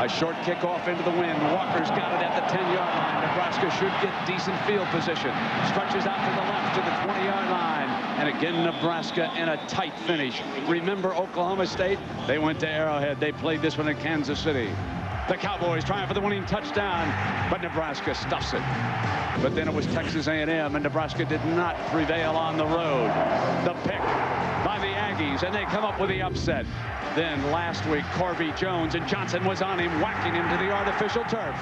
A short kickoff into the wind. Walker's got it at the 10-yard line. Nebraska should get decent field position. Stretches out to the left to the 20-yard line. And again, Nebraska in a tight finish. Remember Oklahoma State? They went to Arrowhead. They played this one in Kansas City. The Cowboys trying for the winning touchdown, but Nebraska stuffs it. But then it was Texas A&M, and Nebraska did not prevail on the road. The pick by Aggies, and they come up with the upset. Then last week, Corby Jones and Johnson was on him, whacking him to the artificial turf.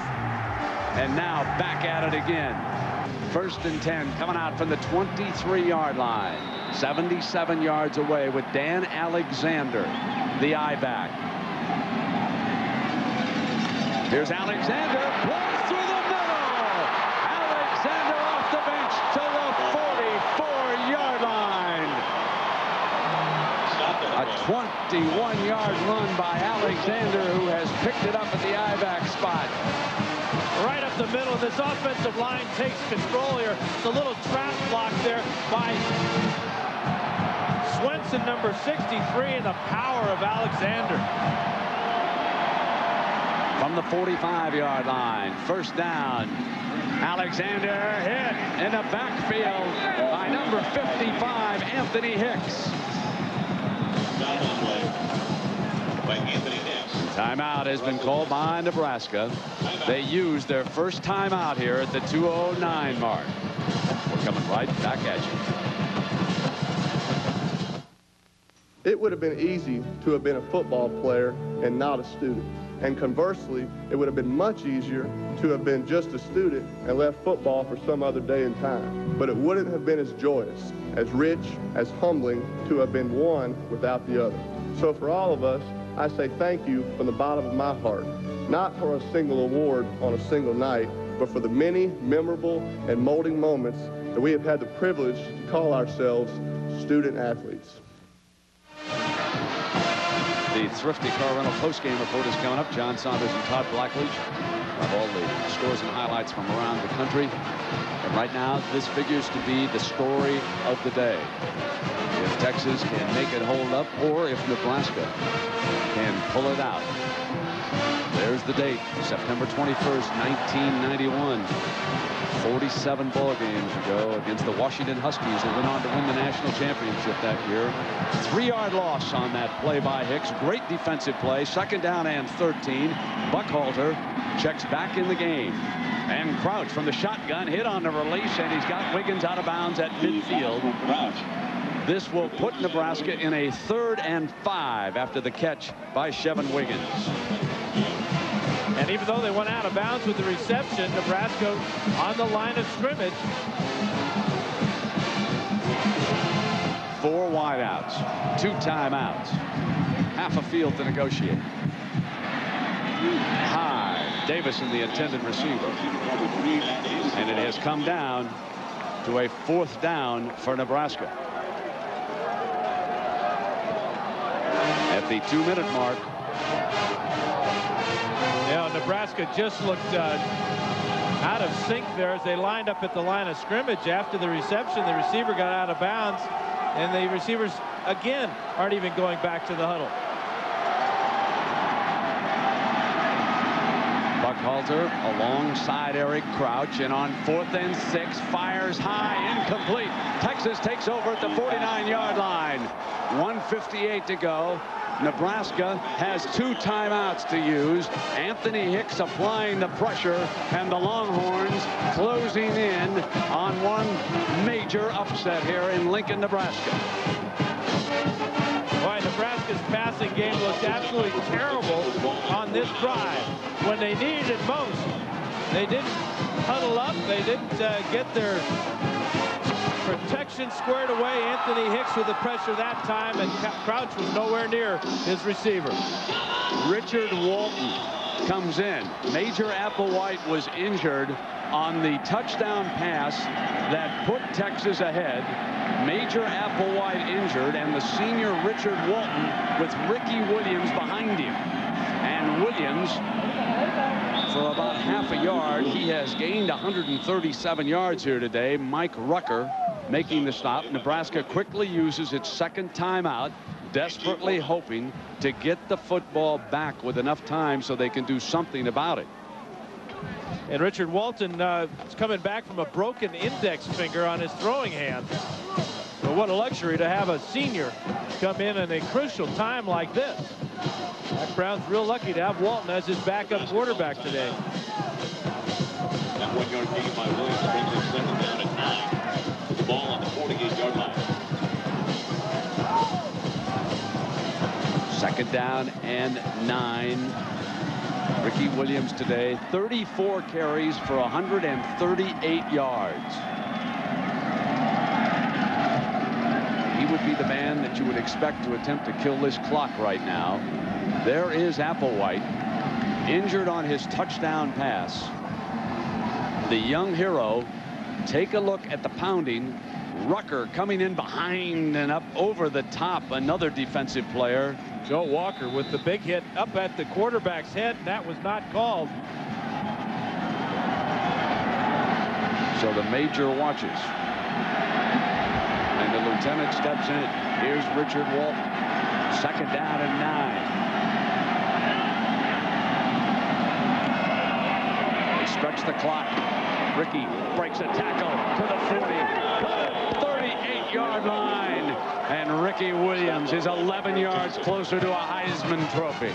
And now back at it again. First and 10 coming out from the 23-yard line. 77 yards away with Dan Alexander, the I-back. Here's Alexander. Blows through the middle. Alexander off the bench to the 44-yard line. A 21-yard run by Alexander, who has picked it up at the I-back spot. Right up the middle. This offensive line takes control here. It's a little trap block there by Swenson number 63 and the power of Alexander. From the 45-yard line, first down. Alexander hit in the backfield by number 55, Anthony Hicks. Timeout has been called by Nebraska. They used their first timeout here at the 209 mark. We're coming right back at you. It would have been easy to have been a football player and not a student. And conversely, it would have been much easier to have been just a student and left football for some other day and time. But it wouldn't have been as joyous, as rich, as humbling to have been one without the other. So for all of us, I say thank you from the bottom of my heart, not for a single award on a single night, but for the many memorable and molding moments that we have had the privilege to call ourselves student athletes. The Thrifty Car Rental postgame report is coming up. John Saunders and Todd Blackledge have all the scores and highlights from around the country. And right now, this figures to be the story of the day. If Texas can make it hold up, or if Nebraska can pull it out. There's the date, September 21st, 1991. 47 ball games ago against the Washington Huskies who went on to win the national championship that year. Three-yard loss on that play by Hicks. Great defensive play. Second down and 13. Buckhalter checks back in the game. And Crouch from the shotgun hit on the release, and he's got Wiggins out of bounds at midfield. This will put Nebraska in a third and five after the catch by Shevin Wiggins. And even though they went out of bounds with the reception, Nebraska on the line of scrimmage. Four wideouts, two timeouts, half a field to negotiate. High, Davison the intended receiver. And it has come down to a fourth down for Nebraska. At the two-minute mark, Yeah, Nebraska just looked uh, out of sync there as they lined up at the line of scrimmage after the reception. The receiver got out of bounds, and the receivers, again, aren't even going back to the huddle. Buckhalter alongside Eric Crouch and on fourth and six fires high incomplete. Texas takes over at the 49-yard line. 158 to go. Nebraska has two timeouts to use. Anthony Hicks applying the pressure and the Longhorns closing in on one major upset here in Lincoln, Nebraska. Boy, Nebraska's passing game looked absolutely terrible on this drive. When they needed it most, they didn't huddle up. They didn't uh, get their protection squared away. Anthony Hicks with the pressure that time, and Crouch was nowhere near his receiver. Richard Walton comes in. Major Applewhite was injured on the touchdown pass that put Texas ahead. Major Applewhite injured, and the senior Richard Walton with Ricky Williams behind him. And Williams, for about half a yard, he has gained 137 yards here today. Mike Rucker making the stop. Nebraska quickly uses its second timeout, desperately hoping to get the football back with enough time so they can do something about it. And Richard Walton uh, is coming back from a broken index finger on his throwing hand. But what a luxury to have a senior come in at a crucial time like this. Mack Brown's real lucky to have Walton as his backup quarterback today. That one-yard gain by Williams brings him second down at nine. Ball on the 48-yard line. Second down and nine. Ricky Williams today, 34 carries for 138 yards. He would be the man that you would expect to attempt to kill this clock right now. There is Applewhite, injured on his touchdown pass. The young hero, take a look at the pounding. Rucker coming in behind and up over the top, another defensive player. Joe Walker with the big hit up at the quarterback's head. That was not called. So the major watches. And the Lieutenant steps in. Here's Richard Walton. Second down and nine. They stretch the clock. Ricky breaks a tackle to the 40, 38-yard line. And Ricky Williams is 11 yards closer to a Heisman Trophy.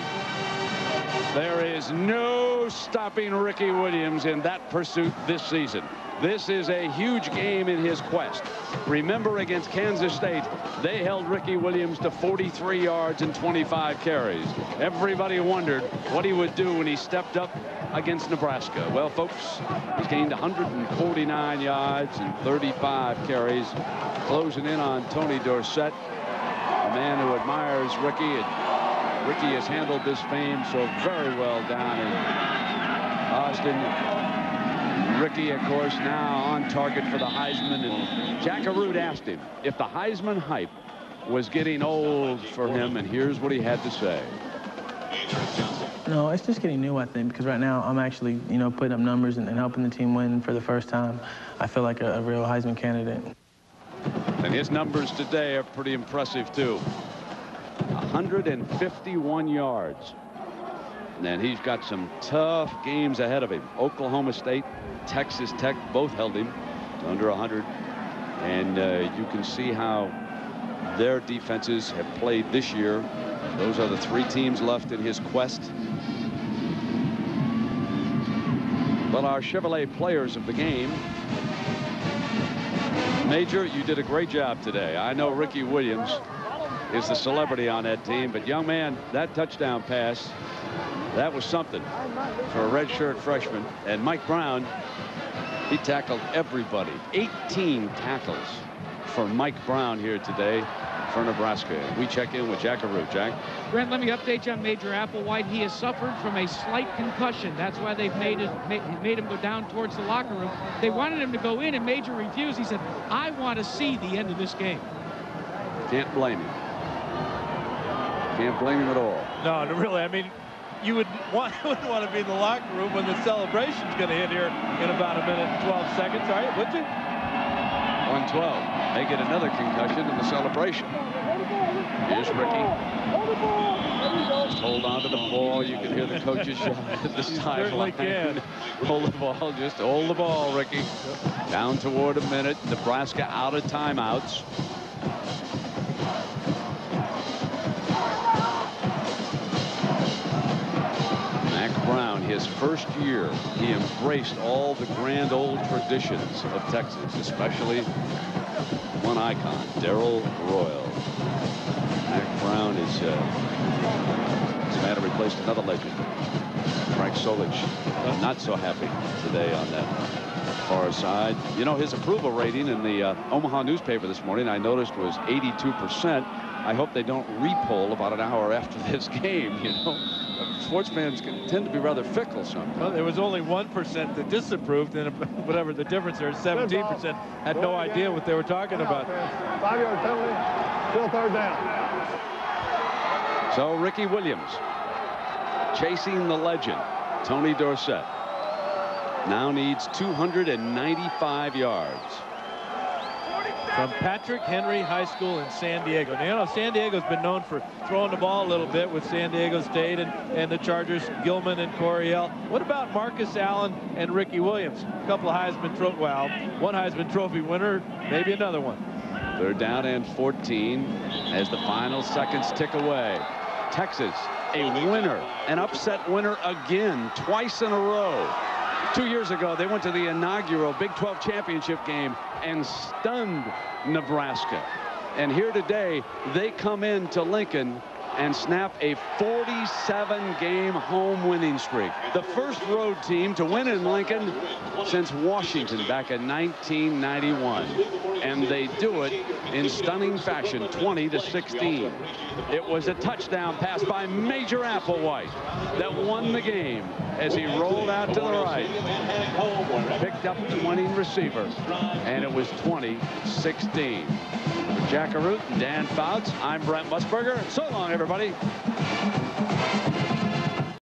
There is no stopping Ricky Williams in that pursuit this season. This is a huge game in his quest. Remember against Kansas State, they held Ricky Williams to 43 yards and 25 carries. Everybody wondered what he would do when he stepped up against Nebraska. Well, folks, he's gained 149 yards and 35 carries, closing in on Tony Dorsett, a man who admires Ricky. And Ricky has handled this fame so very well down in Austin. Ricky, of course, now on target for the Heisman. And Jack Arute asked him if the Heisman hype was getting old for him, and here's what he had to say. No, it's just getting new, I think, because right now I'm actually, you know, putting up numbers and, and helping the team win for the first time. I feel like a, a real Heisman candidate. And his numbers today are pretty impressive, too. 151 yards. And he's got some tough games ahead of him. Oklahoma State, Texas Tech both held him under 100. And uh, you can see how their defenses have played this year. Those are the three teams left in his quest. But our Chevrolet players of the game. Major, you did a great job today. I know Ricky Williams is the celebrity on that team, but young man, that touchdown pass, that was something for a redshirt freshman. And Mike Brown, he tackled everybody. 18 tackles for Mike Brown here today for Nebraska. We check in with Jack Arute. Jack. Brent, let me update you on Major Applewhite. He has suffered from a slight concussion. That's why they've made, it, made him go down towards the locker room. They wanted him to go in, and Major refused. He said, I want to see the end of this game. Can't blame him. Can't blame him at all. No, really. I mean, you would want, wouldn't want to be in the locker room when the celebration's going to hit here in about a minute and 12 seconds, all right? Would you? 112. They get another concussion in the celebration. Here's Ricky. Just hold on to the ball. You can hear the coaches shout at the sideline. Hold the ball. Just hold the ball, Ricky. Down toward a minute. Nebraska out of timeouts. Brown, his first year, he embraced all the grand old traditions of Texas, especially one icon, Darrell Royal. Mack Brown is, uh, this man replaced another legend, Frank Solich. Not so happy today on that far side. You know, his approval rating in the uh, Omaha newspaper this morning, I noticed, was 82 percent. I hope they don't repoll about an hour after this game, you know. Sports fans can tend to be rather fickle sometimes. Well, there was only 1% that disapproved, and whatever the difference there, 17% had no idea what they were talking about. Five-yard penalty, still third down. So Ricky Williams chasing the legend, Tony Dorsett, now needs 295 yards from Patrick Henry High School in San Diego. Now, you know, San Diego's been known for throwing the ball a little bit with San Diego State and, and the Chargers, Gillman and Coryell. What about Marcus Allen and Ricky Williams? A couple of Heisman Trophy, well, one Heisman Trophy winner, maybe another one. They're down and 14 as the final seconds tick away. Texas, a winner, an upset winner again, twice in a row. Two years ago, they went to the inaugural Big 12 championship game and stunned Nebraska. And here today, they come in to Lincoln and snap a 47-game home winning streak. The first road team to win in Lincoln since Washington back in 1991. And they do it in stunning fashion, 20 to 16. It was a touchdown pass by Major Applewhite that won the game as he rolled out to the right. Picked up 20 receiver, and it was 20-16. Jack Arute and Dan Fouts, I'm Brent Musburger. So long, everybody.